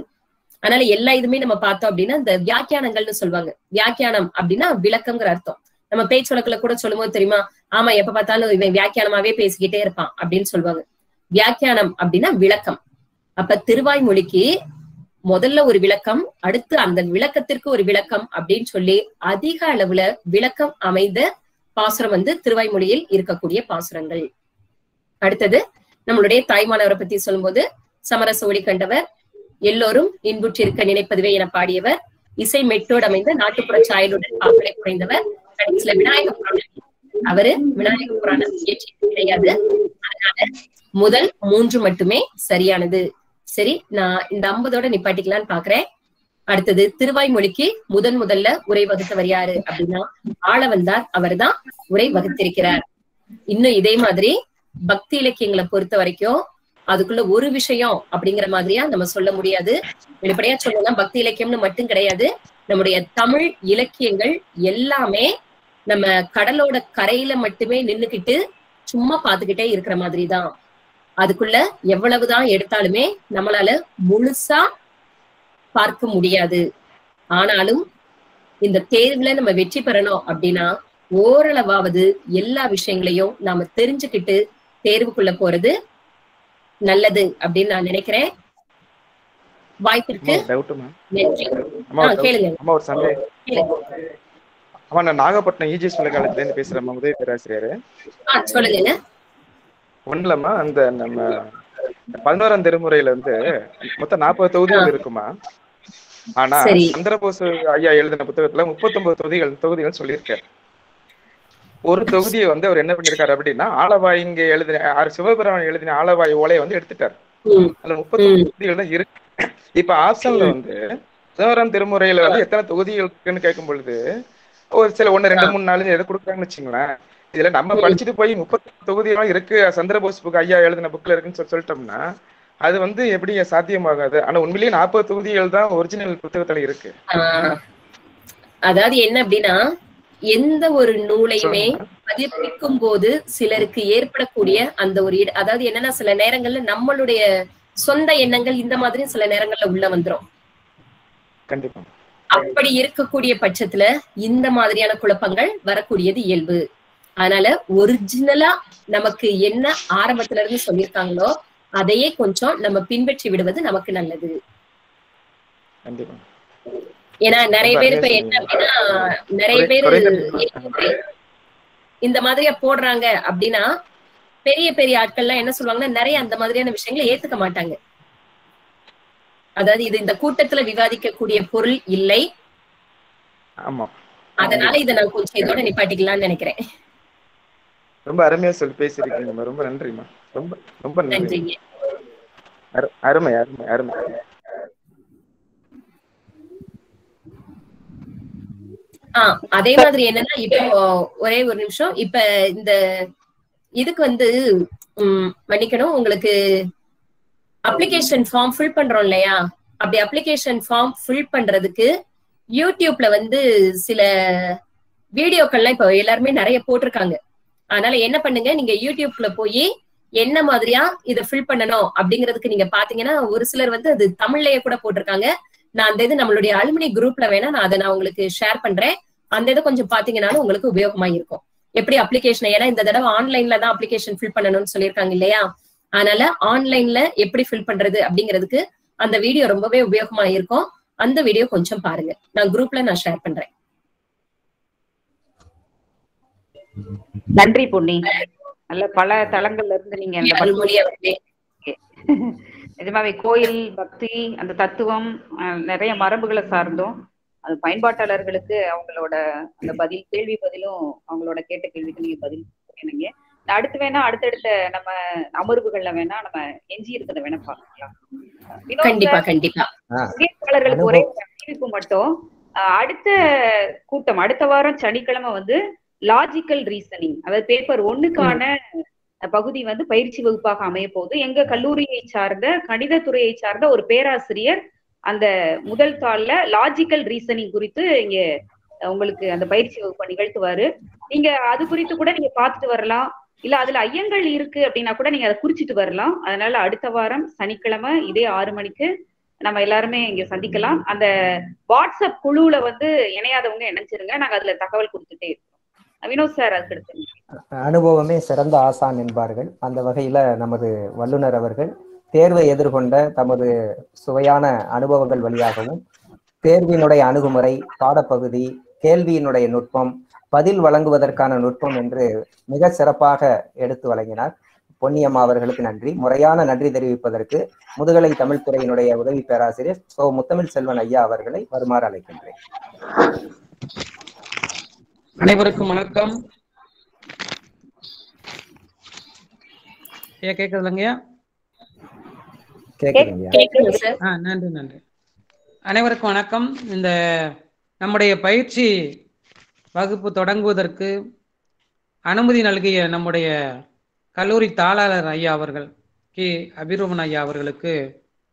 அதனால எல்லா இதுமே நம்ம பார்த்தோம் அப்படின்னா இந்த வியாக்கியானங்கள்னு சொல்லுவாங்க. வியாக்கியானம் அப்படின்னா விளக்கம்ங்கிற அர்த்தம். நம்ம பேச்சு வழக்குல கூட சொல்லும்போது தெரியுமா? ஆமா எப்ப பார்த்தாலும் இவன் வியாக்கியானமாவே பேசிக்கிட்டே இருப்பான் அப்படின்னு சொல்லுவாங்க. வியாக்கியானம் அப்படின்னா விளக்கம். அப்ப திருவாய்மொழிக்கு முதல்ல ஒரு விளக்கம் அடுத்து அந்த விளக்கத்திற்கு ஒரு விளக்கம் அப்படின்னு சொல்லி அதிக அளவுல விளக்கம் அமைந்த பாசுரம் வந்து திருவாய்மொழியில் இருக்கக்கூடிய பாசுரங்கள். அடுத்தது நம்மளுடைய தாய்மானவரை பத்தி சொல்லும்போது சமரச ஒளி கண்டவர் எல்லோரும் இன்புற்றிருக்க நினைப்பதுவே என பாடியவர் இசை மெட்டோடு அமைந்த நாட்டுப்புற சாயலுடன் பாக்களை குறைந்தவர் கடைசியில விநாயக புராணம். அவரு விநாயக புராணம் இயற்றியது கிடையாது. அதனால முதல் மூன்று மட்டுமே சரியானது. சரி நான் இந்த ஐம்பதோட நிப்பாட்டிக்கலான்னு பாக்குறேன். அடுத்தது திருவாய்மொழிக்கு முதன் முதல்ல உரை வகுத்தவர் யாரு அப்படின்னா ஆள வந்தார் அவர்தான் உரை வகுத்திருக்கிறார். இன்னும் இதே மாதிரி பக்தி இலக்கியங்களை பொறுத்த வரைக்கும் அதுக்குள்ள ஒரு விஷயம் அப்படிங்கிற மாதிரியா நம்ம சொல்ல முடியாது. வெளிப்படையா சொல்லலாம் பக்தி இலக்கியம்னு மட்டும் கிடையாது. நம்முடைய தமிழ் இலக்கியங்கள் எல்லாமே நம்ம கடலோட கரையில மட்டுமே நின்னுக்கிட்டு சும்மா பாத்துக்கிட்டே இருக்கிற மாதிரி தான் அதுக்குள்ள எவ்வளவுதான் எடுத்தாலுமே நம்மளால முழுசா பார்க்க முடியாது. ஆனாலும் இந்த தேர்வுல நம்ம வெற்றி பெறணும் அப்படின்னா ஓரளவாவது எல்லா விஷயங்களையும் நாம தெரிஞ்சுக்கிட்டு தேர்வுக்குள்ள போறது நல்லது அப்படின்னு நான் நினைக்கிறேன். வாய்ப்பிற்கு நன்றி. கேளுங்க. நான் நாகப்பட்டினம் இஜிஎஸ் பல்கலைக்கழகத்துல இருந்து பேசுறேன் உதவி பேராசிரியர். சொல்லுங்க. அந்த நம்ம பதினோராம் திருமுறையில வந்து மொத்தம் நாற்பது தொகுதிகள் இருக்குமா ஆனா. சந்திரபோஸ் ஐயா எழுதின புத்தகத்துல முப்பத்தொன்பது தொகுதிகள் தொகுதிகள் சொல்லியிருக்காரு. ஒரு தொகுதியை வந்து அவர் என்ன பண்ணிருக்காரு அப்படின்னா ஆலவாய் இங்க எழுதின ஆர் சிவபிரமணியன் எழுதின ஆலவாய் ஓலையை வந்து எடுத்துட்டார். அதுல முப்பத்தொன்பது தொகுதிகள் தான் இருக்கு. இப்ப ஆப்ஷன்ல வந்து பதினோராம் திருமுறையில வந்து எத்தனை தொகுதிகள் இருக்குன்னு கேட்கும் பொழுது ஒரு சில ஒண்ணு ரெண்டு மூணு நாலு எதை கொடுக்குறாங்கன்னு வச்சுங்களேன் இதுல நம்ம படிச்சுட்டு போய் முப்பத்தி தொகுதியெல்லாம் இருக்கு. சந்திரபோஸ் புக் ஐயா எழுதின புக்ல இருக்குன்னு சொல்லி சொல்லிட்டோம்னா அது வந்து எப்படி சாத்தியமாகாது? ஆனா உண்மையிலேயே நாற்பது தொகுதிகள் தான் ஒரிஜினல் புத்தகத்துல இருக்கு. அதாவது என்ன அப்படின்னா எந்த ஒரு நூலையுமே பதிப்பிக்கும் போது சிலருக்கு ஏற்படக்கூடிய அந்த ஒரு அதாவது என்னன்னா சில நேரங்கள்ல நம்மளுடைய சொந்த எண்ணங்கள் இந்த மாதிரி சில நேரங்கள்ல உள்ள வந்துரும். அப்படி இருக்கக்கூடிய பட்சத்துல இந்த மாதிரியான குழப்பங்கள் வரக்கூடியது இயல்பு. அதனால ஒரிஜினலா நமக்கு என்ன ஆரம்பத்துல இருந்து சொல்லியிருக்காங்களோ அதையே கொஞ்சம் நம்ம பின்பற்றி விடுவது நமக்கு நல்லது. ஏன்னா நிறைய பேர் இப்ப என்ன அப்படின்னா நிறைய பேர் இந்த மாதிரியா போடுறாங்க அப்படின்னா பெரிய பெரிய ஆட்கள்லாம் என்ன சொல்லுவாங்கன்னா நிறைய அந்த மாதிரியான விஷயங்களை ஏத்துக்க மாட்டாங்க. அதாவது இது இந்த கூட்டத்துல விவாதிக்கக்கூடிய பொருள் இல்லை. ஆமா. அதனால இதை நான் கொஞ்சம் இதோட நிப்பாட்டிக்கலாம்னு நினைக்கிறேன். ரொம்ப அருமையா சொல்லி பேசியிருக்கீங்கம்மா ரொம்ப நன்றிம்மா. ரொம்ப ரொம்ப நன்றி நன்றிங்க. அரு- அருமை அருமை அருமை ஆஹ் அதே மாதிரி என்னன்னா இப்போ ஒரே ஒரு நிமிஷம். இப்ப இந்த இதுக்கு வந்து உம் மன்னிக்கணும். உங்களுக்கு அப்ளிகேஷன் ஃபார்ம் ஃபில் பண்றோம் இல்லையா? அப்படி அப்ளிகேஷன் ஃபார்ம் ஃபில் பண்றதுக்கு யூடியூப்ல வந்து சில வீடியோக்கள்லாம் இப்போ எல்லாருமே நிறைய போட்டிருக்காங்க. அதனால என்ன பண்ணுங்க? நீங்க யூடியூப்ல போய் என்ன மாதிரியா இதை ஃபில் பண்ணணும் அப்படிங்கிறதுக்கு நீங்க பாத்தீங்கன்னா ஒரு சிலர் வந்து அது தமிழ்லயே கூட போட்டிருக்காங்க. நான் அந்த இது நம்மளுடைய அலுமினி குரூப்ல வேணா நான் அதை நான் உங்களுக்கு ஷேர் பண்றேன். அந்த இதை கொஞ்சம் பாத்தீங்கன்னாலும் உங்களுக்கு உபயோகமா இருக்கும். எப்படி அப்ளிகேஷன் ஏன்னா இந்த தடவை ஆன்லைன்ல தான் அப்ளிகேஷன் ஃபில் பண்ணணும்னு சொல்லியிருக்காங்க இல்லையா? அதனால ஆன்லைன்ல எப்படி ஃபில் பண்றது அப்படிங்கிறதுக்கு அந்த வீடியோ ரொம்பவே உபயோகமா இருக்கும். அந்த வீடியோ கொஞ்சம் பாருங்க. நான் குரூப்ல நான் ஷேர் பண்றேன். நன்றி பொன்னி. நல்ல பல தளங்கள்ல இருந்து நீங்க நிஜமாவே கோயில் பக்தி அந்த தத்துவம் நிறைய மரபுகளை சார்ந்தும் அது பயன்பாட்டாளர்களுக்கு அவங்களோட அந்த பதில் கேள்வி பதிலும் அவங்களோட கேட்ட கேள்விக்கு நீங்க பதில் சொன்னீங்க. அடுத்து வேணா அடுத்தடுத்த நம்ம அமர்வுகள்ல வேணா நம்ம எஞ்சி இருக்கிறத வேணா பார்க்கலாம். வினோத் கண்டிப்பா கண்டிப்பா. பங்கேற்பாளர்களுக்கு ஒரே அறிவிப்பு மட்டும். அடுத்த கூட்டம் அடுத்த வாரம் சனிக்கிழமை வந்து லாஜிக்கல் ரீசனிங் அதாவது பேப்பர் ஒண்ணுக்கான பகுதி வந்து பயிற்சி வகுப்பாக அமைய போகுது. எங்க கல்லூரியை சார்ந்த கணிதத்துறையை சார்ந்த ஒரு பேராசிரியர் அந்த முதல் தாள்ல லாஜிக்கல் ரீசனிங் குறித்து இங்க உங்களுக்கு அந்த பயிற்சி வகுப்பை நிகழ்த்துவாரு. நீங்க அது குறித்து கூட நீங்க பார்த்துட்டு வரலாம். இல்ல அதுல ஐயங்கள் இருக்கு அப்படின்னா கூட நீங்க அதை குறிச்சிட்டு வரலாம். அதனால அடுத்த வாரம் சனிக்கிழமை இதே ஆறு மணிக்கு நம்ம எல்லாருமே இங்க சந்திக்கலாம். அந்த வாட்ஸ்அப் குழுவுல வந்து இணையாதவங்க இணைஞ்சிருங்க. நாங்க அதுல தகவல் கொடுத்துட்டே இருக்கோம் வினோத் சார் அதுக்கு அனுபவமே சிறந்த ஆசான் என்பார்கள். அந்த வகையில நமது வல்லுனர் அவர்கள் தேர்வை எதிர்கொண்ட தமது சுவையான அனுபவங்கள் வழியாகவும் தேர்வினுடைய அணுகுமுறை பாடப்பகுதி கேள்வியினுடைய நுட்பம் பதில் வழங்குவதற்கான நுட்பம் என்று மிக சிறப்பாக எடுத்து வழங்கினார். பொன்னியம்மா அவர்களுக்கு நன்றி. முறையான நன்றி தெரிவிப்பதற்கு முதுகலை தமிழ் துறையினுடைய உதவி பேராசிரியர் சோ முத்தமிழ் செல்வன் ஐயா அவர்களை வருமாறு அழைக்கின்றேன். அனைவருக்கும் வணக்கம். கேக்குதுலங்கய்யா கேக்குதுங்க ஆ நன்றி நன்றி. அனைவருக்கும் வணக்கம். இந்த நம்முடைய பயிற்சி வகுப்பு தொடங்குவதற்கு அனுமதி நல்கிய நம்முடைய கல்லூரி தாளாளர் ஐயா அவர்கள் கே. அபிரமன் ஐயா அவர்களுக்கு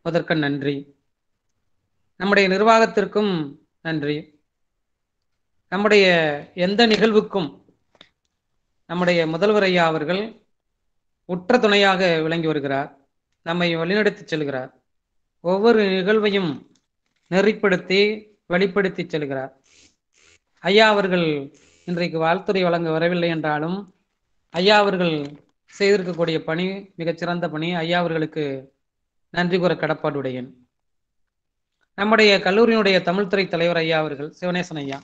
முதற்க நன்றி. நம்முடைய நிர்வாகத்திற்கும் நன்றி. நம்முடைய எந்த நிகழ்வுக்கும் நம்முடைய முதல்வர் ஐயா அவர்கள் உற்ற துணையாக விளங்கி வருகிறார் நம்மை வழிநடத்தி செல்கிறார் ஒவ்வொரு நிகழ்வையும் நெறிப்படுத்தி வெளிப்படுத்தி செல்கிறார். ஐயா அவர்கள் இன்றைக்கு வாழ்த்துறை வழங்க வரவில்லை என்றாலும் ஐயா அவர்கள் செய்திருக்கக்கூடிய பணி மிகச்சிறந்த பணி. ஐயா அவர்களுக்கு நன்றி கூற கடப்பாடுடையன். நம்முடைய கல்லூரியினுடைய தமிழ்துறை தலைவர் ஐயா அவர்கள் சிவனேசன் ஐயா.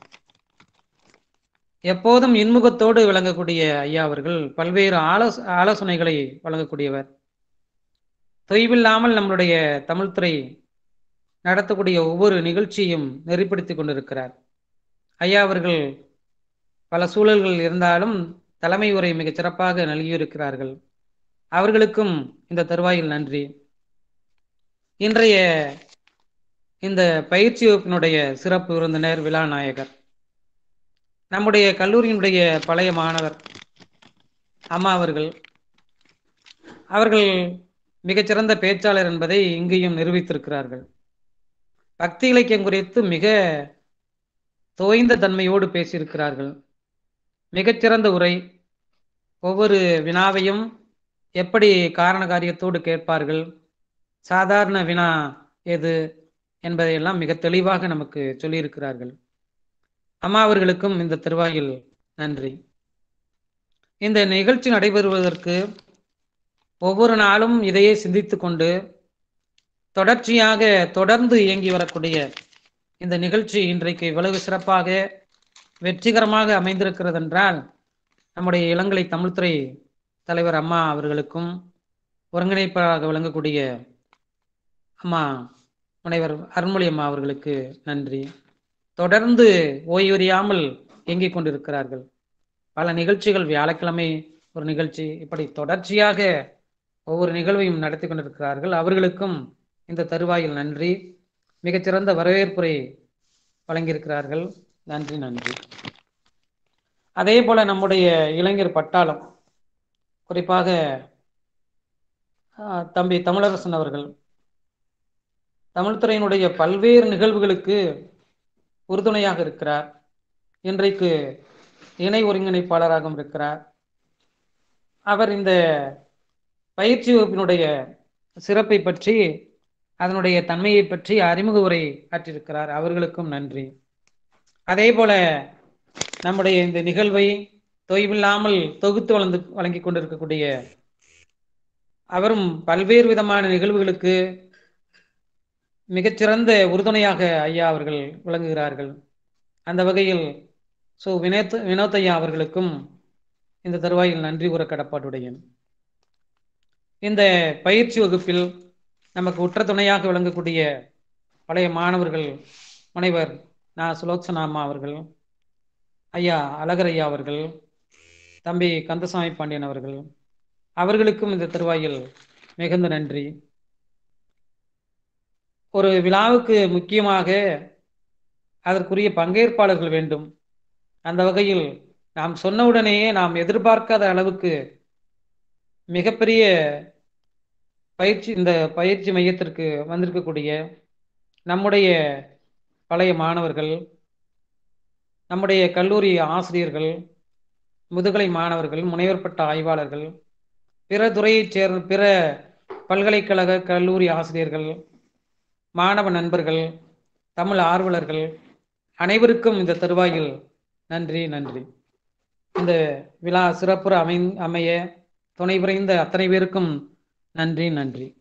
எப்போதும் இன்முகத்தோடு விளங்கக்கூடிய ஐயா அவர்கள் பல்வேறு ஆலோச ஆலோசனைகளை வழங்கக்கூடியவர். தொய்வில்லாமல் நம்மளுடைய தமிழ்துறை நடத்தக்கூடிய ஒவ்வொரு நிகழ்ச்சியும் நெறிப்படுத்தி கொண்டிருக்கிறார். ஐயா அவர்கள் பல சூழல்கள் இருந்தாலும் தலைமை உரை மிகச் சிறப்பாக நல்கியிருக்கிறார்கள். அவர்களுக்கும் இந்த தருவாயில் நன்றி. இன்றைய இந்த பயிற்சி வகுப்பினுடைய சிறப்பு விருந்தினர் விழாநாயகர். நம்முடைய கல்லூரியினுடைய பழைய மாணவர் அம்மா அவர்கள். அவர்கள் மிகச்சிறந்த பேச்சாளர் என்பதை இங்கேயும் நிரூபித்திருக்கிறார்கள். பக்தி இலக்கியம் குறித்து மிக தோய்ந்த தன்மையோடு பேசியிருக்கிறார்கள். மிகச்சிறந்த உரை ஒவ்வொரு வினாவையும் எப்படி காரண காரியத்தோடு கேட்பார்கள் சாதாரண வினா எது என்பதையெல்லாம் மிக தெளிவாக நமக்கு சொல்லியிருக்கிறார்கள். அம்மா அவர்களுக்கும் இந்த திருவாயில் நன்றி. இந்த நிகழ்ச்சி நடைபெறுவதற்கு ஒவ்வொரு நாளும் இதையே சிந்தித்து கொண்டு தொடர்ச்சியாக தொடர்ந்து இயங்கி வரக்கூடிய இந்த நிகழ்ச்சி இன்றைக்கு இவ்வளவு சிறப்பாக வெற்றிகரமாக அமைந்திருக்கிறது என்றால் நம்முடைய இளங்கலை தமிழ்துறை தலைவர் அம்மா அவர்களுக்கும் ஒருங்கிணைப்பாளராக விளங்கக்கூடிய அம்மா முனைவர் அருண்மொழி அம்மா அவர்களுக்கு நன்றி. தொடர்ந்து ஓய்வறியாமல் இயங்கிக் கொண்டிருக்கிறார்கள். பல நிகழ்ச்சிகள் வியாழக்கிழமை ஒரு நிகழ்ச்சி இப்படி தொடர்ச்சியாக ஒவ்வொரு நிகழ்வையும் நடத்தி கொண்டிருக்கிறார்கள். அவர்களுக்கும் இந்த தருவாயில் நன்றி. மிகச்சிறந்த வரவேற்புரை வழங்கியிருக்கிறார்கள். நன்றி நன்றி. அதே போல நம்முடைய இளைஞர் பட்டாளம் குறிப்பாக தம்பி தமிழரசன் அவர்கள். தமிழ்துறையினுடைய பல்வேறு நிகழ்வுகளுக்கு உறுதுணையாக இருக்கிறார். இன்றைக்கு இணை ஒருங்கிணைப்பாளராகவும் இருக்கிறார். அவர் இந்த பயிற்சி வகுப்பினுடைய சிறப்பை பற்றி அதனுடைய தன்மையை பற்றி அறிமுக உரை ஆற்றியிருக்கிறார். அவர்களுக்கும் நன்றி. அதே போல நம்முடைய இந்த நிகழ்வை தொய்வில்லாமல் தொகுத்து வளர்ந்து வழங்கி கொண்டிருக்கக்கூடிய அவரும் பல்வேறு விதமான நிகழ்வுகளுக்கு மிகச்சிறந்த உறுதுணையாக ஐயா அவர்கள் விளங்குகிறார்கள். அந்த வகையில் ஸோ வினோத் வினோத் ஐயா அவர்களுக்கும் இந்த தருவாயில் நன்றி கூற கடப்பாட்டுடையேன். இந்த பயிற்சி வகுப்பில் நமக்கு உற்ற துணையாக விளங்கக்கூடிய பழைய மாணவர்கள் முனைவர் நா. சுலோச்சனாமா அம்மா அவர்கள் ஐயா அழகர் ஐயா அவர்கள் தம்பி கந்தசாமி பாண்டியன் அவர்கள் அவர்களுக்கும் இந்த தருவாயில் மிகுந்த நன்றி. ஒரு விழாவுக்கு முக்கியமாக அதற்குரிய பங்கேற்பாளர்கள் வேண்டும். அந்த வகையில் நாம் சொன்னவுடனேயே நாம் எதிர்பார்க்காத அளவுக்கு மிகப்பெரிய பயிற்சி இந்த பயிற்சி மையத்திற்கு வந்திருக்கக்கூடிய நம்முடைய பழைய மாணவர்கள் நம்முடைய கல்லூரி ஆசிரியர்கள் முதுகலை மாணவர்கள் முனைவர் பட்ட ஆய்வாளர்கள் பிற துறையைச் சேர்ந்த பிற பல்கலைக்கழக கல்லூரி ஆசிரியர்கள் மாணவ நண்பர்கள் தமிழ் ஆர்வலர்கள் அனைவருக்கும் இந்த தருவாயில் நன்றி நன்றி. இந்த விழா சிறப்புற அமை அமைய துணை புரிந்த அத்தனை பேருக்கும் நன்றி நன்றி.